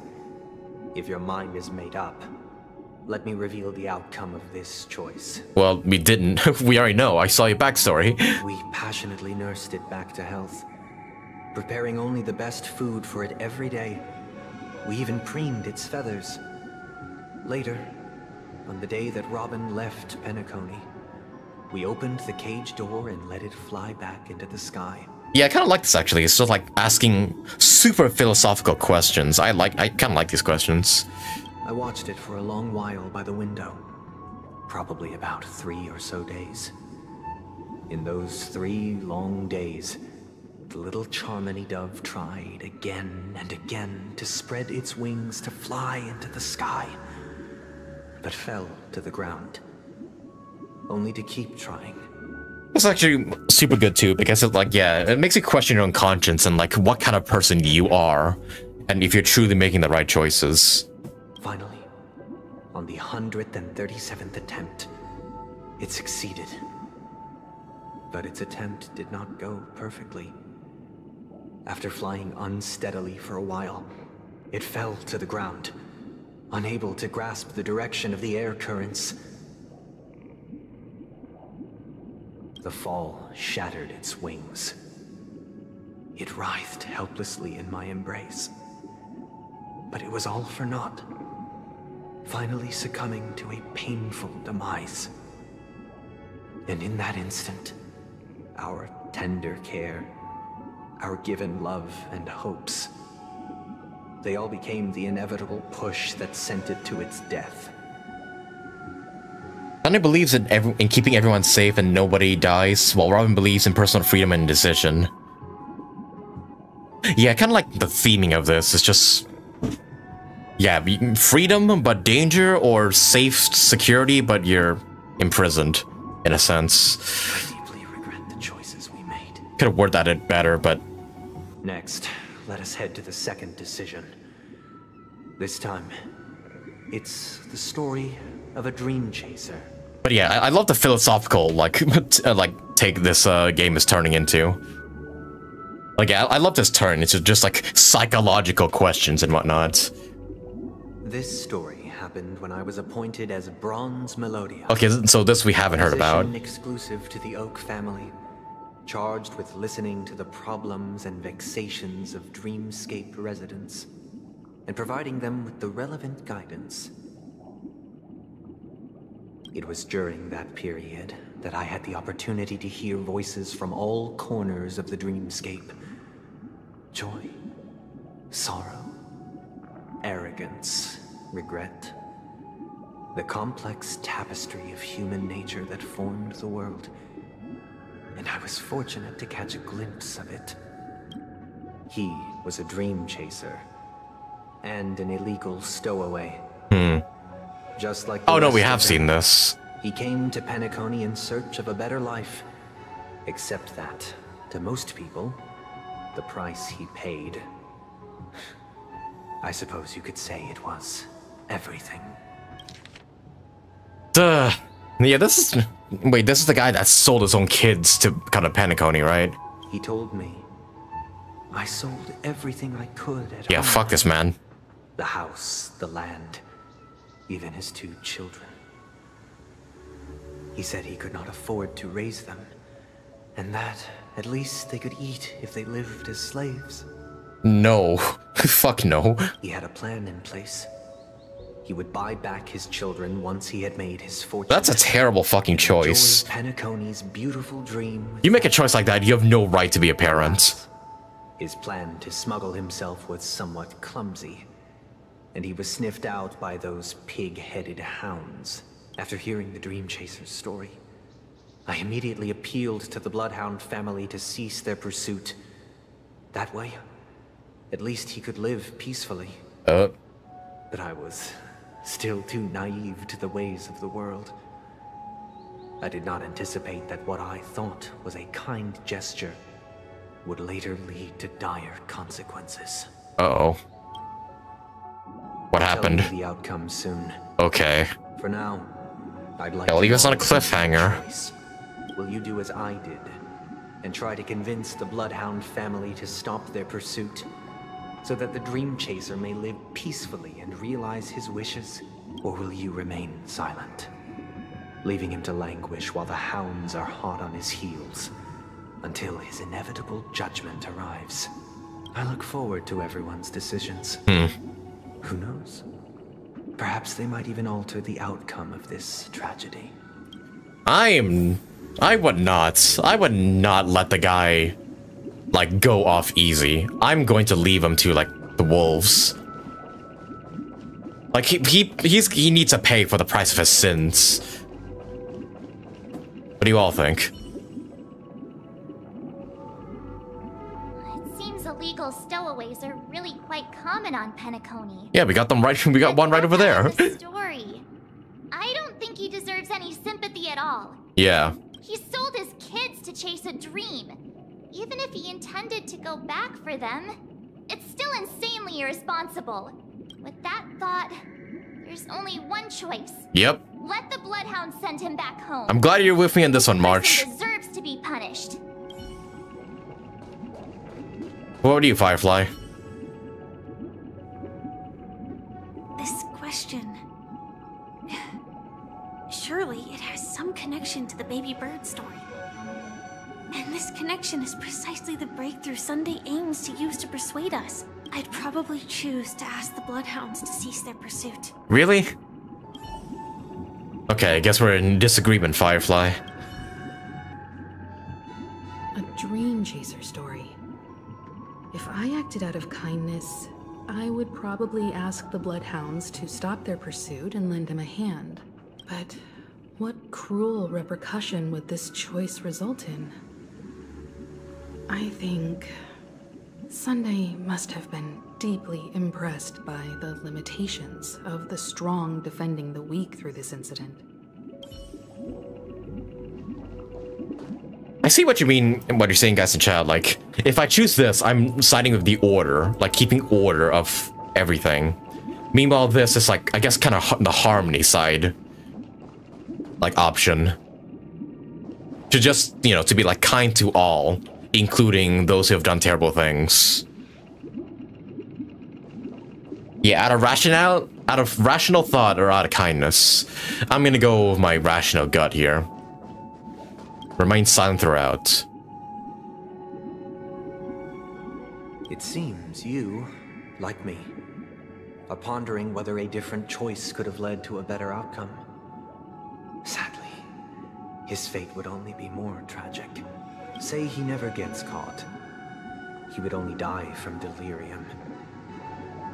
If your mind is made up, let me reveal the outcome of this choice. Well, we didn't. we already know. I saw your backstory. We passionately nursed it back to health, preparing only the best food for it every day. We even preened its feathers. Later, on the day that Robin left Penacony, we opened the cage door and let it fly back into the sky. Yeah, I kind of like this actually. It's just like asking super philosophical questions. I like. I kind of like these questions. I watched it for a long while by the window. Probably about three or so days. In those three long days, the little Charmony dove tried again and again to spread its wings to fly into the sky, but fell to the ground. Only to keep trying. It's actually super good too because it like yeah, it makes you question your own conscience and like what kind of person you are, and if you're truly making the right choices. Finally, on the 137th attempt, it succeeded. But its attempt did not go perfectly. After flying unsteadily for a while, it fell to the ground, unable to grasp the direction of the air currents. The fall shattered its wings. It writhed helplessly in my embrace. But it was all for naught, finally succumbing to a painful demise. And in that instant, our tender care, our given love and hopes, they all became the inevitable push that sent it to its death. Sunday believes in in keeping everyone safe and nobody dies, while Robin believes in personal freedom and decision. Yeah, kind of like the theming of this. It's just... Yeah, freedom, but danger, or safe security, but you're imprisoned, in a sense. Could have worded that it better, but... Next, let us head to the second decision. This time, it's the story of a dream chaser. But yeah, I, I love the philosophical like uh, like take this uh, game is turning into. Like I, I love this turn. It's just like psychological questions and whatnot. This story happened when I was appointed as Bronze Melodia. Okay, so this we haven't heard about. exclusive to the Oak family, charged with listening to the problems and vexations of Dreamscape residents, and providing them with the relevant guidance it was during that period that I had the opportunity to hear voices from all corners of the dreamscape. Joy, sorrow, arrogance, regret. The complex tapestry of human nature that formed the world. And I was fortunate to catch a glimpse of it. He was a dream chaser and an illegal stowaway. Hmm. Just like Oh no, we have seen this. He came to Penacony in search of a better life. Except that, to most people, the price he paid. I suppose you could say it was everything. Duh. Yeah, this is... Wait, this is the guy that sold his own kids to kind of Penacony, right? He told me. I sold everything I could at Yeah, home. fuck this man. The house, the land, even his two children. He said he could not afford to raise them, and that at least they could eat if they lived as slaves. No. Fuck no. He had a plan in place. He would buy back his children once he had made his fortune. That's a terrible fucking choice. Penacony's beautiful dream. You make a choice like that, you have no right to be a parent. His plan to smuggle himself was somewhat clumsy, and he was sniffed out by those pig-headed hounds. After hearing the Dream Chaser's story, I immediately appealed to the Bloodhound family to cease their pursuit. That way, at least he could live peacefully. Uh. But I was still too naive to the ways of the world. I did not anticipate that what I thought was a kind gesture would later lead to dire consequences. Uh-oh. What Tell happened? the outcome soon. Okay. For now, I'd like Yeah, to leave us on a cliffhanger. choice. Will you do as I did and try to convince the Bloodhound family to stop their pursuit so that the Dream Chaser may live peacefully and realize his wishes? Or will you remain silent, leaving him to languish while the hounds are hot on his heels until his inevitable judgment arrives? I look forward to everyone's decisions. Hmm. Who knows? Perhaps they might even alter the outcome of this tragedy. I am... I would not. I would not let the guy, like, go off easy. I'm going to leave him to, like, the wolves. Like, he, he, he's, he needs to pay for the price of his sins. What do you all think? It seems illegal stowaways are really quite common on Penacony. Yeah, we got them right, we got one right over there. The Story. I don't think he deserves any sympathy at all. yeah. He sold his kids to chase a dream. Even if he intended to go back for them, it's still insanely irresponsible. With that thought, there's only one choice. Yep. Let the Bloodhound send him back home. I'm glad you're with me on this one, March. He deserves to be punished. What do you, Firefly? This question. Surely it has some connection to the baby bird story. And this connection is precisely the breakthrough Sunday aims to use to persuade us. I'd probably choose to ask the Bloodhounds to cease their pursuit. Really? Okay, I guess we're in disagreement, Firefly. A dream chaser story. If I acted out of kindness, I would probably ask the Bloodhounds to stop their pursuit and lend him a hand. But what cruel repercussion would this choice result in? I think Sunday must have been deeply impressed by the limitations of the strong defending the weak through this incident. I see what you mean and what you're saying, guys and child. Like, if I choose this, I'm siding with the order, like keeping order of everything. Meanwhile, this is like, I guess, kind of the harmony side, like option. To just, you know, to be like kind to all, including those who have done terrible things. Yeah, out of rationale, out of rational thought or out of kindness, I'm gonna go with my rational gut here. Remain silent throughout. It seems you, like me, are pondering whether a different choice could have led to a better outcome. Sadly, his fate would only be more tragic. Say he never gets caught. He would only die from delirium.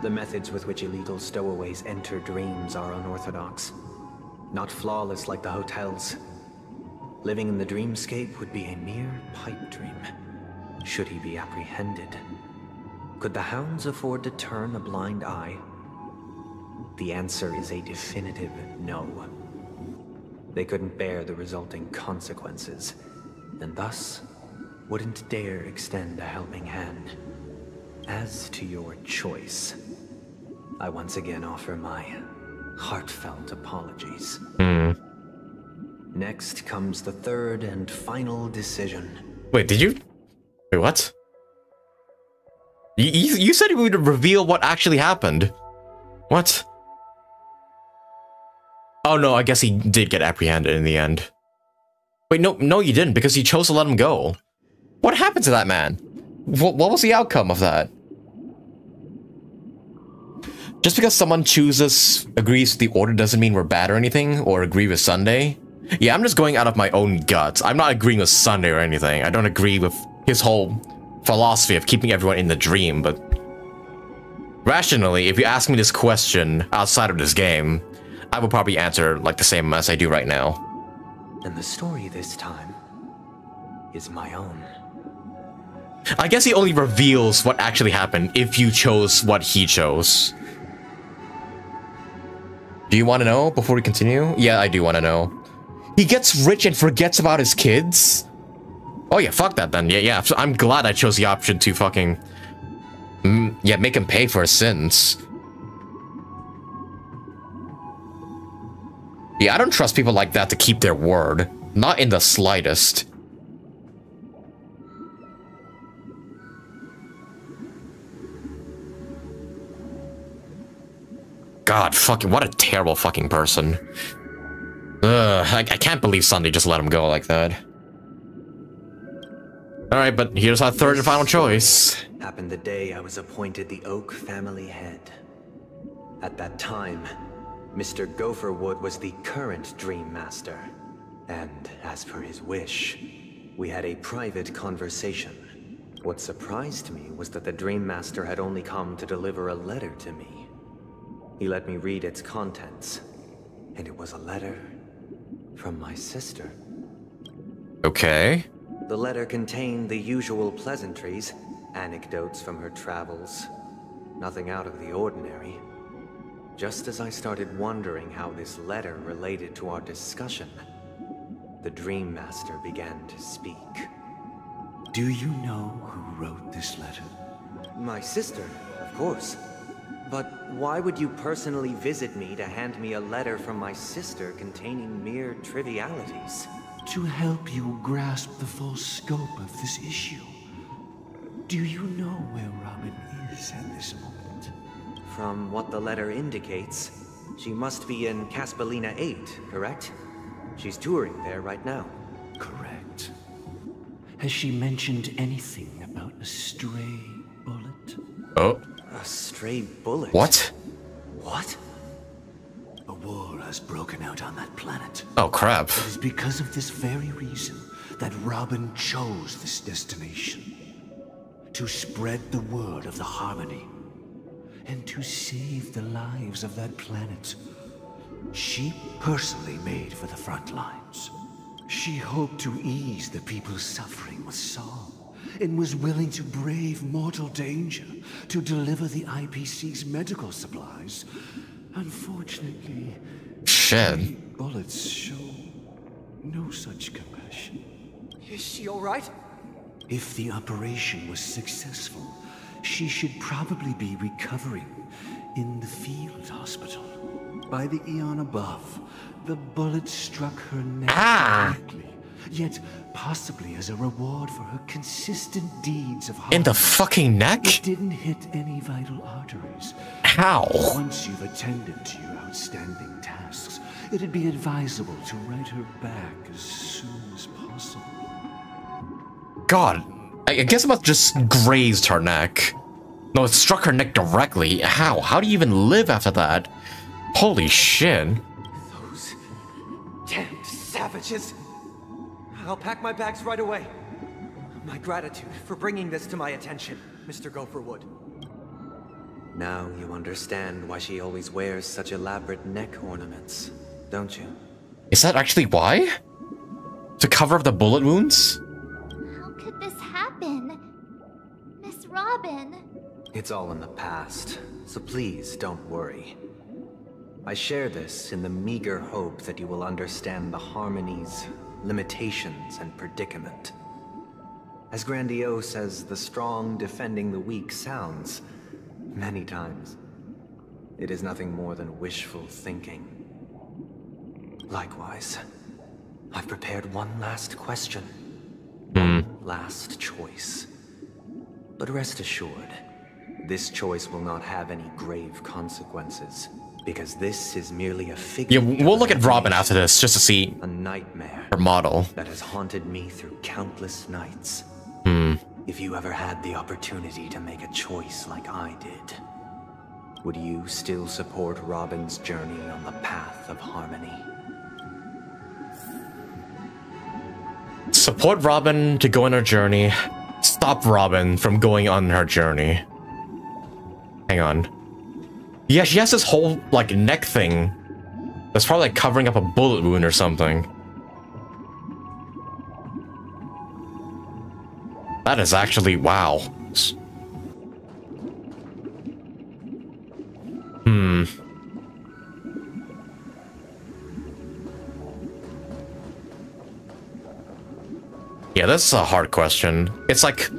The methods with which illegal stowaways enter dreams are unorthodox. Not flawless like the hotels, Living in the dreamscape would be a mere pipe dream, should he be apprehended. Could the hounds afford to turn a blind eye? The answer is a definitive no. They couldn't bear the resulting consequences, and thus wouldn't dare extend a helping hand. As to your choice, I once again offer my heartfelt apologies. Hmm. Next comes the third and final decision. Wait, did you? Wait, what? You, you, you said you would reveal what actually happened. What? Oh no, I guess he did get apprehended in the end. Wait, no, no, you didn't, because he chose to let him go. What happened to that man? What, what was the outcome of that? Just because someone chooses, agrees with the order doesn't mean we're bad or anything, or agree with Sunday. Yeah, I'm just going out of my own guts. I'm not agreeing with Sunday or anything. I don't agree with his whole philosophy of keeping everyone in the dream, but... Rationally, if you ask me this question outside of this game, I would probably answer like the same as I do right now. And the story this time is my own. I guess he only reveals what actually happened if you chose what he chose. Do you want to know before we continue? Yeah, I do want to know. He gets rich and forgets about his kids? Oh yeah, fuck that then. Yeah, yeah. So I'm glad I chose the option to fucking... Mm, yeah, make him pay for his sins. Yeah, I don't trust people like that to keep their word. Not in the slightest. God, fucking, what a terrible fucking person. Ugh, I, I can't believe Sunday just let him go like that. Alright, but here's our third and final choice. Happened the day I was appointed the Oak family head. At that time, Mr. Gopherwood was the current Dream Master. And as per his wish, we had a private conversation. What surprised me was that the Dream Master had only come to deliver a letter to me. He let me read its contents, and it was a letter from my sister. Okay. The letter contained the usual pleasantries, anecdotes from her travels. Nothing out of the ordinary. Just as I started wondering how this letter related to our discussion, the Dream Master began to speak. Do you know who wrote this letter? My sister, of course. But why would you personally visit me to hand me a letter from my sister containing mere trivialities? To help you grasp the full scope of this issue. Do you know where Robin is at this moment? From what the letter indicates, she must be in Caspelina 8, correct? She's touring there right now. Correct. Has she mentioned anything about a stray bullet? Oh. A stray bullet? What? What? A war has broken out on that planet. Oh, crap. It is because of this very reason that Robin chose this destination. To spread the word of the Harmony. And to save the lives of that planet. She personally made for the front lines. She hoped to ease the people's suffering with song, and was willing to brave mortal danger to deliver the IPC's medical supplies. Unfortunately, Shit. bullets show no such compassion. Is she alright? If the operation was successful, she should probably be recovering in the field hospital. By the Aeon above, the bullet struck her neck Ah. directly, yet possibly as a reward for her consistent deeds of In the fucking neck? It didn't hit any vital arteries. How? Once you've attended to your outstanding tasks, it'd be advisable to write her back as soon as possible. God, I I guess it must just grazed her neck. No, it struck her neck directly. How? How do you even live after that? Holy shit. Those damned savages. I'll pack my bags right away. My gratitude for bringing this to my attention, Mr. Gopherwood. Now you understand why she always wears such elaborate neck ornaments, don't you? Is that actually why? To cover up the bullet wounds? How could this happen? Miss Robin. It's all in the past, so please don't worry. I share this in the meager hope that you will understand the harmony's limitations and predicament. As grandiose as the strong defending the weak sounds, many times, it is nothing more than wishful thinking. Likewise, I've prepared one last question. One hmm. last choice. But rest assured, this choice will not have any grave consequences, because this is merely a figure. Yeah, we'll look at Robin after this just to see a nightmare her model. that has haunted me through countless nights. Hmm. If you ever had the opportunity to make a choice like I did, would you still support Robin's journey on the path of harmony? Support Robin to go on her journey. Stop Robin from going on her journey. Hang on. Yeah, she has this whole, like, neck thing. That's probably like covering up a bullet wound or something. That is actually, wow. Hmm. Yeah, that's a hard question. It's like,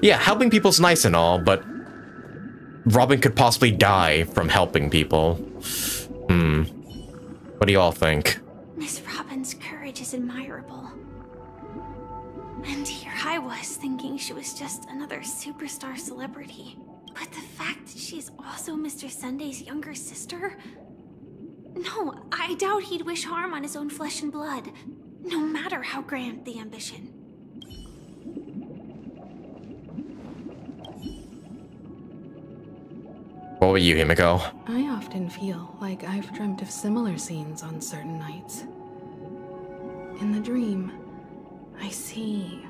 yeah, helping people's nice and all, but Robin could possibly die from helping people. Hmm. What do you all think? Miss Robin's courage is admirable. And here I was thinking she was just another superstar celebrity. But the fact that she's also Mr. Sunday's younger sister? No, I doubt he'd wish harm on his own flesh and blood, no matter how grand the ambition. What about you, Himeko? I often feel like I've dreamt of similar scenes on certain nights. In the dream, I see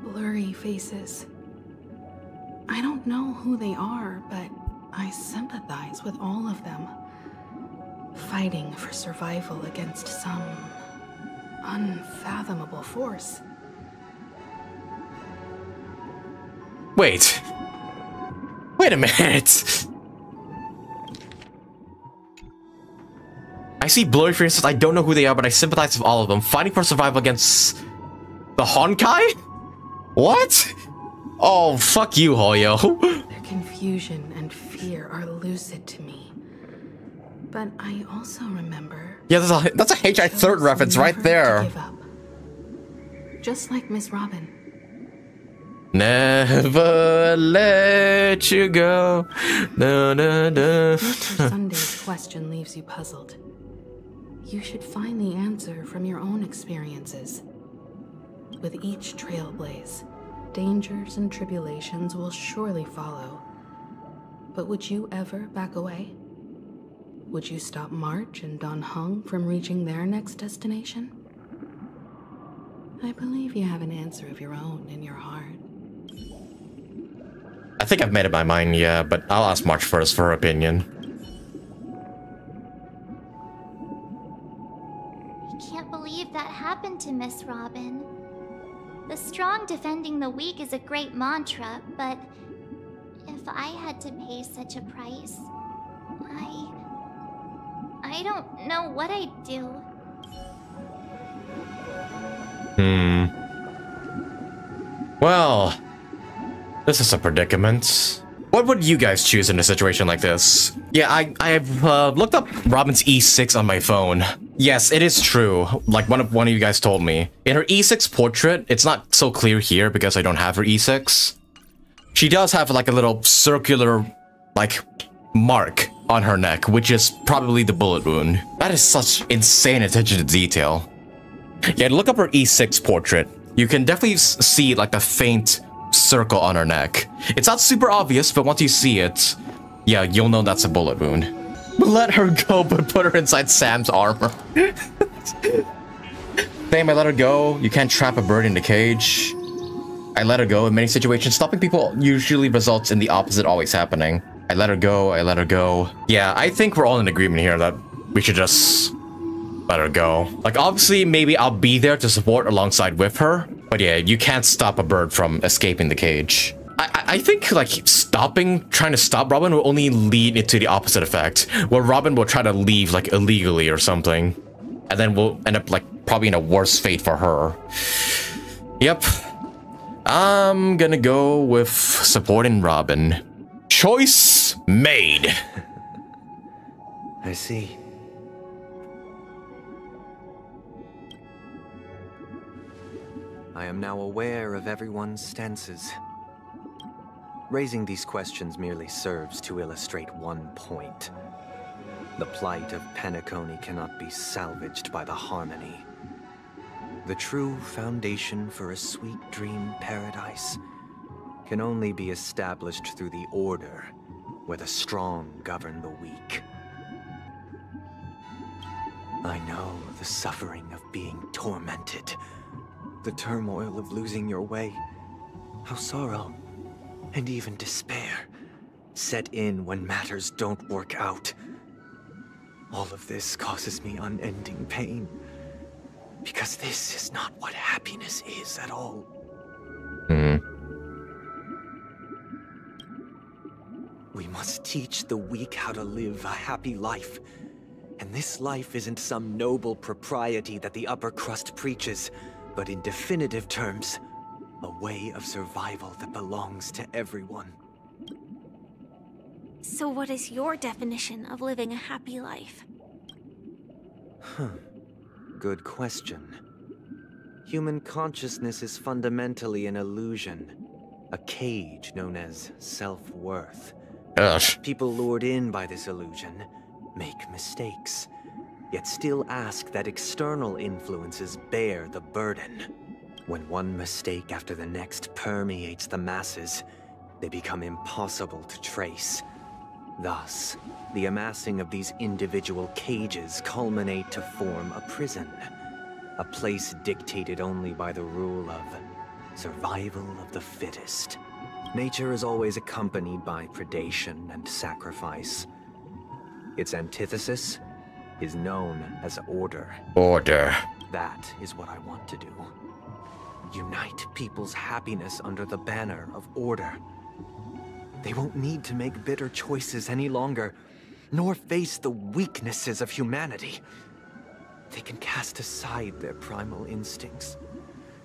blurry faces. I don't know who they are, but I sympathize with all of them. Fighting for survival against some unfathomable force. Wait. Wait a minute. I see blurry faces. I don't know who they are, but I sympathize with all of them. Fighting for survival against the Honkai? What? Oh, fuck you, Hoyo. Their confusion and fear are lucid to me. But I also remember Yeah, that's a that's a HI third reference right there. Just like Miss Robin. Never let you go. No, no, no. Sunday's question leaves you puzzled. You should find the answer from your own experiences. With each trailblaze, dangers and tribulations will surely follow. But would you ever back away? Would you stop March and Dan Heng from reaching their next destination? I believe you have an answer of your own in your heart. I think I've made up my mind, yeah, but I'll ask March first for her opinion. To miss Robin. The strong defending the weak is a great mantra, but if I had to pay such a price, I. I don't know what I'd do. Hmm. Well, this is a predicament. What would you guys choose in a situation like this? Yeah, I, I've uh, looked up Robin's E6 on my phone. Yes, it is true, like one of one of you guys told me. In her E6 portrait, it's not so clear here because I don't have her E6. She does have like a little circular, like, mark on her neck, which is probably the bullet wound. That is such insane attention to detail. Yeah, look up her E6 portrait. You can definitely see like the faint circle on her neck. It's not super obvious, but once you see it, yeah, you'll know that's a bullet wound. Let her go, but put her inside Sam's armor. Same, I let her go. You can't trap a bird in the cage. I let her go in many situations. Stopping people usually results in the opposite always happening. I let her go, I let her go. Yeah, I think we're all in agreement here that we should just let her go. Like, obviously, maybe I'll be there to support alongside with her. But yeah, you can't stop a bird from escaping the cage. I, I think, like, stopping, trying to stop Robin will only lead it to the opposite effect. Where Robin will try to leave, like, illegally or something. And then we'll end up, like, probably in a worse fate for her. Yep. I'm gonna go with supporting Robin. Choice made. I see. I am now aware of everyone's stances. Raising these questions merely serves to illustrate one point. The plight of Penacony cannot be salvaged by the Harmony. The true foundation for a sweet dream paradise can only be established through the Order, where the strong govern the weak. I know the suffering of being tormented, the turmoil of losing your way, how sorrow and even despair set in when matters don't work out. All of this causes me unending pain. Because this is not what happiness is at all. Hmm. We must teach the weak how to live a happy life. And this life isn't some noble propriety that the upper crust preaches, but in definitive terms, a way of survival that belongs to everyone. So, what is your definition of living a happy life? Huh. Good question. Human consciousness is fundamentally an illusion, a cage known as self-worth. People lured in by this illusion make mistakes, yet still ask that external influences bear the burden. When one mistake after the next permeates the masses, they become impossible to trace. Thus, the amassing of these individual cages culminate to form a prison. A place dictated only by the rule of survival of the fittest. Nature is always accompanied by predation and sacrifice. Its antithesis is known as order. Order. That is what I want to do. Unite people's happiness under the banner of order. They won't need to make bitter choices any longer, nor face the weaknesses of humanity. They can cast aside their primal instincts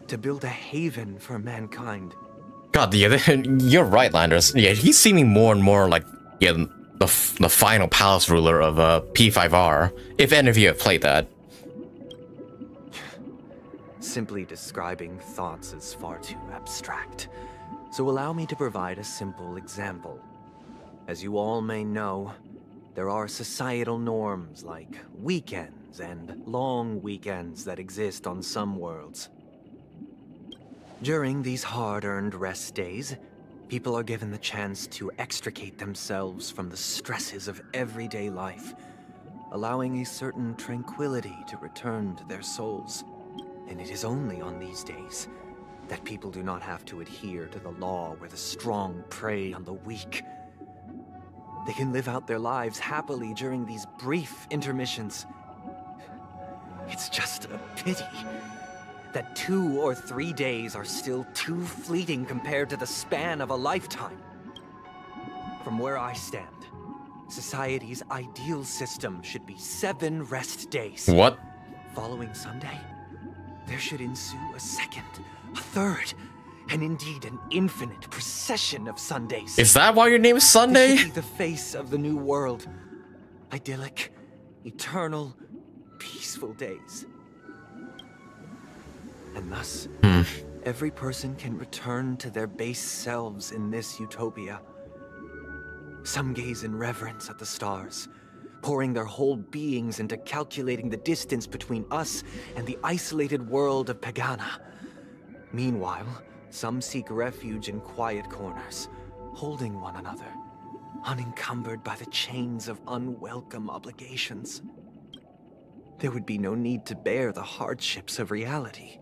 to build a haven for mankind. God, yeah, you're right, Landers. Yeah, he's seeming more and more like yeah, the, the final palace ruler of uh, P5R, if any of you have played that. Simply describing thoughts is far too abstract. So allow me to provide a simple example. As you all may know, there are societal norms like weekends and long weekends that exist on some worlds. During these hard-earned rest days, people are given the chance to extricate themselves from the stresses of everyday life, allowing a certain tranquility to return to their souls. And it is only on these days that people do not have to adhere to the law where the strong prey on the weak. They can live out their lives happily during these brief intermissions. It's just a pity that two or three days are still too fleeting compared to the span of a lifetime. From where I stand, society's ideal system should be seven rest days. What? Following Sunday, there should ensue a second, a third, and indeed an infinite procession of Sundays. Is that why your name is Sunday? the face of the new world. Idyllic, eternal, peaceful days. And thus, Hmm. every person can return to their base selves in this utopia. Some gaze in reverence at the stars, pouring their whole beings into calculating the distance between us and the isolated world of Pagana. Meanwhile, some seek refuge in quiet corners, holding one another, unencumbered by the chains of unwelcome obligations. There would be no need to bear the hardships of reality.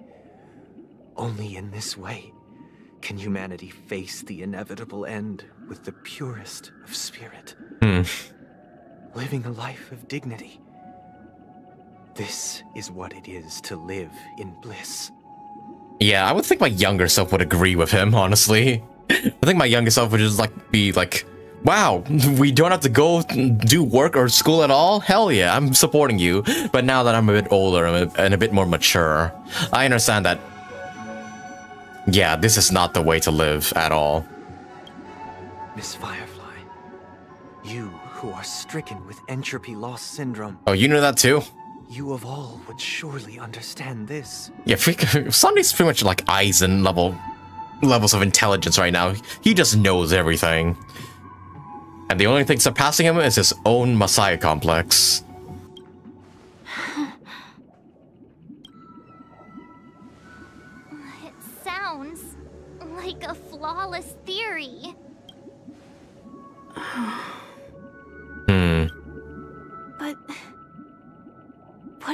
Only in this way can humanity face the inevitable end with the purest of spirit, Hmm. Living a life of dignity. This is what it is to live in bliss. Yeah, I would think my younger self would agree with him, honestly. I think my younger self would just like be like, wow, we don't have to go do work or school at all? Hell yeah, I'm supporting you. But now that I'm a bit older and a- and a bit more mature, I understand that, yeah, this is not the way to live at all. Miss Firefly, you who are stricken with entropy loss syndrome, Oh, you know that too? you of all would surely understand this. Yeah, freak- Sunday's pretty much like Aizen level levels of intelligence right now. He just knows everything. And the only thing surpassing him is his own Messiah complex. It sounds like a flawless theory.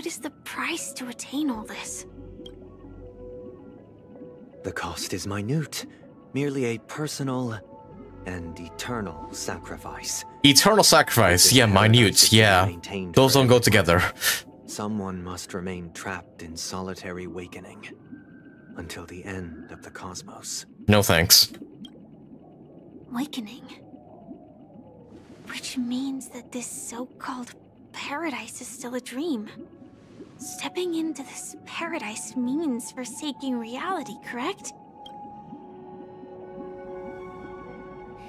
What is the price to attain all this? The cost is minute, merely a personal and eternal sacrifice. Eternal sacrifice, yeah, minute, yeah. Those don't go together. Someone must remain trapped in solitary wakening until the end of the cosmos. No thanks. Awakening. Which means that this so called paradise is still a dream. Stepping into this paradise means forsaking reality, correct?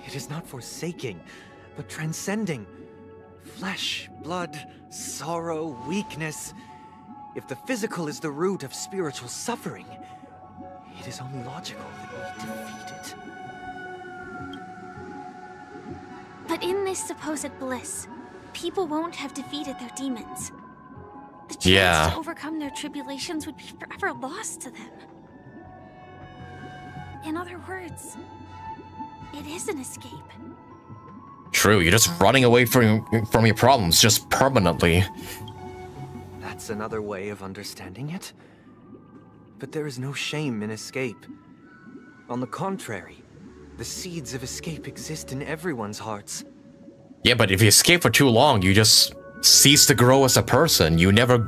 It is not forsaking, but transcending. Flesh, blood, sorrow, weakness. If the physical is the root of spiritual suffering, it is only logical that we defeat it. But in this supposed bliss, people won't have defeated their demons. The chance Yeah. to overcome their tribulations would be forever lost to them. In other words, it is an escape. True, you're just running away from from your problems just permanently. That's another way of understanding it. But there is no shame in escape. On the contrary, the seeds of escape exist in everyone's hearts. Yeah, but if you escape for too long, you just cease to grow as a person. You never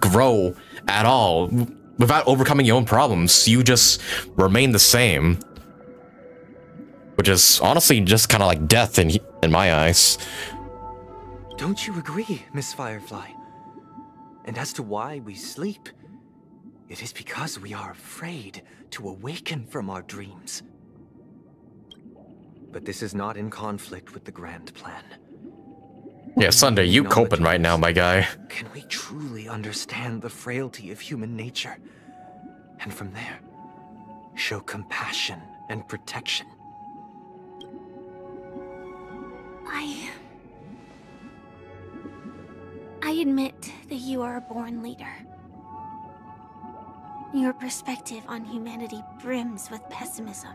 grow at all. Without overcoming your own problems, you just remain the same. Which is honestly just kind of like death in in my eyes. Don't you agree, Miss Firefly? And as to why we sleep, it is because we are afraid to awaken from our dreams. But this is not in conflict with the grand plan. Yeah, Sunday, you coping right now, my guy. Can we truly understand the frailty of human nature? And from there, show compassion and protection. I. I admit that you are a born leader. Your perspective on humanity brims with pessimism.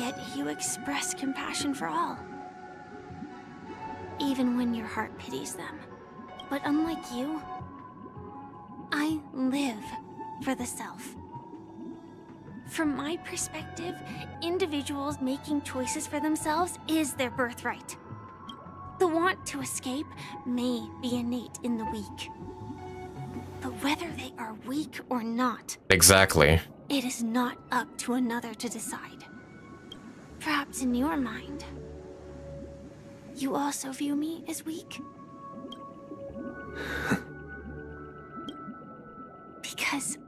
Yet you express compassion for all. Even when your heart pities them. But unlike you, I live for the self. From my perspective, individuals making choices for themselves is their birthright. The want to escape may be innate in the weak. But whether they are weak or not, Exactly. it is not up to another to decide. Perhaps in your mind, you also view me as weak? because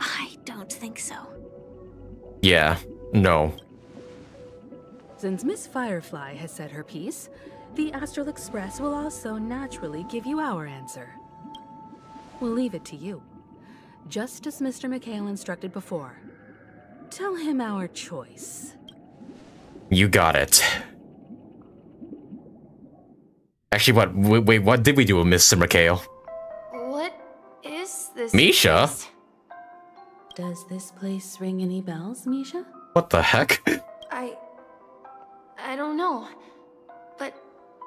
I don't think so. Yeah. No. Since Miss Firefly has said her piece, the Astral Express will also naturally give you our answer. We'll leave it to you. Just as Mr. McHale instructed before. Tell him our choice. You got it. Actually, what? Wait, wait what did we do with Mr. Mikhail? What is this? Misha? place? Does this place ring any bells, Misha? What the heck? I. I don't know. But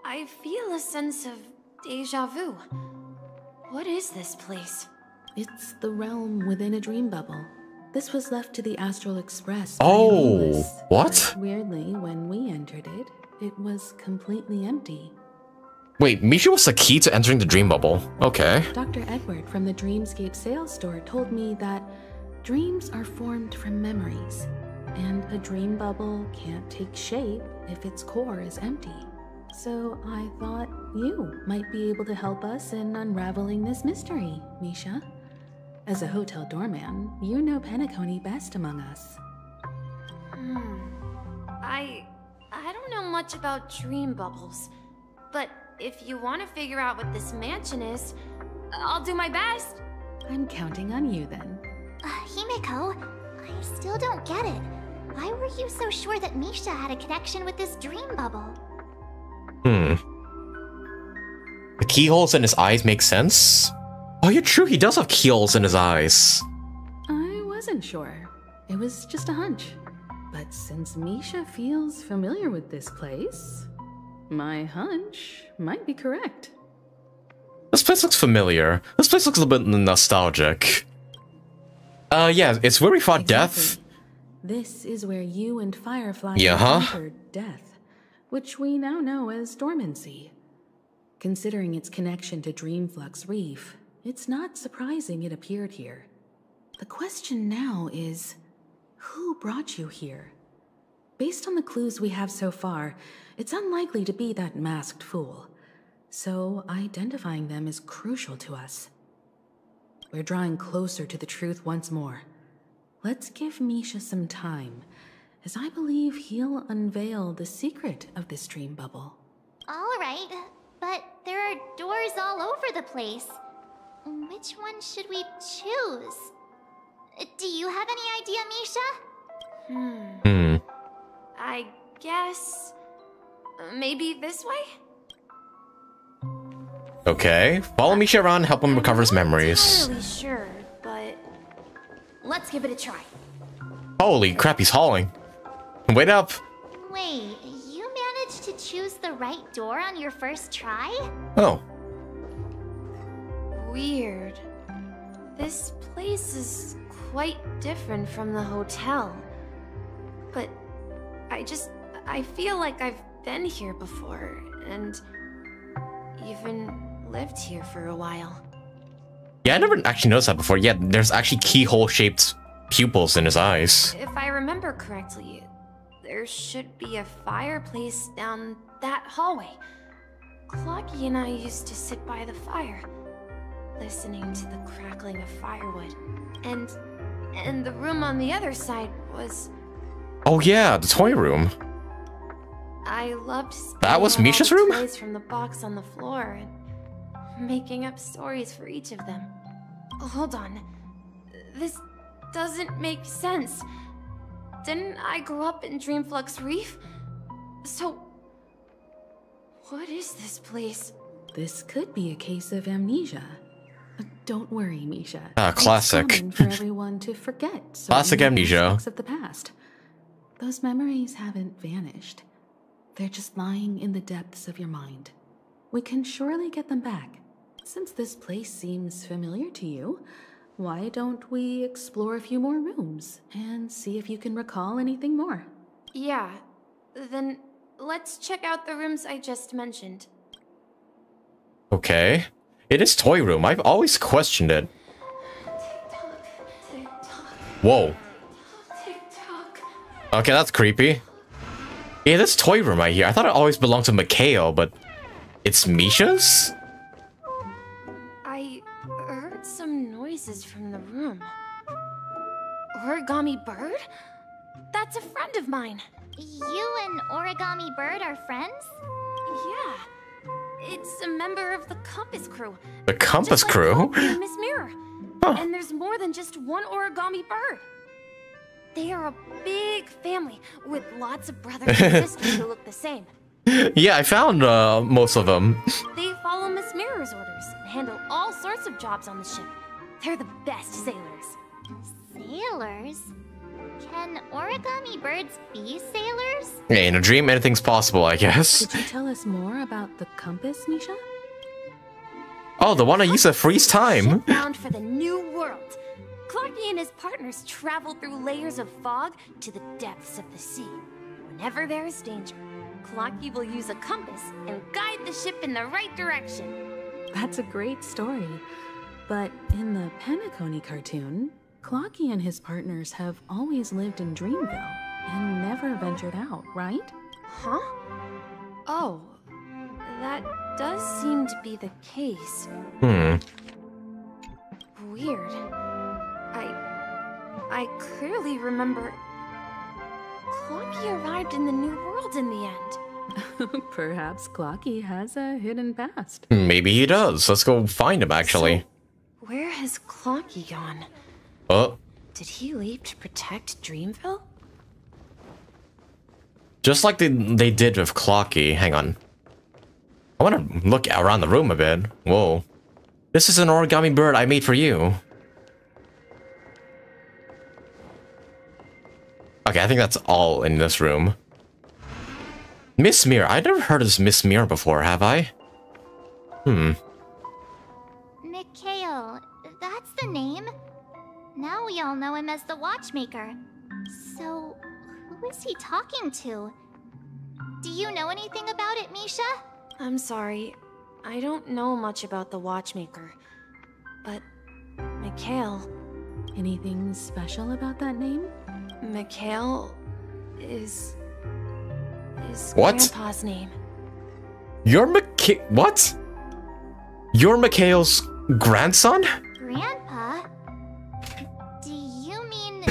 I feel a sense of deja vu. What is this place? It's the realm within a dream bubble. This was left to the Astral Express. Oh, what? but Weirdly, when we entered it, it was completely empty. Wait, Misha was the key to entering the dream bubble. Okay. Dr. Edward from the Dreamscape sales store told me that dreams are formed from memories, and a dream bubble can't take shape if its core is empty. So I thought you might be able to help us in unraveling this mystery, Misha. As a hotel doorman, you know Penacony best among us. Hmm. I. I don't know much about dream bubbles. But if you want to figure out what this mansion is, I'll do my best. I'm counting on you then. Uh, Himeko, I still don't get it. Why were you so sure that Misha had a connection with this dream bubble? Hmm. The keyholes in his eyes make sense? Oh, you're true, he does have keyholes in his eyes. I wasn't sure. It was just a hunch. But since Misha feels familiar with this place, my hunch might be correct. This place looks familiar. This place looks a little bit nostalgic. Uh, yeah, it's where we fought death. This is where you and Firefly Yeah, huh? encountered death, which we now know as dormancy. Considering its connection to Dreamflux Reef, it's not surprising it appeared here. The question now is who brought you here? Based on the clues we have so far, it's unlikely to be that masked fool. So identifying them is crucial to us. We're drawing closer to the truth once more. Let's give Misha some time, as I believe he'll unveil the secret of this dream bubble. Alright, but there are doors all over the place. Which one should we choose? Do you have any idea, Misha? Hmm. Hmm. I guess. Maybe this way? Okay. Follow me, Sharon. help him recover his memories. Entirely sure, but. Let's give it a try. Holy crap, he's hauling. Wait up. Wait, you managed to choose the right door on your first try? Oh. Weird. This place is quite different from the hotel. But I just. I feel like I've been here before, and even lived here for a while. Yeah, I never actually noticed that before. Yeah, there's actually keyhole-shaped pupils in his eyes. If I remember correctly, there should be a fireplace down that hallway. Clocky and I used to sit by the fire, listening to the crackling of firewood. And and the room on the other side was Oh yeah, the toy room. I loved That was spinning out all Misha's room? toys from the box on the floor and making up stories for each of them. Hold on. This doesn't make sense. Didn't I grow up in Dreamflux Reef? So what is this place? This could be a case of amnesia. Uh, Don't worry, Misha. Ah, It's classic. common for everyone to forget certain Classic amnesia. aspects of the past. Those memories haven't vanished. They're just lying in the depths of your mind. We can surely get them back. Since this place seems familiar to you, why don't we explore a few more rooms and see if you can recall anything more? Yeah, then let's check out the rooms I just mentioned. Okay. It is toy room. I've always questioned it. Whoa. Okay, that's creepy. Yeah, this toy room right here. I thought it always belonged to Mikhail, but it's Misha's? I heard some noises from the room. Origami Bird? That's a friend of mine. You and Origami Bird are friends? Yeah. It's a member of the Compass Crew. The Compass Crew? Miss Mirror. And there's more than just one Origami Bird. They are a big family with lots of brothers and sisters who look the same. yeah, I found uh, most of them. They follow Miss Mirror's orders and handle all sorts of jobs on the ship. They're the best sailors. Sailors? Can origami birds be sailors? Yeah, in a dream, anything's possible, I guess. Could you tell us more about the compass, Misha? Oh, the one I used to freeze time. Bound for the new world. Clocky and his partners travel through layers of fog to the depths of the sea. Whenever there is danger, Clocky will use a compass and guide the ship in the right direction. That's a great story. But in the Penacony cartoon, Clocky and his partners have always lived in Dreamville and never ventured out, right? Huh? Oh, that does seem to be the case. Hmm. Weird. I. I clearly remember. Clocky arrived in the New World in the end. Perhaps Clocky has a hidden past. Maybe he does. Let's go find him, actually. Where has Clocky gone? Oh, Did he leave to protect Dreamville? just like they, they did with Clocky. Hang on. I want to look around the room a bit. Whoa. This is an origami bird I made for you. Okay, I think that's all in this room. Miss Mirror. I never heard of this Miss Mirror before, have I? Hmm. Mikhail, that's the name. Now we all know him as the Watchmaker. So, who is he talking to? Do you know anything about it, Misha? I'm sorry. I don't know much about the Watchmaker. But. Mikhail. Anything special about that name? Mikhail is. is What? Grandpa's name. You're Mikhail. What? You're Mikhail's grandson? Grandpa? Do you mean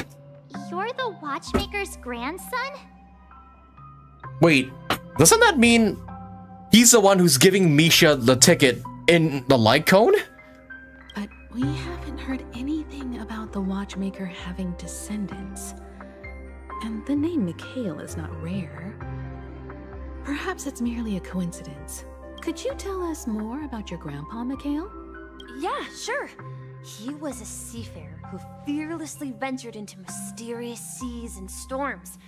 you're the Watchmaker's grandson? Wait, doesn't that mean he's the one who's giving Misha the ticket in the light cone? But we haven't heard anything about the watchmaker having descendants. And the name Mikhail is not rare. Perhaps it's merely a coincidence. Could you tell us more about your grandpa, Mikhail? Yeah, sure. He was a seafarer who fearlessly ventured into mysterious seas and storms.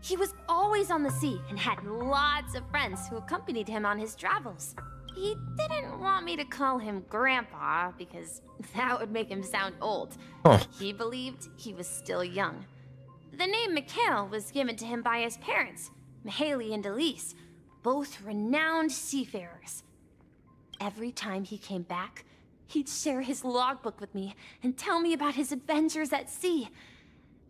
He was always on the sea and had lots of friends who accompanied him on his travels. He didn't want me to call him Grandpa because that would make him sound old. Huh. He believed he was still young. The name Mikhail was given to him by his parents, Mihaly and Elise, both renowned seafarers. Every time he came back, he'd share his logbook with me and tell me about his adventures at sea.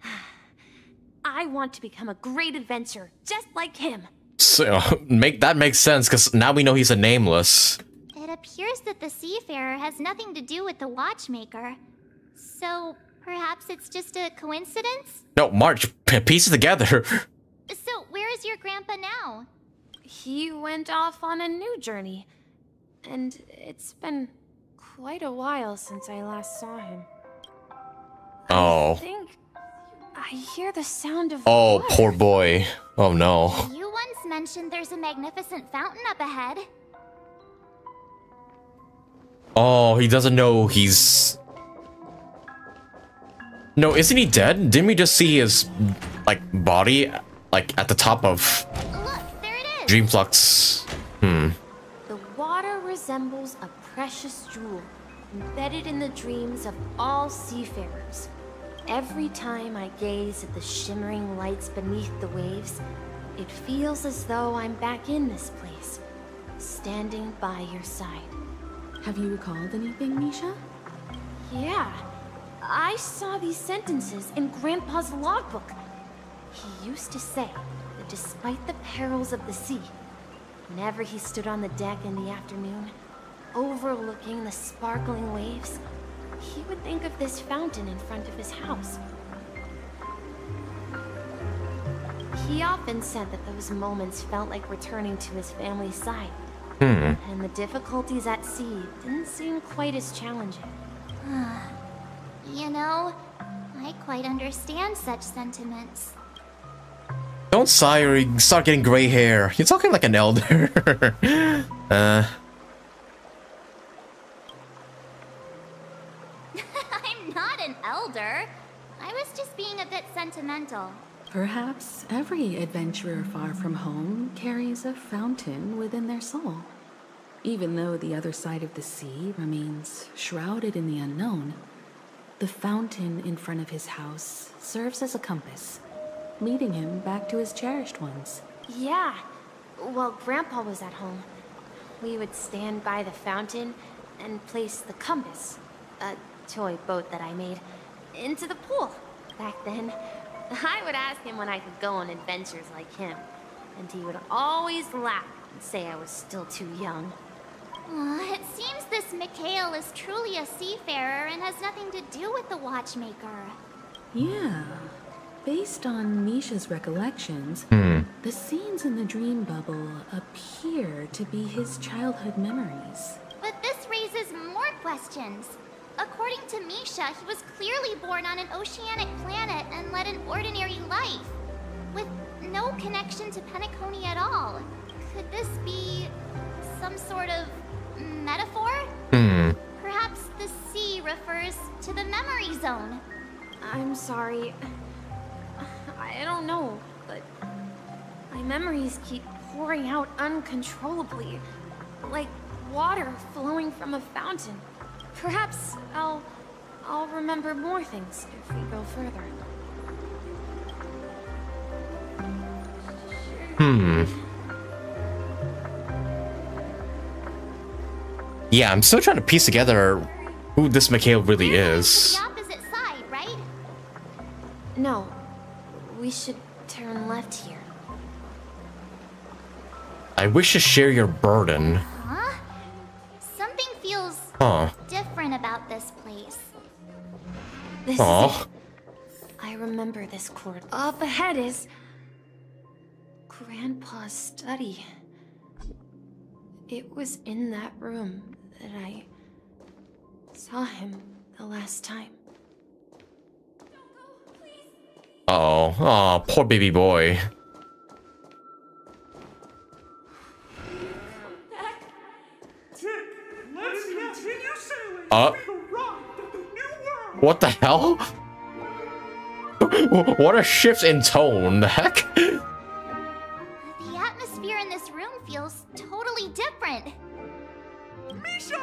I want to become a great adventurer, just like him. So make that makes sense because now we know he's a nameless. It appears that the seafarer has nothing to do with the Watchmaker. So, perhaps it's just a coincidence? No, March, p- piece it together. So, where is your grandpa now? He went off on a new journey, and it's been quite a while since I last saw him. Oh. I think I hear the sound of Oh, water. poor boy. Oh no. You once mentioned there's a magnificent fountain up ahead. Oh, he doesn't know he's. No, isn't he dead? Didn't we just see his, like, body, like, at the top of Dreamflux? Hmm. The water resembles a precious jewel embedded in the dreams of all seafarers. Every time I gaze at the shimmering lights beneath the waves, it feels as though I'm back in this place, standing by your side. Have you recalled anything, Misha? Yeah. I saw these sentences in Grandpa's logbook. He used to say that despite the perils of the sea, whenever he stood on the deck in the afternoon, overlooking the sparkling waves, he would think of this fountain in front of his house. He often said that those moments felt like returning to his family's side. Hmm. And the difficulties at sea didn't seem quite as challenging. You know, I quite understand such sentiments. Don't sigh or you start getting gray hair. You're talking like an elder. uh. I'm not an elder. I was just being a bit sentimental. Perhaps every adventurer far from home carries a fountain within their soul. Even though the other side of the sea remains shrouded in the unknown, the fountain in front of his house serves as a compass, leading him back to his cherished ones. Yeah. While Grandpa was at home, we would stand by the fountain and place the compass, a toy boat that I made, into the pool. Back then, I would ask him when I could go on adventures like him, and he would always laugh and say I was still too young. Uh, it seems this Mikhail is truly a seafarer and has nothing to do with the watchmaker. Yeah. Based on Misha's recollections, Hmm. the scenes in the dream bubble appear to be his childhood memories. But this raises more questions. According to Misha, he was clearly born on an oceanic planet and led an ordinary life, with no connection to Penacony at all. Could this be some sort of metaphor? Hmm. Perhaps the sea refers to the memory zone. I'm sorry. I don't know, but my memories keep pouring out uncontrollably, like water flowing from a fountain. Perhaps I'll I'll remember more things if we go further. Hmm. Yeah, I'm still trying to piece together who this Mikhail really is. Side, right? No, we should turn left here. I wish to share your burden. Huh? Something feels Huh. different about this place. This Aw. is. I remember this court. Up ahead is Grandpa's study. It was in that room that I saw him the last time. Oh, oh, poor baby boy. Let's continue sailing. Uh, what the hell? what a shift in tone. The heck? The atmosphere in this room feels totally different. Misha,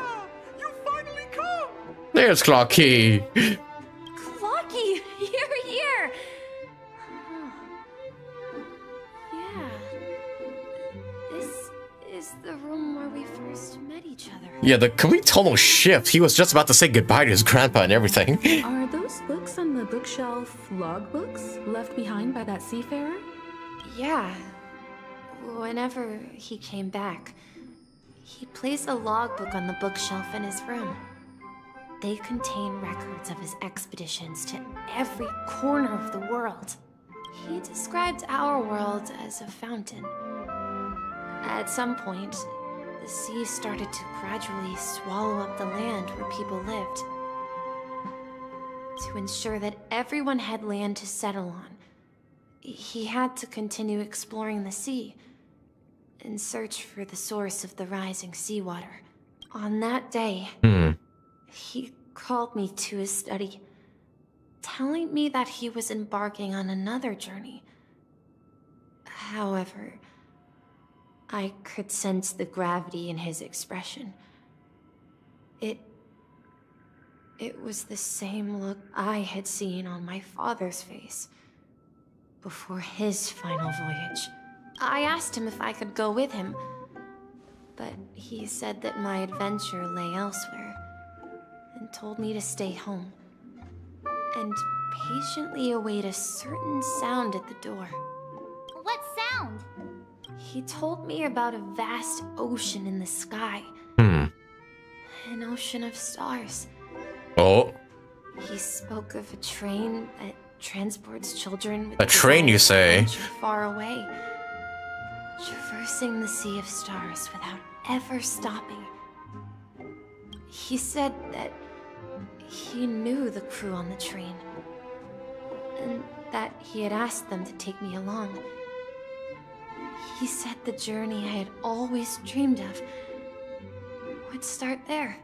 you finally come. There's Clocky. Clocky, you're here. Yeah. This is the room where we first met each other. Yeah, the complete tonal shift. He was just about to say goodbye to his grandpa and everything. Are those books on the bookshelf logbooks left behind by that seafarer? Yeah. Whenever he came back, he placed a logbook on the bookshelf in his room. They contain records of his expeditions to every corner of the world. He described our world as a fountain. At some point, the sea started to gradually swallow up the land where people lived. To ensure that everyone had land to settle on, he had to continue exploring the sea in search for the source of the rising seawater. On that day, Hmm. he called me to his study, telling me that he was embarking on another journey. However, I could sense the gravity in his expression. It. It was the same look I had seen on my father's face before his final voyage. I asked him if I could go with him, but he said that my adventure lay elsewhere and told me to stay home and patiently await a certain sound at the door. What sound? He told me about a vast ocean in the sky, Hmm. an ocean of stars. Oh. He spoke of a train that transports children with A train, you say? far away, traversing the sea of stars without ever stopping. He said that he knew the crew on the train, and that he had asked them to take me along. He said the journey I had always dreamed of would start there.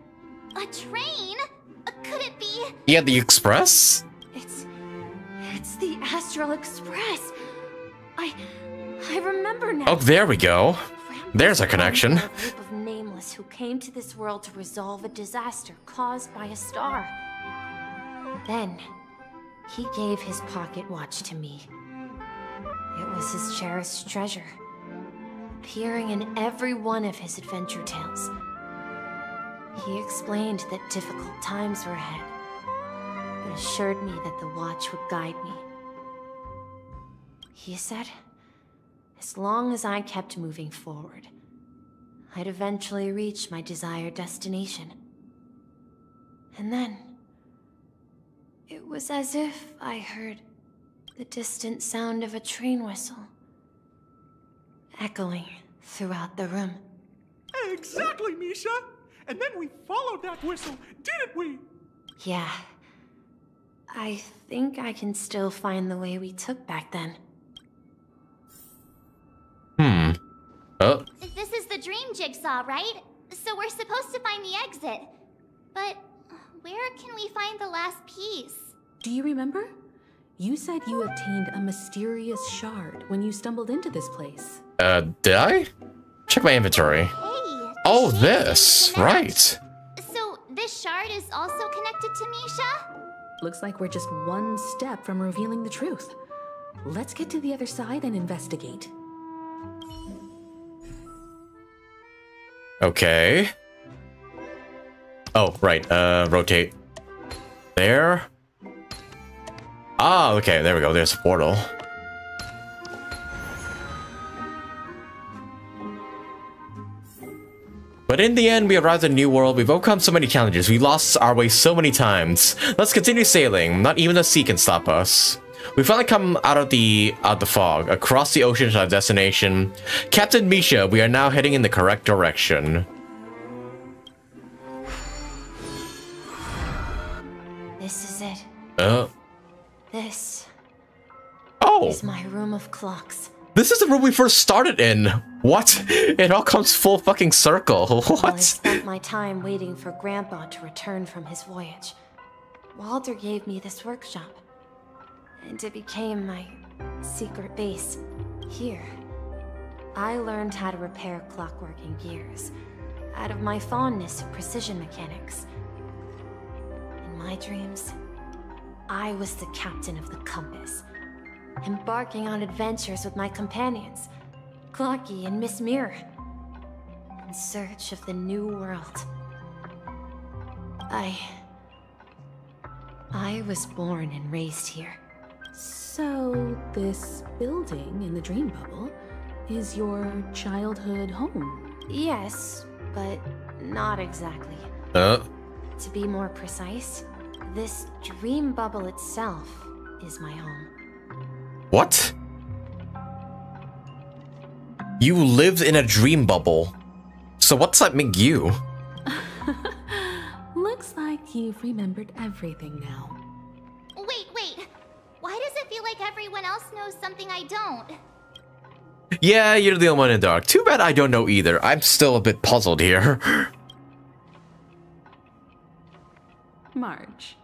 A train? Uh, Could it be? Yeah, the express? It's it's the Astral Express. I I remember now. Oh, there we go. There's a connection. A group of nameless who came to this world to resolve a disaster caused by a star. Then he gave his pocket watch to me. It was his cherished treasure, appearing in every one of his adventure tales. He explained that difficult times were ahead, but assured me that the watch would guide me. He said, as long as I kept moving forward, I'd eventually reach my desired destination. And then, it was as if I heard the distant sound of a train whistle echoing throughout the room. Exactly, Misha. And then we followed that whistle, didn't we? Yeah. I think I can still find the way we took back then. Oh. This is the dream jigsaw, right? So we're supposed to find the exit. But where can we find the last piece? Do you remember? You said you obtained a mysterious shard when you stumbled into this place. Uh, did I? Check my inventory. Hey, Oh, this. Right. So this shard is also connected to Misha? Looks like we're just one step from revealing the truth. Let's get to the other side and investigate. Okay. Oh, right. Uh, rotate. There. Ah, okay. There we go. There's a portal. But in the end, we arrived at a new world. We've overcome so many challenges. We lost our way so many times. Let's continue sailing. Not even the sea can stop us. We finally come out of the out the fog, across the ocean to our destination. Captain Misha, we are now heading in the correct direction. This is it. Uh, This oh, is my room of clocks. this is the room we first started in. What? It all comes full fucking circle. While I spent my time waiting for Grandpa to return from his voyage, Walter gave me this workshop. And it became my secret base here. I learned how to repair clockwork and gears out of my fondness of precision mechanics. In my dreams, I was the captain of the compass, embarking on adventures with my companions, Clocky and Miss Mirror, in search of the new world. I... I was born and raised here. So, this building in the dream bubble is your childhood home? Yes, but not exactly. Uh, To be more precise, this dream bubble itself is my home. what? You lived in a dream bubble. So what's that make you? Looks like you've remembered everything now. Knows something I don't? Yeah, you're the only one in the dark. Too bad I don't know either. I'm still a bit puzzled here. March,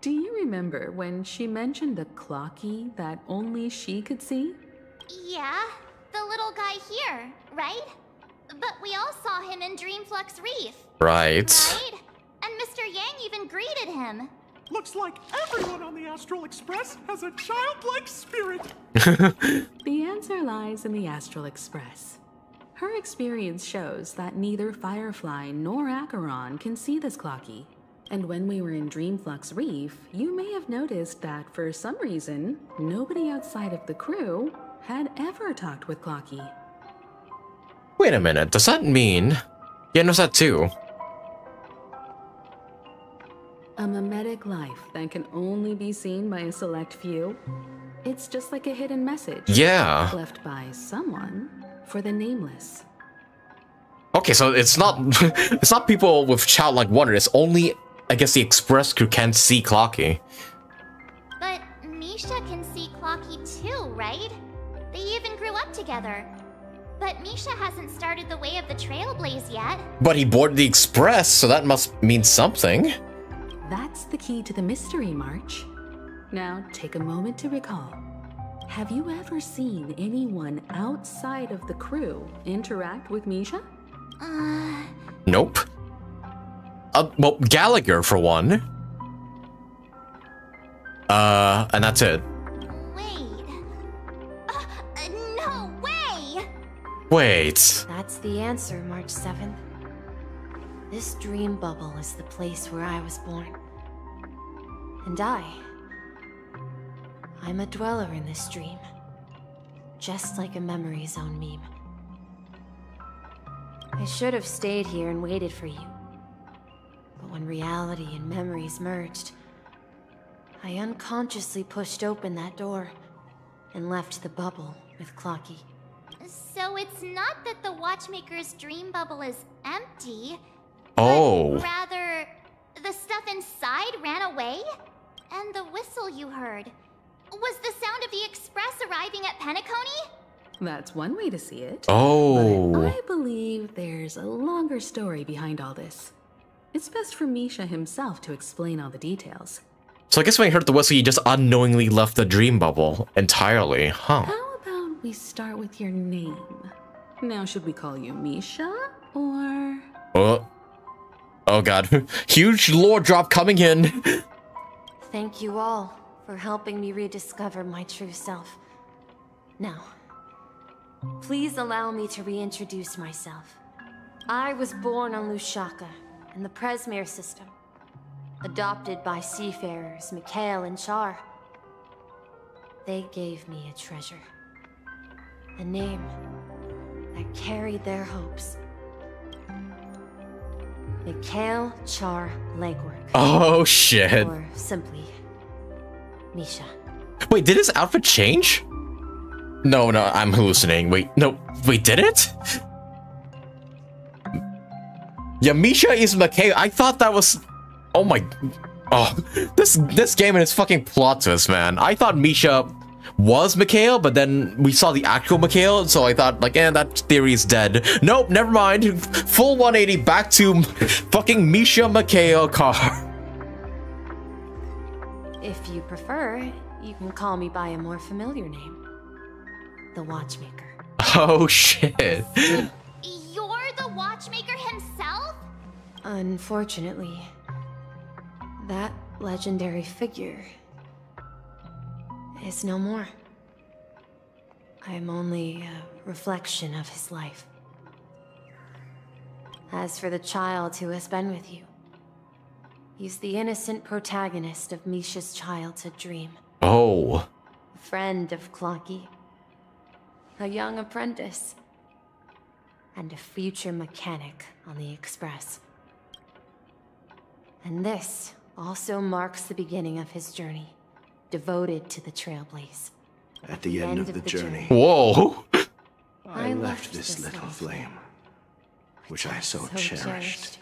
do you remember when she mentioned the clocky that only she could see? Yeah, the little guy here, right? But we all saw him in Dreamflux Reef, right. right? And Mr. Yang even greeted him. Looks like everyone on the Astral Express has a childlike spirit. The answer lies in the Astral Express. Her experience shows that neither Firefly nor Acheron can see this Clocky. And when we were in Dreamflux Reef, you may have noticed that for some reason, nobody outside of the crew had ever talked with Clocky. Wait a minute, does that mean... Yeah, no, that too. A mimetic life that can only be seen by a select few? It's just like a hidden message. Yeah. Left by someone for the nameless. Okay, so it's not it's not people with childlike wonder. It's only, I guess, the Express crew can't see Clocky. But Misha can see Clocky too, right? They even grew up together. But Misha hasn't started the way of the Trailblaze yet. But he boarded the Express, so that must mean something. That's the key to the mystery, March. Now, take a moment to recall. Have you ever seen anyone outside of the crew interact with Misha? Uh, Nope. Uh, well, Gallagher for one. Uh, and that's it. wait. Uh, uh, no way! Wait. That's the answer, March 7th. This dream bubble is the place where I was born. And I. I'm a dweller in this dream. Just like a memory zone meme. I should have stayed here and waited for you. But when reality and memories merged, I unconsciously pushed open that door and left the bubble with Clocky. So it's not that the Watchmaker's dream bubble is empty. Oh. Rather, the stuff inside ran away? And the whistle you heard was the sound of the express arriving at Penacony? That's one way to see it. Oh. But I believe there's a longer story behind all this. It's best for Misha himself to explain all the details. So I guess when he heard the whistle, he just unknowingly left the dream bubble entirely, huh? How about we start with your name? Now, should we call you Misha or. Oh. Oh god. Huge lore drop coming in. Thank you all for helping me rediscover my true self. Now, please allow me to reintroduce myself. I was born on Lushaka, in the Presmere system. Adopted by seafarers Mikhail and Char. They gave me a treasure. A name that carried their hopes. Mikhail Char Legwork. Oh shit. Or simply, Misha. Wait, did his outfit change? No, no, I'm hallucinating. Wait, no, wait, did it? Yeah, Misha is McKay. I thought that was. Oh my. Oh, this this game and its fucking plot twist, man. I thought Misha was Mikhail, but then we saw the actual Mikhail, so I thought, like, eh, that theory is dead. Nope, never mind. Full 180 back to fucking Misha Mikhail car. If you prefer, you can call me by a more familiar name. The Watchmaker. Oh shit. You're the Watchmaker himself? Unfortunately, that legendary figure is no more. I am only a reflection of his life. As for the child who has been with you, he's the innocent protagonist of Misha's childhood dream. Oh. A friend of Clocky. A young apprentice. And a future mechanic on the Express. And this also marks the beginning of his journey, devoted to the Trailblaze. At the end, of the, journey, Whoa. I, I left left this this little little flame, which I so, so cherished, cherished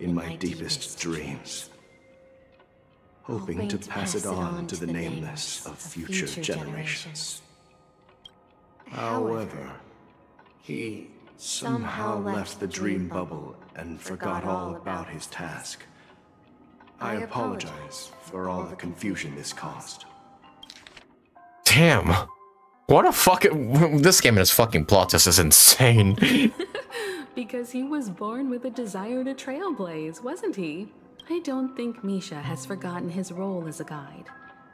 in my deepest dreams, hoping to pass it on to the nameless of future generations. However, he somehow left the dream bubble and forgot all about his task. I apologize for all the confusion this caused. Damn. What a fucking. This game and its fucking plot twist is insane. Because he was born with a desire to trailblaze, wasn't he? I don't think Misha has forgotten his role as a guide.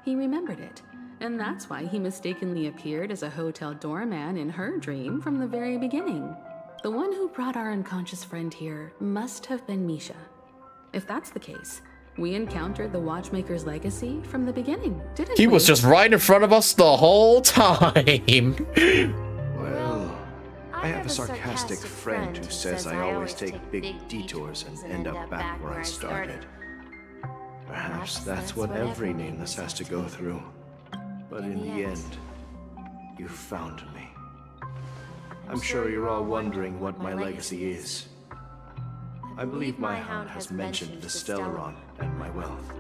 He remembered it, And that's why he mistakenly appeared as a hotel doorman in her dream from the very beginning. The one who brought our unconscious friend here must have been Misha. If that's the case, we encountered the Watchmaker's legacy from the beginning, didn't He we? was just right in front of us the whole time. Well, I have a sarcastic friend who says I always take big detours and end up back where I started. Perhaps that's what every nameless has to go through. But in the end, you found me. I'm sure you're all wondering what my legacy is. I believe my hound has mentioned the Stellaron and my wealth.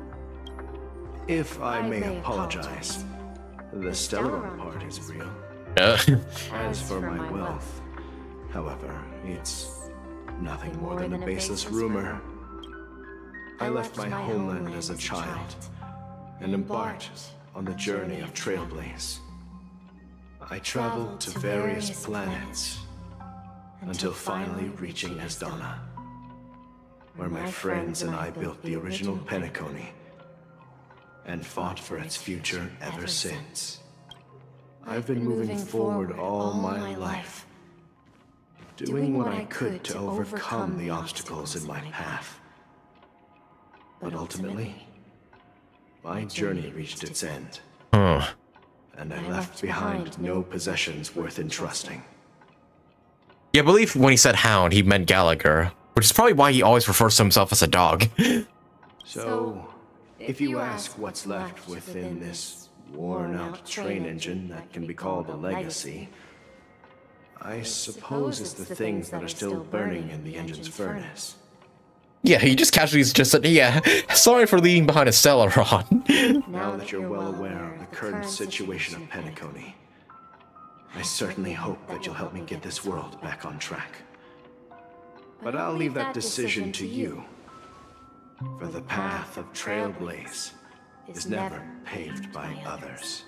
If I may apologize, the Stellaron part is real. Uh, As for my wealth, however, it's nothing more than a baseless rumor. I left my homeland as a child and embarked on the journey of Trailblaze. I traveled to various planets until finally reaching Asdana, where my friends and I built the original Penacony and fought for its future ever since. I've been moving forward all my life, doing what I could to overcome the obstacles in my path. But ultimately, my journey reached its end, huh. and I left behind no possessions worth entrusting. Yeah, I believe when he said hound, he meant Gallagher, which is probably why he always refers to himself as a dog. So, if you ask what's left within this worn out train engine that can be called a legacy, I suppose it's the things that are still burning in the engine's furnace. yeah, he just casually just said, yeah, sorry for leaving behind a Stellaron. Now that you're well aware of the current situation of Penacony, I certainly hope that you'll help me get this world back on track. But I'll leave that decision to you. For the path of Trailblaze is never paved by others.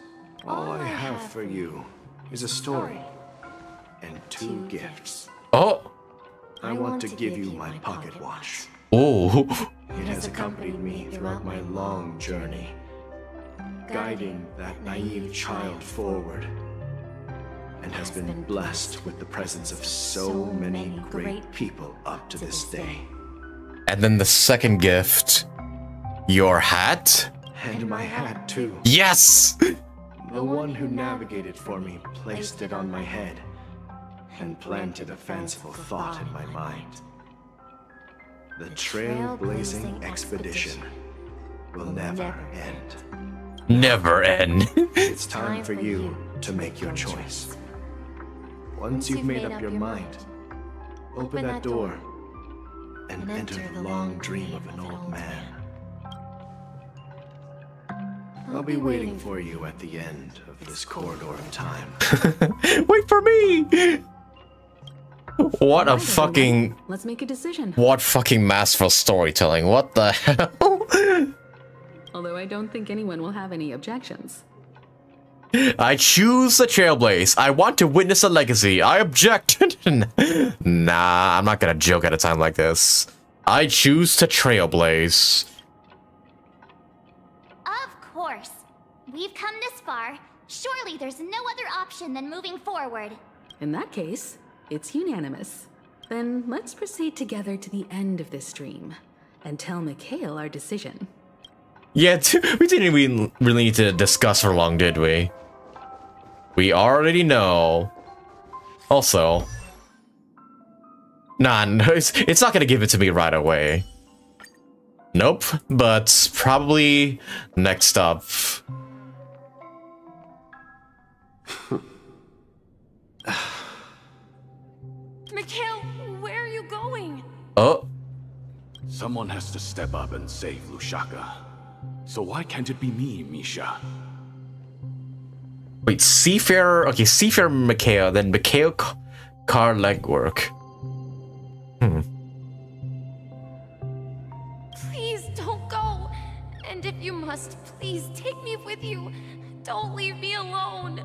All I have for you is a story and two gifts. Oh, I want to give you my pocket watch. oh, It has accompanied me throughout my long journey, guiding that naive child forward, and has been blessed with the presence of so many great people up to this day. and then the second gift, your hat. And my hat, too. Yes. The one who navigated for me placed it on my head and planted a fanciful thought in my mind. The trailblazing expedition will never end. Never end. It's time for you to make your choice. Once you've made up your mind, open that door and enter the long dream of an old man. I'll be waiting for you at the end of this corridor of time. Wait for me. What a fucking Let's make a decision. what fucking masterful storytelling. What the hell? Although I don't think anyone will have any objections. I choose the Trailblaze. I want to witness a legacy. I object. nah, I'm not gonna joke at a time like this. I choose to Trailblaze. Of course. We've come this far. Surely there's no other option than moving forward. In that case, it's unanimous. Then let's proceed together to the end of this dream and tell Mikhail our decision. Yeah, we didn't even really need to discuss for long, did we? We already know. Also, nah, no, it's, it's not gonna give it to me right away. Nope, but probably next up. Mikhail, where are you going? Oh, Someone has to step up and save Lushaka. So why can't it be me, Misha? Wait, Seafarer. Okay, Seafarer Mikhail, then Mikhail K- Car Legwork. Hmm. Please don't go. And if you must, please take me with you. Don't leave me alone.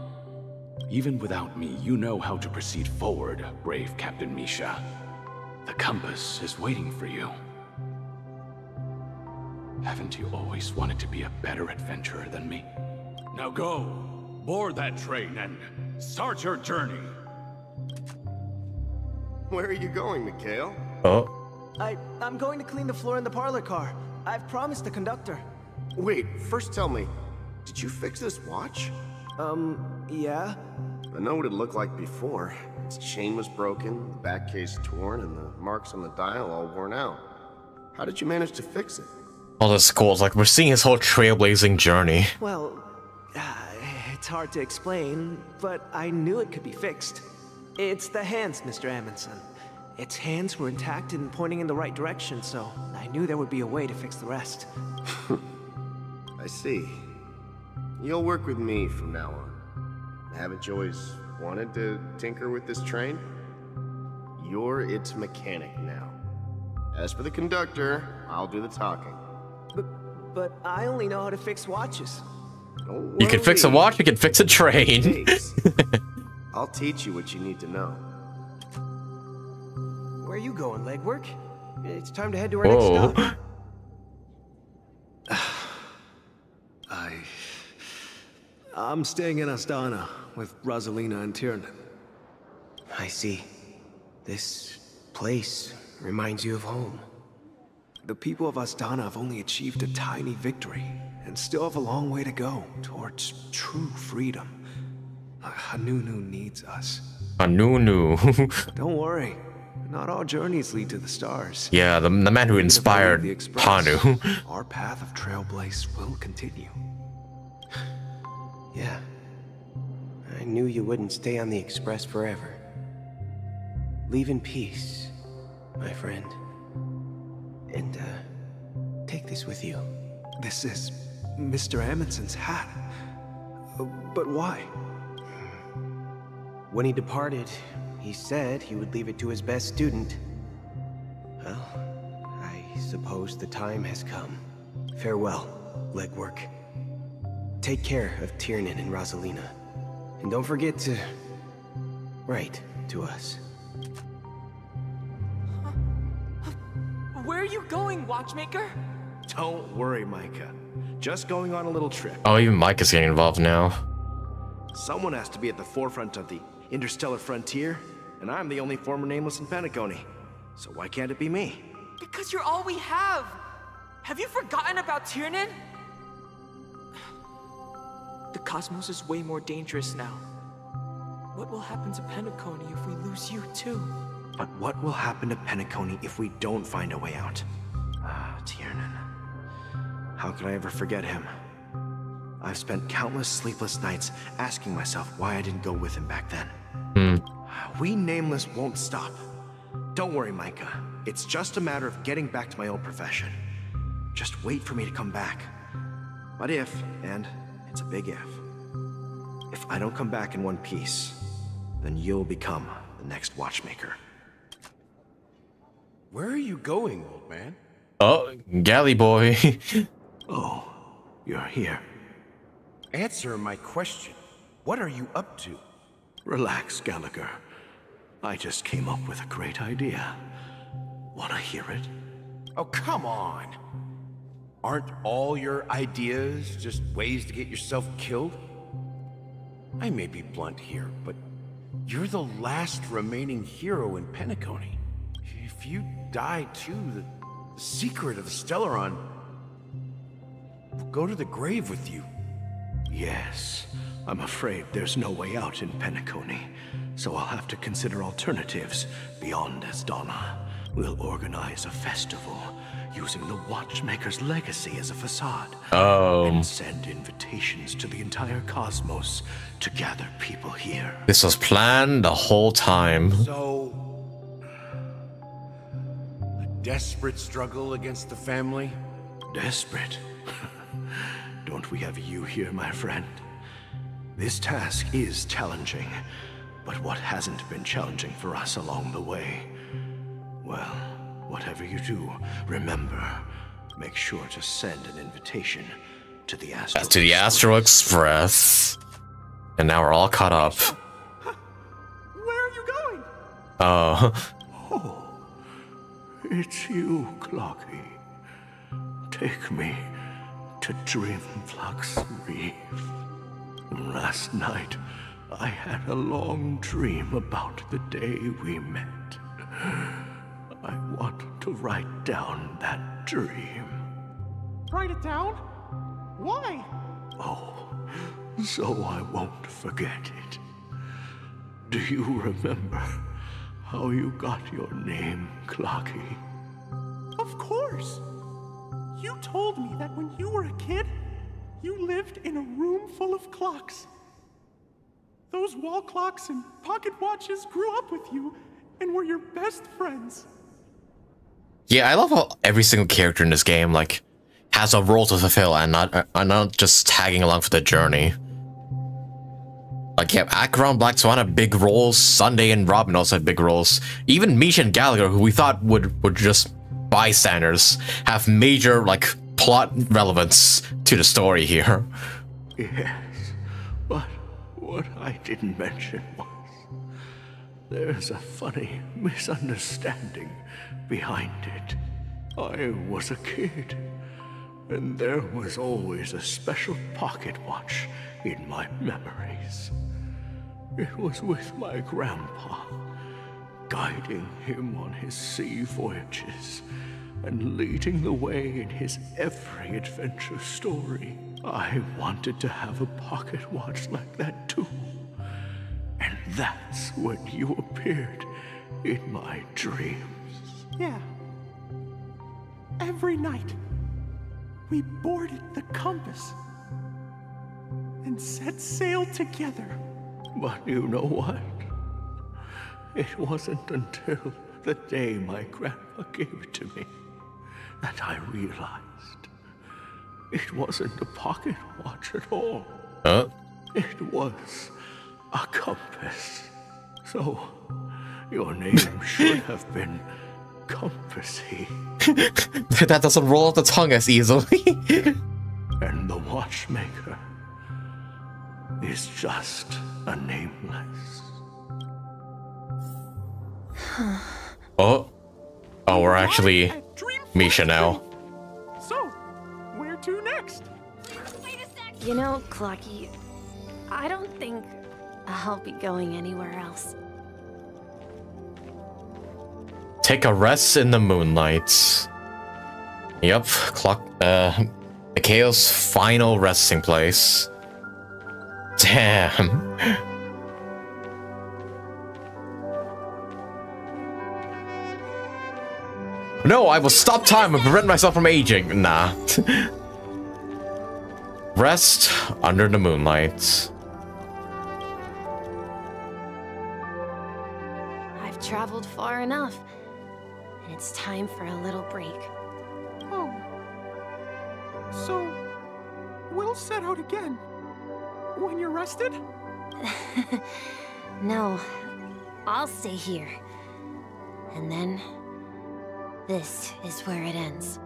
Even without me, you know how to proceed forward, brave Captain Misha. The compass is waiting for you. Haven't you always wanted to be a better adventurer than me? Now go, board that train and start your journey. Where are you going, Mikhail? Oh. I, I'm going to clean the floor in the parlor car. I've promised the conductor. Wait, first tell me, did you fix this watch? Um, yeah? I know what it looked like before. Its chain was broken, the back case torn, and the marks on the dial all worn out. How did you manage to fix it? All this cool. It's like we're seeing his whole trailblazing journey. Well, uh, it's hard to explain, but I knew it could be fixed. It's the hands, Mr. Amundsen. Its hands were intact and pointing in the right direction, so I knew there would be a way to fix the rest. I see. You'll work with me from now on. Haven't you always wanted to tinker with this train? You're its mechanic now. As for the conductor, I'll do the talking. But, but I only know how to fix watches. You can fix a watch, you can fix a train. I'll teach you what you need to know. Where are you going, legwork? It's time to head to our next stop. I... I'm staying in Asdana with Rosalina and Tiernan. I see. This place reminds you of home. The people of Asdana have only achieved a tiny victory, and still have a long way to go towards true freedom. Hanunu needs us. Hanunu. Don't worry. Not all journeys lead to the stars. yeah, the, the man who inspired The Express, Hanu. Our path of trailblaze will continue. Yeah. I knew you wouldn't stay on the Express forever. Leave in peace, my friend. And, uh, take this with you. This is Mr. Amundsen's hat. Uh, But why? When he departed, he said he would leave it to his best student. Well, I suppose the time has come. Farewell, legwork. Take care of Tiernan and Rosalina. And don't forget to write to us. Where are you going, watchmaker? Don't worry, Micah. Just going on a little trip. Oh, even Mike is getting involved now. Someone has to be at the forefront of the interstellar frontier, and I'm the only former nameless in Penacony. So why can't it be me? Because you're all we have. Have you forgotten about Tiernan? The cosmos is way more dangerous now. What will happen to Penacony if we lose you too? But what will happen to Penacony if we don't find a way out? Ah, Tiernan. How could I ever forget him? I've spent countless sleepless nights asking myself why I didn't go with him back then. Hmm. We Nameless won't stop. Don't worry, Micah. It's just a matter of getting back to my old profession. Just wait for me to come back. But if, and it's a big if, if I don't come back in one piece, then you'll become the next watchmaker. Where are you going, old man? Oh, galley boy. oh, you're here. Answer my question. What are you up to? Relax, Gallagher. I just came up with a great idea. Wanna hear it? Oh, come on. Aren't all your ideas just ways to get yourself killed? I may be blunt here, but you're the last remaining hero in Penacony. If you die too, the, the secret of the Stellaron go to the grave with you. Yes. I'm afraid there's no way out in Penacony, so I'll have to consider alternatives beyond Asdana. We'll organize a festival using the Watchmaker's legacy as a facade. Oh. And send invitations to the entire cosmos to gather people here. This was planned the whole time. So, a desperate struggle against the family? Desperate? Don't we have you here, my friend? This task is challenging, but what hasn't been challenging for us along the way? Well, whatever you do, remember, make sure to send an invitation to the Astral. to the Astral Express. And now we're all caught up. Where are you going? Oh. Oh, it's you, Clocky. Take me to Dreamflux Reef. Last night, I had a long dream about the day we met. I want to write down that dream. Write it down? Why? Oh, so I won't forget it. Do you remember how you got your name, Clocky? Of course. You told me that when you were a kid, you lived in a room full of clocks. Those wall clocks and pocket watches grew up with you and were your best friends. Yeah, I love how every single character in this game, like, has a role to fulfill and not, uh, not just tagging along for the journey. Like, yeah, Acheron, Black Swan have big roles, Sunday and Robin also had big roles. Even Misha and Gallagher, who we thought would, would just bystanders, have major, like, plot relevance to the story here. Yes, but what I didn't mention was there's a funny misunderstanding behind it. I was a kid, and there was always a special pocket watch in my memories. It was with my grandpa, guiding him on his sea voyages and leading the way in his every adventure story. I wanted to have a pocket watch like that too. And that's when you appeared in my dreams. Yeah. Every night, we boarded the compass and set sail together. But you know what? It wasn't until the day my grandpa gave it to me that I realized it wasn't a pocket watch at all. Huh? It was a compass. So, your name should have been Compassy. that doesn't roll off the tongue as easily. and the watchmaker is just a nameless. oh. Oh, we're actually Misha now. So, where to next? You know, Clocky, I don't think I'll be going anywhere else. Take a rest in the moonlight. Yep, clock. Uh, Mikhail's final resting place. Damn. No, I will stop time and prevent myself from aging. Nah. Rest under the moonlight. I've traveled far enough. And it's time for a little break. Oh. So, we'll set out again. When you're rested? no. I'll stay here. And then... This is where it ends.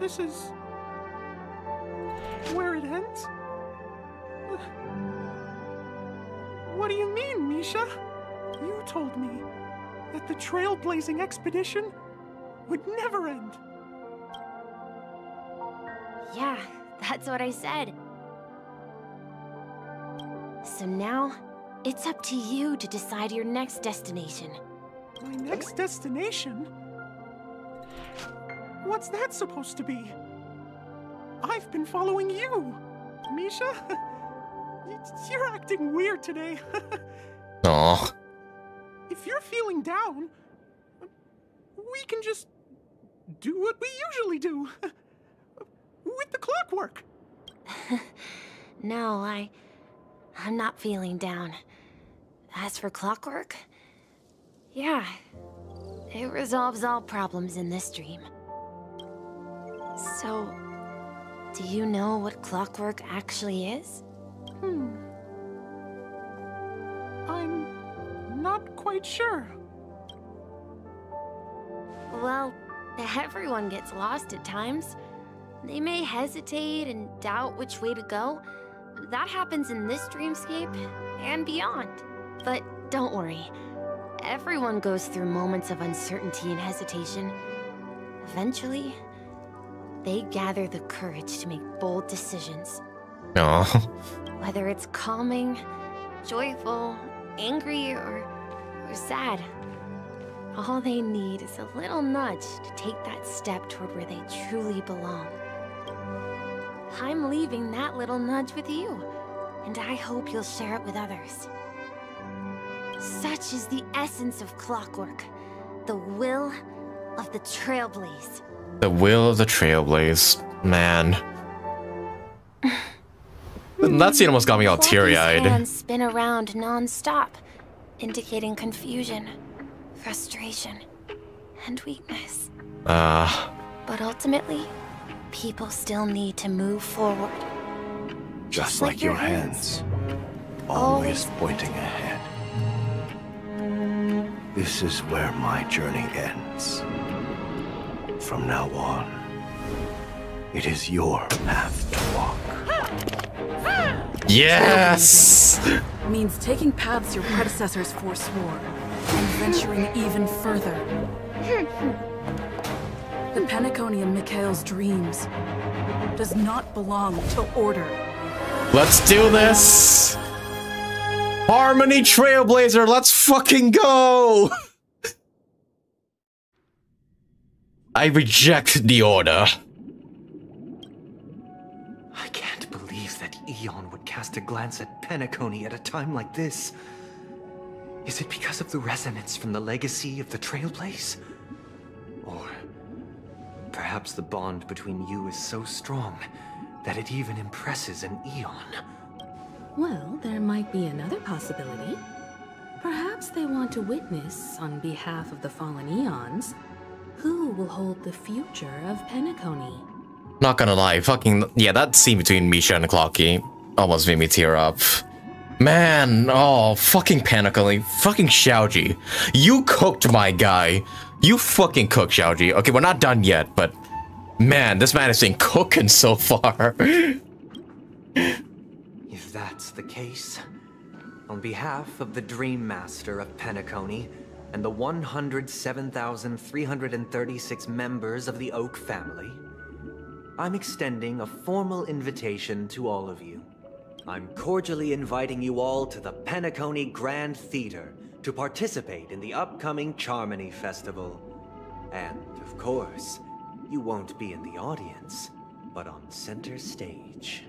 This is... where it ends? What do you mean, Misha? You told me that the trailblazing expedition would never end. Yeah, that's what I said. So now, it's up to you to decide your next destination. My next destination? What's that supposed to be? I've been following you, Misha. You're acting weird today. Aw. If you're feeling down, we can just do what we usually do. With the clockwork. no, I... I'm not feeling down. As for clockwork, yeah, it resolves all problems in this dream. So, do you know what clockwork actually is? Hmm. I'm not quite sure. Well, everyone gets lost at times. They may hesitate and doubt which way to go. That happens in this dreamscape and beyond. But don't worry. Everyone goes through moments of uncertainty and hesitation. Eventually, they gather the courage to make bold decisions. No. Whether it's calming, joyful, angry, or, or sad. All they need is a little nudge to take that step toward where they truly belong. I'm leaving that little nudge with you, and I hope you'll share it with others. Such is the essence of clockwork, the will of the Trailblaze. The will of the Trailblaze. Man. that scene almost got me all teary-eyed. hands spin around non-stop, indicating confusion, frustration, and weakness. Uh, But ultimately, people still need to move forward. Just like your hands, always pointing ahead. This is where my journey ends. From now on, it is your path to walk. Yes! Means taking paths your predecessors forswore, and venturing even further. The Penacony in Mikhail's dreams does not belong to Order. Let's do this! Harmony Trailblazer, let's fucking go! I reject the order. I can't believe that Aeon would cast a glance at Penacony at a time like this. Is it because of the resonance from the legacy of the Trailblaze? Or perhaps the bond between you is so strong that it even impresses an Aeon? Well, there might be another possibility. Perhaps they want to witness, on behalf of the fallen Aeons, who will hold the future of Penacony. Not gonna lie, fucking yeah, that scene between Misha and Clocky almost made me tear up. Man, oh fucking Penacony, fucking Xiaoji, you cooked my guy. You fucking cooked Xiaoji. Okay, we're not done yet, but man, this man has been cooking so far. If that's the case, on behalf of the Dream Master of Penacony and the 107,336 members of the Oak family, I'm extending a formal invitation to all of you. I'm cordially inviting you all to the Penacony Grand Theater to participate in the upcoming Charmony Festival. And, of course, you won't be in the audience, but on center stage.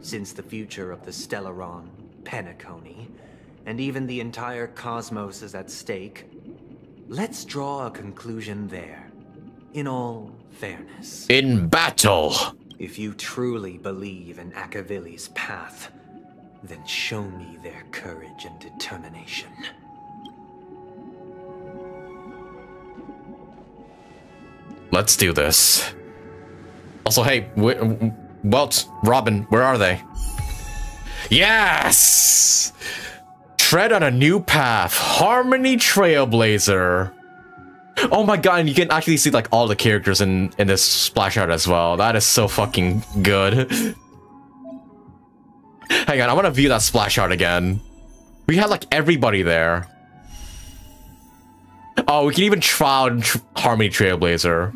Since the future of the Stellaron, Penacony, and even the entire cosmos is at stake, let's draw a conclusion there. In all fairness. In battle! If you truly believe in Akivili's path, then show me their courage and determination. Let's do this. Also, hey, w Welt, Robin, where are they? Yes! Tread on a new path. Harmony Trailblazer. Oh my god, and you can actually see like all the characters in, in this splash art as well. That is so fucking good. Hang on, I want to view that splash art again. We had like everybody there. Oh, we can even try Harmony Trailblazer.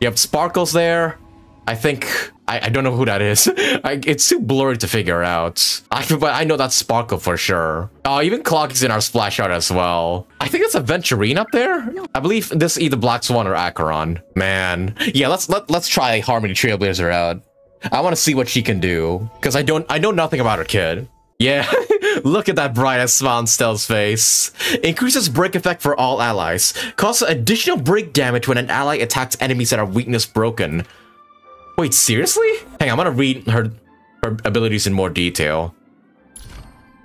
You have Sparkles there. I think I, I don't know who that is. I, it's too blurry to figure out. I but I know that's Sparkle for sure. Oh, even Clock is in our splash art as well. I think it's Aventurine up there. I believe this is either Black Swan or Acheron. Man, yeah. Let's let let's try Harmony Trailblazer out. I want to see what she can do because I don't I know nothing about her kid. Yeah, look at that bright ass smile Stelle's face. Increases break effect for all allies. Causes additional break damage when an ally attacks enemies that are weakness broken. Wait, seriously? Hang on, I'm gonna read her, her abilities in more detail.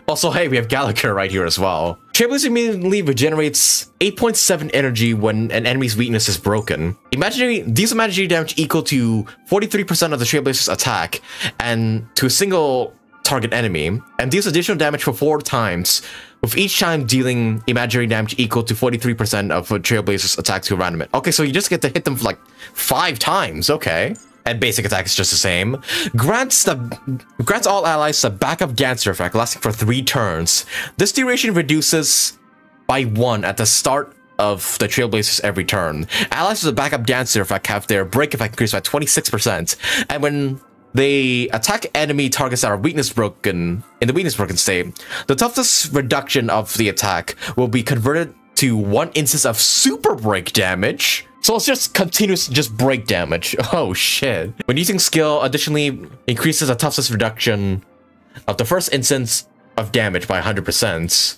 Also, hey, we have Gallagher right here as well. Trailblazer immediately regenerates 8.7 energy when an enemy's weakness is broken. Imaginary, deals imaginary damage equal to 43% of the Trailblazer's attack, and to a single target enemy, and deals additional damage for 4 times, with each time dealing imaginary damage equal to 43% of a Trailblazer's attack to a random. Okay, so you just get to hit them like 5 times, okay and basic attack is just the same. Grants the grants all allies a backup Dancer effect lasting for three turns. This duration reduces by one at the start of the Trailblazers every turn. Allies with a backup Dancer effect have their break effect increased by 26%, and when they attack enemy targets that are weakness broken in the weakness broken state, the toughness reduction of the attack will be converted to one instance of super break damage. So it's just continuous just break damage. Oh shit. When using skill, additionally increases the toughness reduction of the first instance of damage by 100%.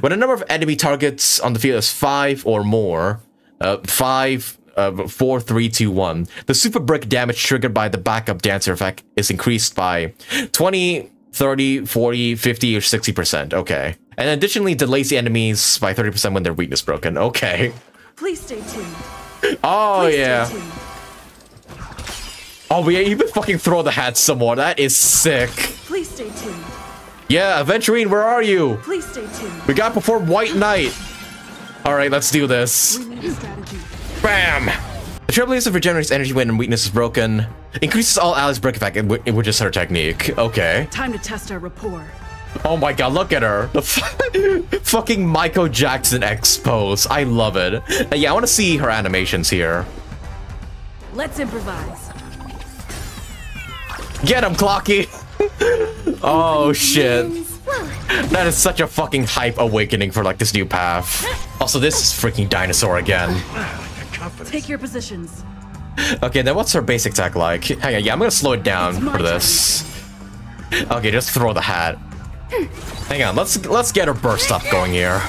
When a number of enemy targets on the field is 5 or more, uh, 5, uh, 4, 3, 2, 1, the super break damage triggered by the backup dancer effect is increased by 20, 30, 40, 50, or 60%. Okay. And additionally delays the enemies by 30% when their weakness broken. Okay. Please stay tuned. Oh, Please yeah. tuned. Oh, we even fucking throw the hat some more. That is sick. Please stay tuned. Yeah, Aventurine, where are you? Please stay tuned. We got before White Knight. All right, let's do this. We need a strategy. Bam! The Trailblazer regenerates energy when weakness is broken. Increases all allies' break effect, wh- which is her technique. Okay. Time to test our rapport. Oh my god, look at her. The f- fucking Michael Jackson expose. I love it. Uh, yeah, I want to see her animations here. Let's improvise. Get him, Clocky! oh shit. That is such a fucking hype awakening for like this new path. Also, this is freaking dinosaur again. Take your positions. Okay, then what's her basic attack like? Hang on, yeah, I'm gonna slow it down for this. Okay, just throw the hat. Hang on, let's let's get her burst up going here.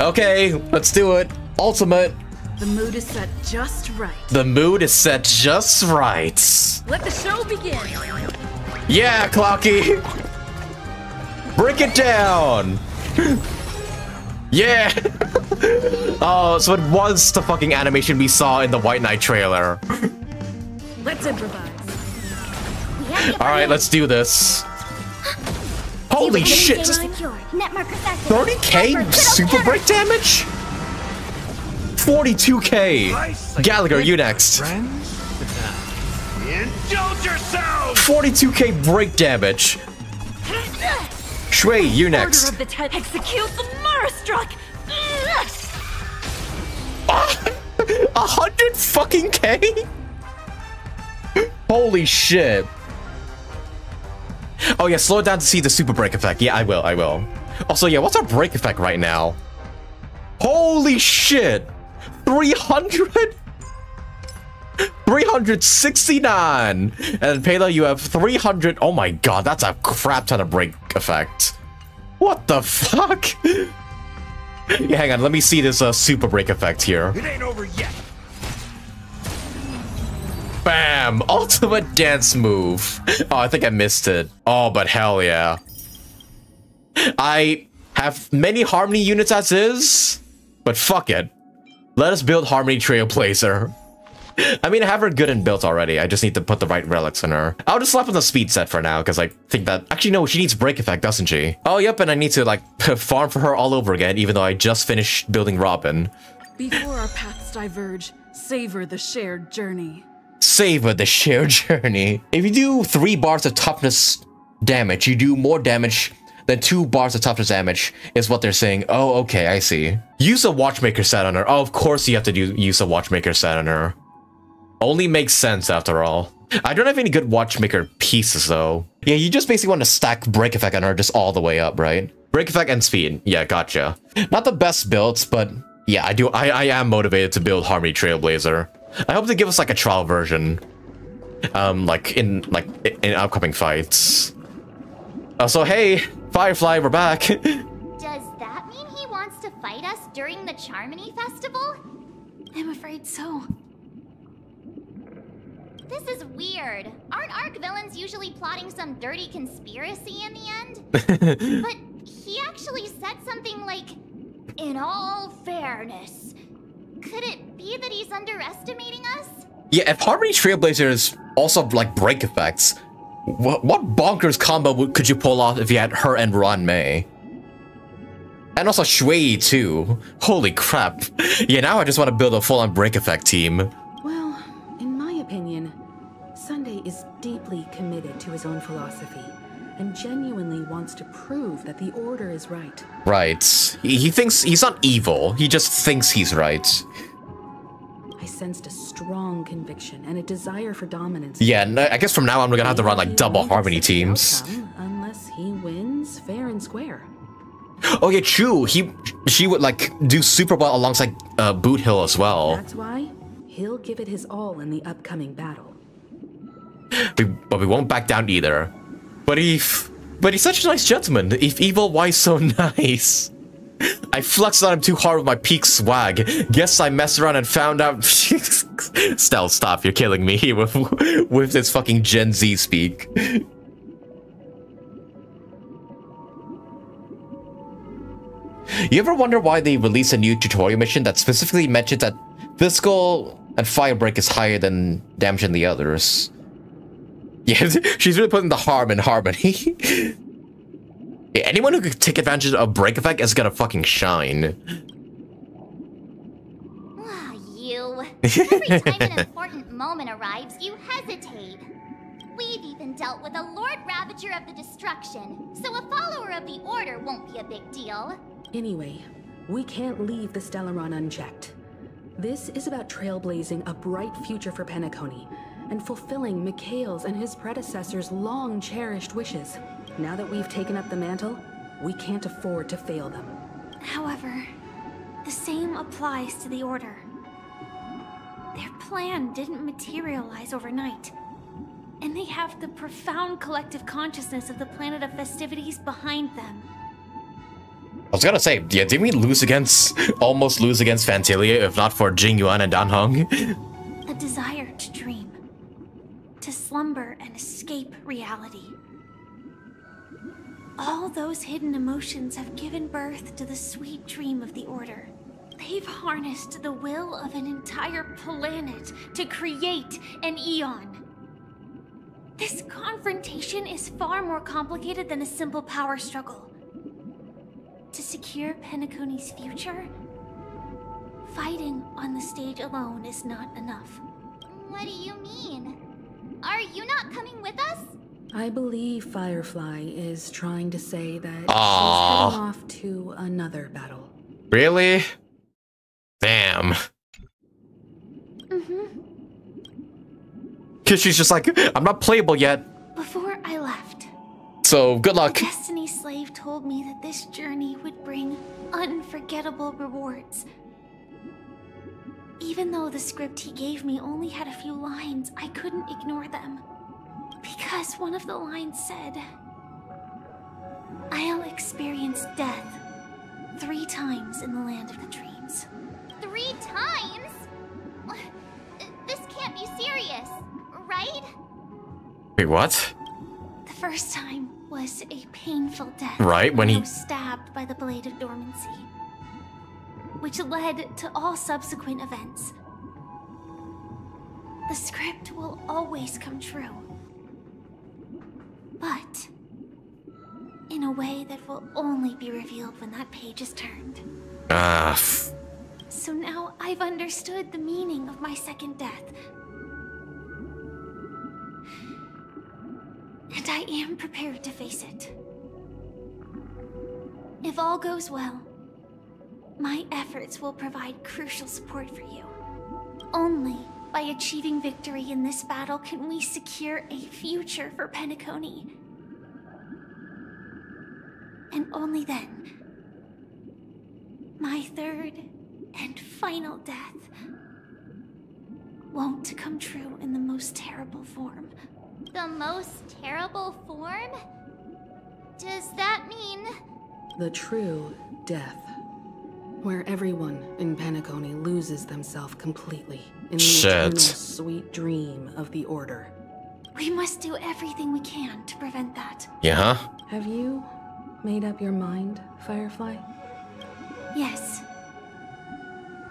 Okay, let's do it. Ultimate. The mood is set just right. The mood is set just right. Let the show begin. Yeah, Clocky. Break it down. Yeah. oh, so it was the fucking animation we saw in the White Knight trailer. Let's improvise. All right, let's do this. Holy shit! Secured. Net marker set. 30k super break damage? 42k! Gallagher, you next. 42k break damage. Xueyi, you next. Order of the Ten. Execute the Marastruck. A hundred fucking K? Holy shit. Oh yeah, slow it down to see the super break effect. Yeah, I will, I will. Also, yeah, what's our break effect right now? Holy shit! 300? 369! And Payla, you have 300. Oh my god, that's a crap ton of break effect. What the fuck? yeah, hang on, let me see this uh, super break effect here. It ain't over yet. Bam! Ultimate dance move. Oh, I think I missed it. Oh, but hell yeah. I have many Harmony units as is, but fuck it. Let us build Harmony Trailblazer. I mean, I have her good and built already. I just need to put the right relics in her. I'll just slap on the speed set for now, because I think that... Actually, no, she needs break effect, doesn't she? Oh, yep, and I need to, like, farm for her all over again, even though I just finished building Robin. Before our paths diverge, savor the shared journey. Savor the shared journey. If you do three bars of toughness damage, you do more damage than two bars of toughness damage, is what they're saying. Oh, okay, I see. Use a watchmaker set on her. Oh, of course you have to do use a watchmaker set on her. Only makes sense after all. I don't have any good watchmaker pieces though. Yeah, you just basically want to stack break effect on her just all the way up, right? Break effect and speed. Yeah, gotcha. Not the best builds, but yeah, I do. I, I am motivated to build Harmony Trailblazer. I hope they give us like a trial version, um, like in like in upcoming fights. Uh, so hey, Firefly, we're back. Does that mean he wants to fight us during the Charmony Festival? I'm afraid so. This is weird. Aren't Arc villains usually plotting some dirty conspiracy in the end? but he actually said something like, in all fairness. Could it be that he's underestimating us? yeah, if Harmony Trailblazers also have, like break effects, what what bonkers combo could you pull off if you had her and Ruan Mei? And also Xueyi too. Holy crap! Yeah, now I just want to build a full-on break effect team. Well, in my opinion, Sunday is deeply committed to his own philosophy and genuinely wants to prove that the Order is right. Right. He, he thinks he's not evil. He just thinks he's right. I sensed a strong conviction and a desire for dominance. Yeah, no, I guess from now on we're gonna have to run like double harmony teams. Unless he wins fair and square. Oh yeah, true. He, she would like do super well alongside uh, Boothill as well. That's why he'll give it his all in the upcoming battle. We, but we won't back down either. But he, but he's such a nice gentleman. If evil, why so nice? I flexed on him too hard with my peak swag. Guess I messed around and found out. Stelle, stop! You're killing me with with this fucking Gen Z speak. You ever wonder why they release a new tutorial mission that specifically mentions that physical and fire break is higher than damage in the others? Yeah, she's really putting the harm in harmony. yeah, anyone who could take advantage of break effect is gonna fucking shine. Ah, you. Every time an important moment arrives, you hesitate. We've even dealt with a Lord Ravager of the Destruction, so a follower of the Order won't be a big deal. Anyway, we can't leave the Stellaron unchecked. This is about trailblazing a bright future for Penacony and fulfilling Mikhail's and his predecessors' long cherished wishes. Now that we've taken up the mantle, we can't afford to fail them. However, the same applies to the Order. Their plan didn't materialize overnight, and they have the profound collective consciousness of the planet of festivities behind them. I was gonna say, yeah, didn't we lose against, almost lose against Phantylia if not for Jing Yuan and Dan Heng? A desire to dream, to slumber and escape reality. All those hidden emotions have given birth to the sweet dream of the Order. They've harnessed the will of an entire planet to create an Aeon. This confrontation is far more complicated than a simple power struggle. To secure Penacony's future, fighting on the stage alone is not enough. What do you mean? Are you not coming with us? I believe Firefly is trying to say that Aww. she's heading off to another battle. Really? Damn. Mm-hmm. Cause she's just like, I'm not playable yet. Before I left, So good luck. the Destiny Slave told me that this journey would bring unforgettable rewards. Even though the script he gave me only had a few lines, I couldn't ignore them. Because one of the lines said, I'll experience death three times in the land of the dreams. Three times? This can't be serious, right? Wait, what? The first time was a painful death. Right, when he- was stabbed by the blade of dormancy, which led to all subsequent events. The script will always come true, but in a way that will only be revealed when that page is turned. Ah, So now I've understood the meaning of my second death. And I am prepared to face it. If all goes well, my efforts will provide crucial support for you. Only by achieving victory in this battle can we secure a future for Penacony. And only then, my third and final death won't come true in the most terrible form. The most terrible form? Does that mean... The true death. Where everyone in Penacony loses themselves completely in the Shit. eternal sweet dream of the Order. We must do everything we can to prevent that. yeah. Have you made up your mind, Firefly? Yes.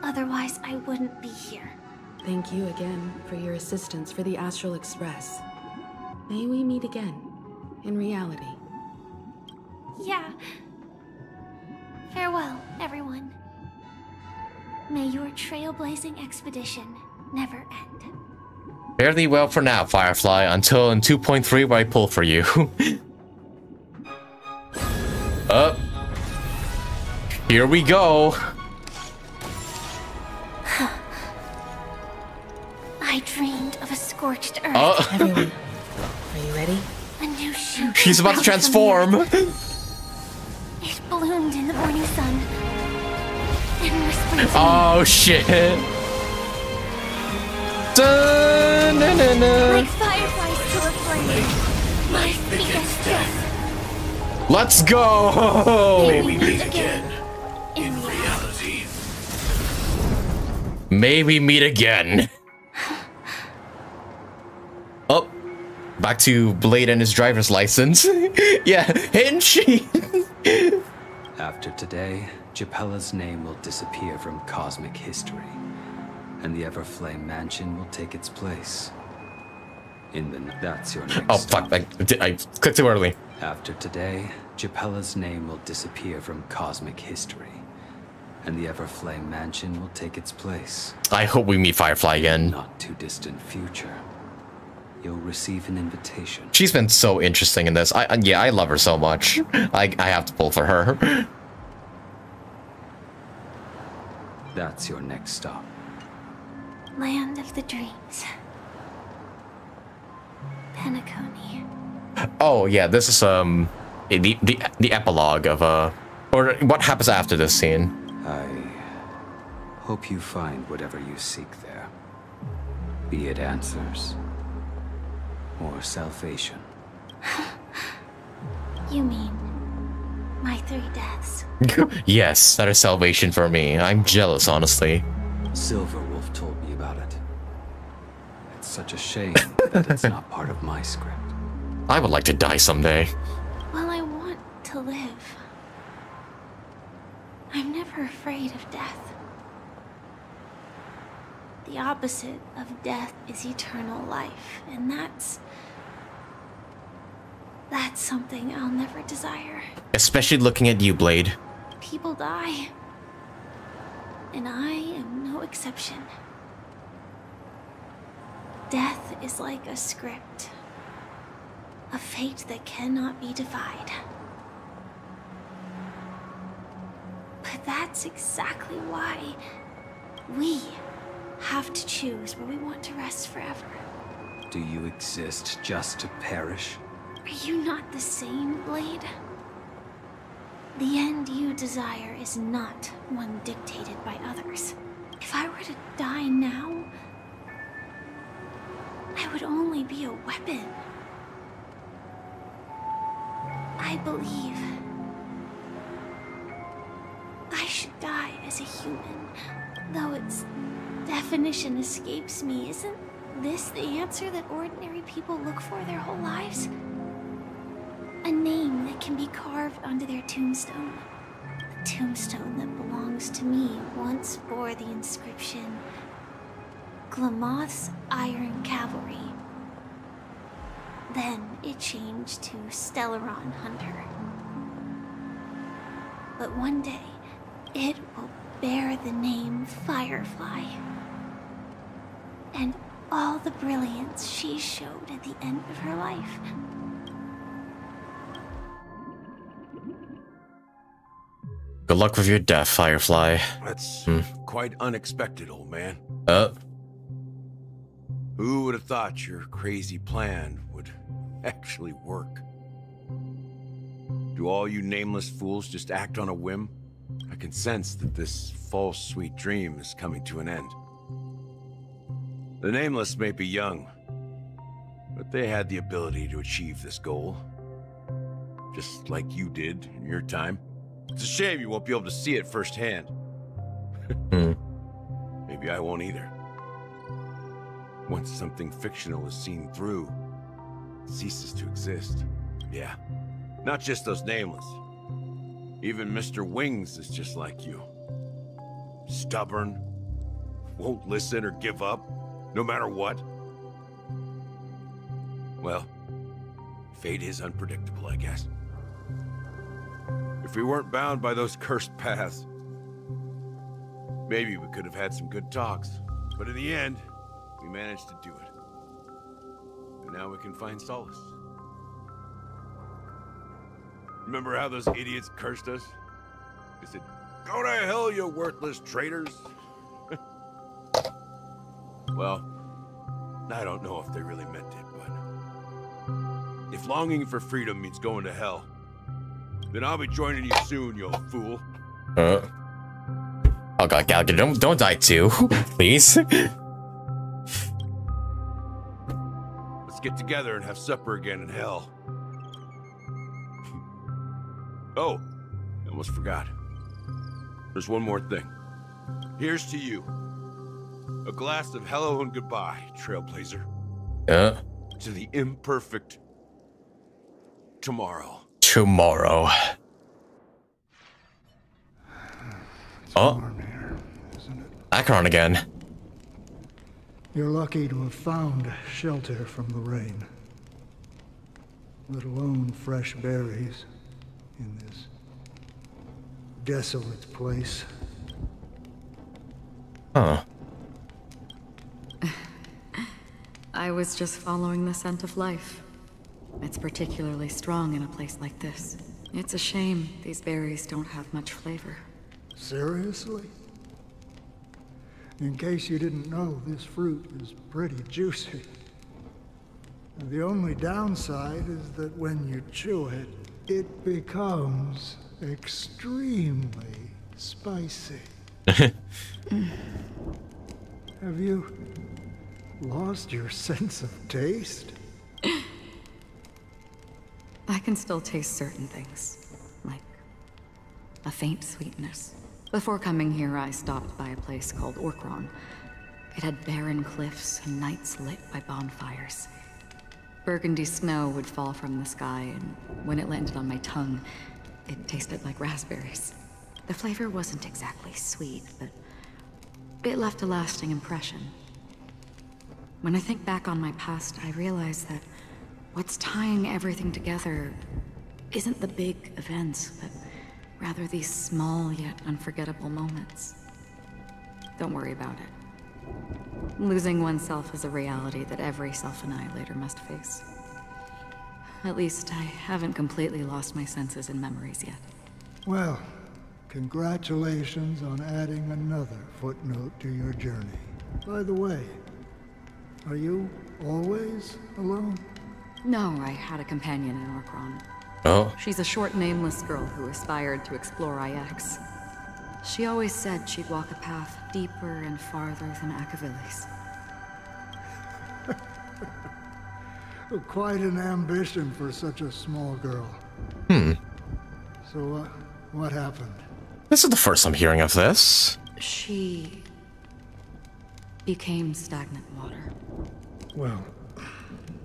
Otherwise, I wouldn't be here. Thank you again for your assistance for the Astral Express. May we meet again, in reality. Yeah. Farewell, everyone. May your trailblazing expedition never end. Fairly well for now, Firefly, until in 2.3 where I pull for you. Up. Here we go. I dreamed of a scorched earth. Oh. Everyone, are you ready? A new shoot. She's about to transform. It bloomed in the morning sun. Oh shit. Dun, dun, dun, dun. like fireflies to a flame. My biggest death. Let's go. May we meet again. In reality. May we meet again. Oh, back to Blade and his driver's license. yeah, Hinch. After today, Japella's name will disappear from cosmic history, and the Everflame Mansion will take its place. In the that's your next oh fuck! I, I clicked too early. After today, Japella's name will disappear from cosmic history, and the Everflame Mansion will take its place. I hope we meet Firefly again. Not too distant future. You'll receive an invitation. She's been so interesting in this. I I- yeah, I love her so much. I I have to pull for her. That's your next stop. Land of the dreams. Penacony. Oh yeah, this is um the the the epilogue of uh or what happens after this scene. I hope you find whatever you seek there. Be it answers or salvation. You mean my three deaths? yes, that is salvation for me. I'm jealous, honestly. Silver Wolf told me about it. It's such a shame that it's not part of my script. I would like to die someday. Well, I want to live. I'm never afraid of death. The opposite of death is eternal life, and that's. That's something I'll never desire. Especially looking at you, Blade. People die. And I am no exception. Death is like a script, a fate that cannot be defied. But that's exactly why we have to choose where we want to rest forever. Do you exist just to perish? Are you not the same, Blade? The end you desire is not one dictated by others. If I were to die now, I would only be a weapon. I believe I should die as a human, though its definition escapes me. Isn't this the answer that ordinary people look for their whole lives? A name that can be carved onto their tombstone. The tombstone that belongs to me once bore the inscription Glamoth's Iron Cavalry. Then it changed to Stellaron Hunter. But one day, it will bear the name Firefly. And all the brilliance she showed at the end of her life. Good luck with your death, Firefly. That's Hmm. quite unexpected, old man. Uh, Who would have thought your crazy plan would actually work? Do all you nameless fools just act on a whim? I can sense that this false sweet dream is coming to an end. The nameless may be young, but they had the ability to achieve this goal. Just like you did in your time. It's a shame you won't be able to see it firsthand. hmm. Maybe I won't either. Once something fictional is seen through, it ceases to exist. Yeah, not just those nameless. Even Mr. Wings is just like you. Stubborn, won't listen or give up, no matter what. Well, fate is unpredictable, I guess. If we weren't bound by those cursed paths, maybe we could have had some good talks. But in the end, we managed to do it. And now we can find solace. Remember how those idiots cursed us? They said, Go to hell, you worthless traitors! well, I don't know if they really meant it, but... If longing for freedom means going to hell, then I'll be joining you soon, you old fool. Uh. Oh god, Gallagher, don't don't die too, please. Let's get together and have supper again in hell. oh, I almost forgot. There's one more thing. Here's to you. A glass of hello and goodbye, Trailblazer. Yeah. To the imperfect tomorrow. Tomorrow. Oh. Acheron again. You're lucky to have found shelter from the rain. Let alone fresh berries in this desolate place. Huh. I was just following the scent of life. It's particularly strong in a place like this. It's a shame these berries don't have much flavor. Seriously? In case you didn't know, this fruit is pretty juicy. The only downside is that when you chew it, it becomes extremely spicy. Have you lost your sense of taste? I can still taste certain things, like a faint sweetness. Before coming here, I stopped by a place called Orkron. It had barren cliffs and nights lit by bonfires. Burgundy snow would fall from the sky, and when it landed on my tongue, it tasted like raspberries. The flavor wasn't exactly sweet, but it left a lasting impression. When I think back on my past, I realize that what's tying everything together isn't the big events, but Rather, these small yet unforgettable moments. Don't worry about it. Losing oneself is a reality that every self-annihilator must face. At least, I haven't completely lost my senses and memories yet. Well, congratulations on adding another footnote to your journey. By the way, are you always alone? No, I had a companion in Orkron. Oh. She's a short, nameless girl who aspired to explore IX. She always said she'd walk a path deeper and farther than Akivili's. Quite an ambition for such a small girl. Hmm. So, uh, what happened? This is the first I'm hearing of this. She became stagnant water. Well,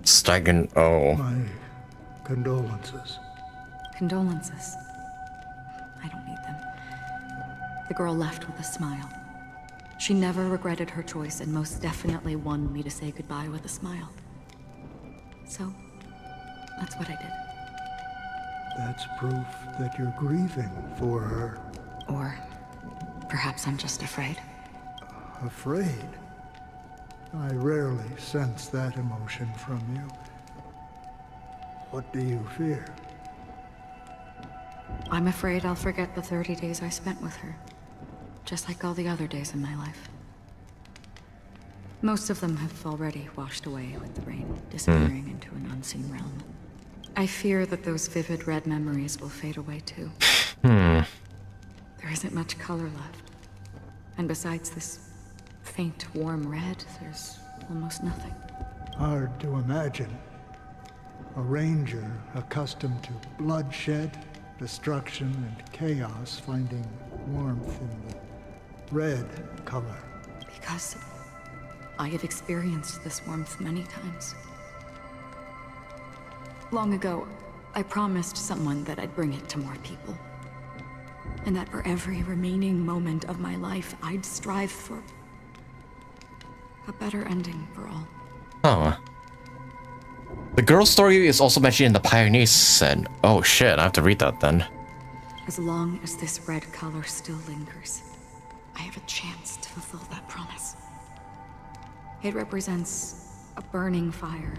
Stagnant. Oh. my condolences. Condolences. I don't need them. The girl left with a smile. She never regretted her choice and most definitely wanted me to say goodbye with a smile. So, that's what I did. That's proof that you're grieving for her. Or perhaps I'm just afraid. Afraid? I rarely sense that emotion from you. What do you fear? I'm afraid I'll forget the 30 days I spent with her. Just like all the other days in my life. Most of them have already washed away with the rain, disappearing into an unseen realm. I fear that those vivid red memories will fade away too. Hmm. There isn't much color left. And besides this faint, warm red, there's almost nothing. Hard to imagine. A ranger accustomed to bloodshed, destruction, and chaos finding warmth in the red color. Because I have experienced this warmth many times. Long ago, I promised someone that I'd bring it to more people. And that for every remaining moment of my life, I'd strive for a better ending for all. Oh. The girl's story is also mentioned in the Pioneers and oh shit, I have to read that then. As long as this red color still lingers, I have a chance to fulfill that promise. It represents a burning fire,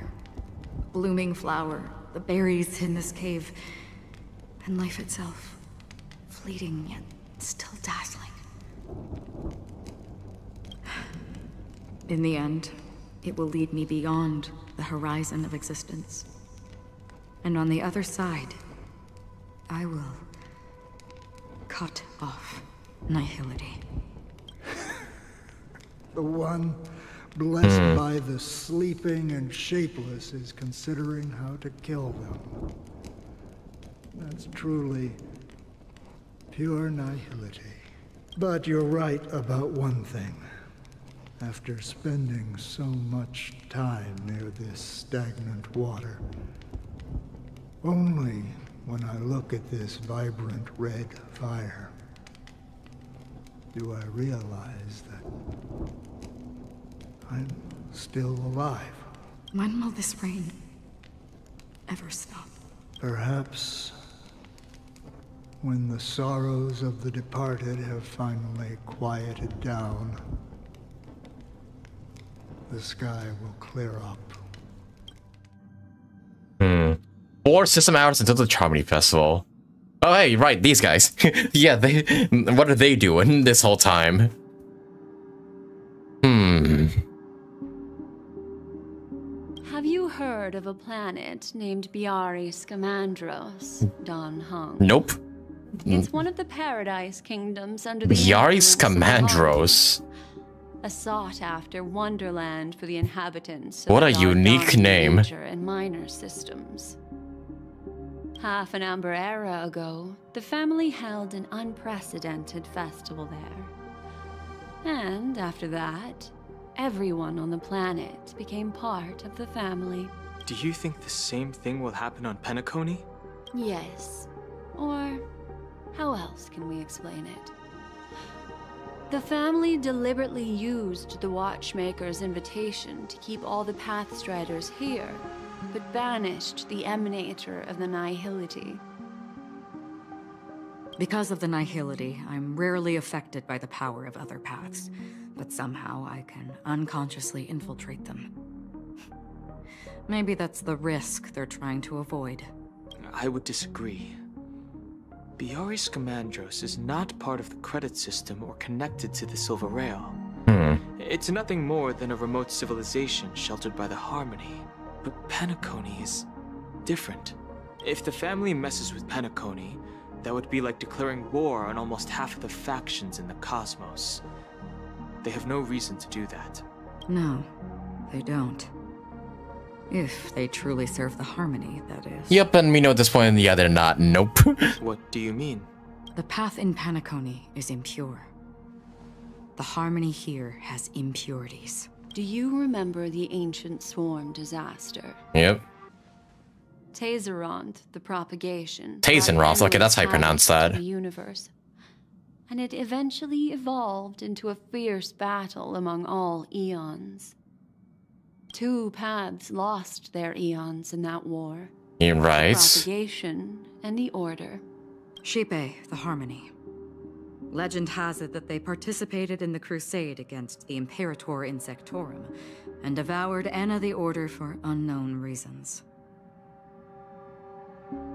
a blooming flower, the berries in this cave, and life itself. Fleeting yet still dazzling. In the end, it will lead me beyond the horizon of existence. And on the other side, I will cut off nihility. The one blessed Hmm. by the sleeping and shapeless is considering how to kill them. That's truly pure nihility. But you're right about one thing. After spending so much time near this stagnant water, only when I look at this vibrant red fire do I realize that I'm still alive. When will this rain ever stop? Perhaps when the sorrows of the departed have finally quieted down, the sky will clear up. Hmm. Four system hours until the Charmony Festival. Oh, hey, right, these guys. yeah, they. What are they doing this whole time? Hmm. Have you heard of a planet named Biari Scamandros, Dan Heng? Nope. It's one of the Paradise Kingdoms under the Yaris influence of the a sought-after wonderland for the inhabitants. What a unique name. Major and minor systems. Half an amber era ago, the family held an unprecedented festival there. And after that, everyone on the planet became part of the family. Do you think the same thing will happen on Penacony? Yes. Or how else can we explain it? The family deliberately used the Watchmaker's invitation to keep all the Pathstriders here, but banished the Emanator of the Nihility. Because of the nihility, I'm rarely affected by the power of other paths, but somehow I can unconsciously infiltrate them. Maybe that's the risk they're trying to avoid. I would disagree. Biaris Comandros is not part of the credit system or connected to the Silver Rail. Hmm. It's nothing more than a remote civilization sheltered by the Harmony. But Penacony is different. If the family messes with Penacony, that would be like declaring war on almost half of the factions in the cosmos. They have no reason to do that. No, they don't. If they truly serve the Harmony, that is. Yep, and we know at this point, yeah, they're not. Nope. What do you mean? The path in Penacony is impure. The Harmony here has impurities. Do you remember the ancient swarm disaster? yep. Tayzzyronth, the propagation. Tayzzyronth, okay, that's how you pronounce that. The universe. And it eventually evolved into a fierce battle among all Aeons. Two paths lost their Aeons in that war. He writes. right. Propagation and the Order. Xipe, the Harmony. Legend has it that they participated in the crusade against the Imperator Insectorum and devoured Ena the Order for unknown reasons.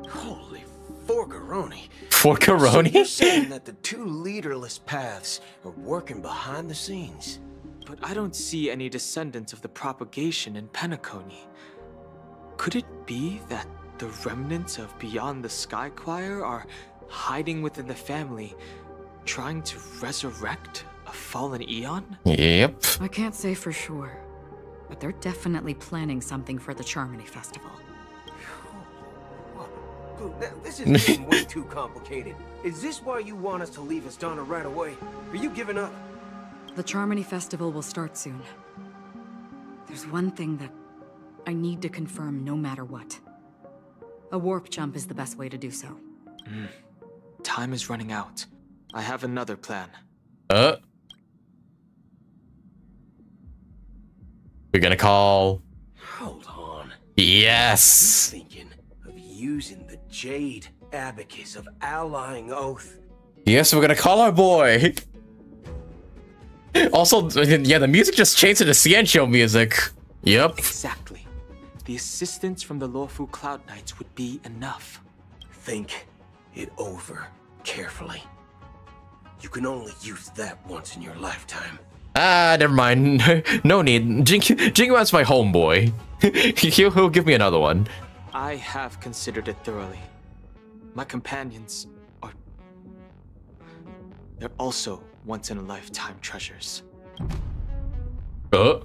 Holy forgaroni. Forgaroni? So you're saying that the two leaderless paths are working behind the scenes? But I don't see any descendants of the propagation in Penacony. Could it be that the remnants of Beyond the Sky Choir are hiding within the family, trying to resurrect a fallen Aeon? Yep. I can't say for sure, but they're definitely planning something for the Charmony Festival. This is getting way too complicated. Is this why you want us to leave Asdana right away? Are you giving up? The Charmony Festival will start soon. There's one thing that I need to confirm no matter what. A warp jump is the best way to do so. Hmm. Time is running out. I have another plan. Uh. We're gonna call. Hold on. Yes. Thinking of using the Jade Abacus of Allying Oath. Yes, we're gonna call our boy. Also, yeah, the music just changed to the Xianzhou music. Yep. Exactly. The assistance from the Lawful Cloud Knights would be enough. Think it over carefully. You can only use that once in your lifetime. Ah, never mind. no need. Jing Jingwan's my homeboy. he'll, he'll give me another one. I have considered it thoroughly. My companions are... They're also once-in-a-lifetime treasures. Oh.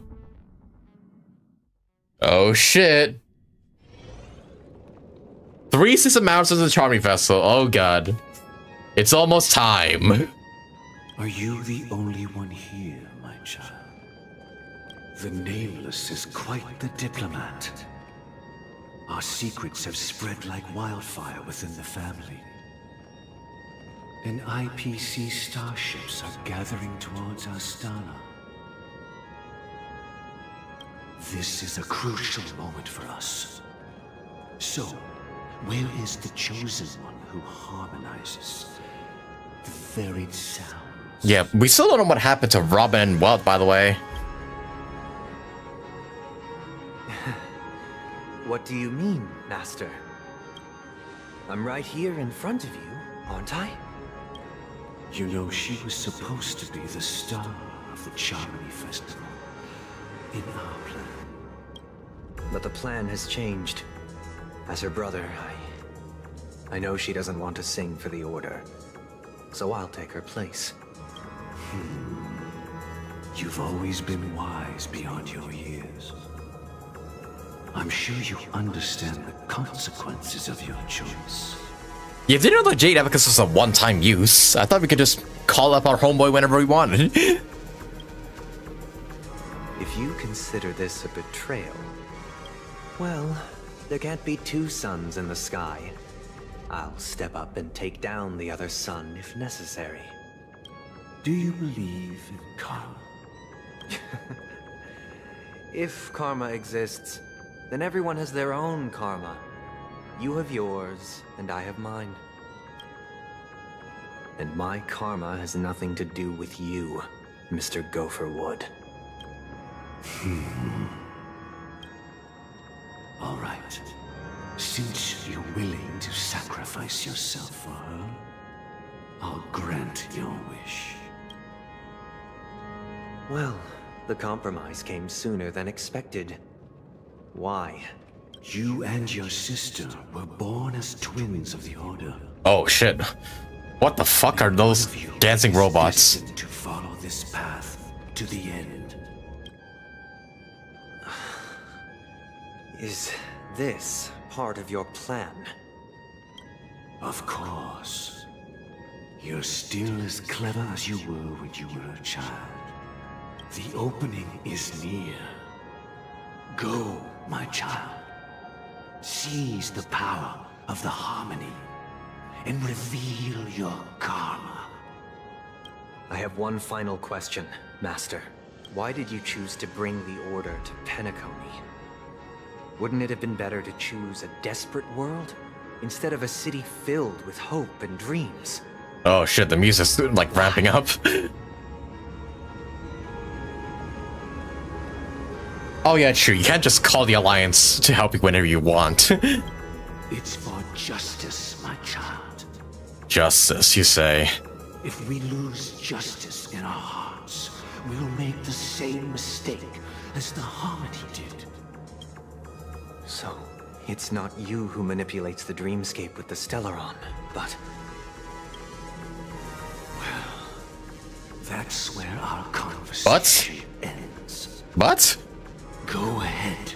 Oh shit. Three system mounts of the Charmony Festival. Oh god. It's almost time. Are you the only one here, my child? The Nameless is quite the diplomat. Our secrets have spread like wildfire within the family. And IPC starships are gathering towards Asdana. This is a crucial moment for us. So, where is the Chosen One who harmonizes the varied sound? Yeah, we still don't know what happened to Robin and Welt, by the way. what do you mean, Master? I'm right here in front of you, aren't I? You know, she was supposed to be the star of the Charmony Festival. In our plan. But the plan has changed. As her brother, I... I know she doesn't want to sing for the Order. So I'll take her place. Hmm. You've always been wise beyond your years. I'm sure you understand the consequences of your choice. Yeah, didn't know the Jade Abacus was a one-time use. I thought we could just call up our homeboy whenever we wanted. if you consider this a betrayal, well, there can't be two suns in the sky. I'll step up and take down the other sun if necessary. Do you believe in karma? if karma exists, then everyone has their own karma. You have yours, and I have mine. And my karma has nothing to do with you, Mr. Gopher Wood. Hmm. All right. Since you're willing to sacrifice yourself for her, I'll grant your wish. Well, the compromise came sooner than expected. Why? You and your sister were born as twins of the Order. Oh shit. What the fuck are those dancing robots? To follow this path to the end. Is this part of your plan? Of course. You're still as clever as you were when you were a child. The opening is near. Go, my child. Seize the power of the harmony and reveal your karma. I have one final question, Master. Why did you choose to bring the Order to Penacony? Wouldn't it have been better to choose a desperate world instead of a city filled with hope and dreams? Oh shit, the music's like ramping up. oh yeah, true. You can't just call the Alliance to help you whenever you want. it's for justice, my child. Justice, you say? If we lose justice in our hearts, we'll make the same mistake as the Harmony did. So, it's not you who manipulates the dreamscape with the Stellaron, but... Well, that's where our conversation but? ends. But? Go ahead.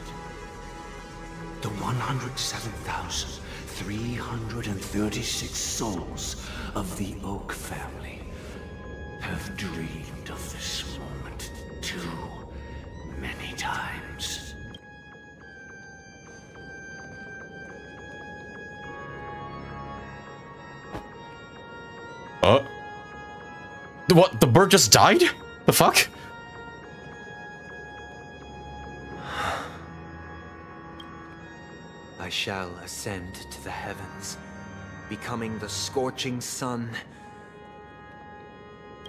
The 107,336 souls of the Oak family have dreamed of this moment too many times. Uh? What? The bird just died? The fuck? I shall ascend to the heavens, becoming the scorching sun.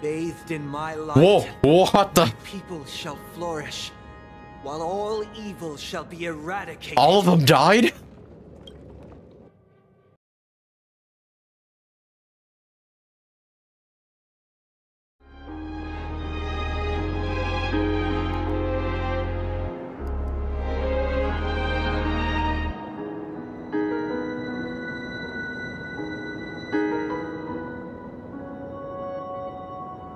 Bathed in my light, Whoa, what the? people shall flourish, while all evil shall be eradicated. All of them died?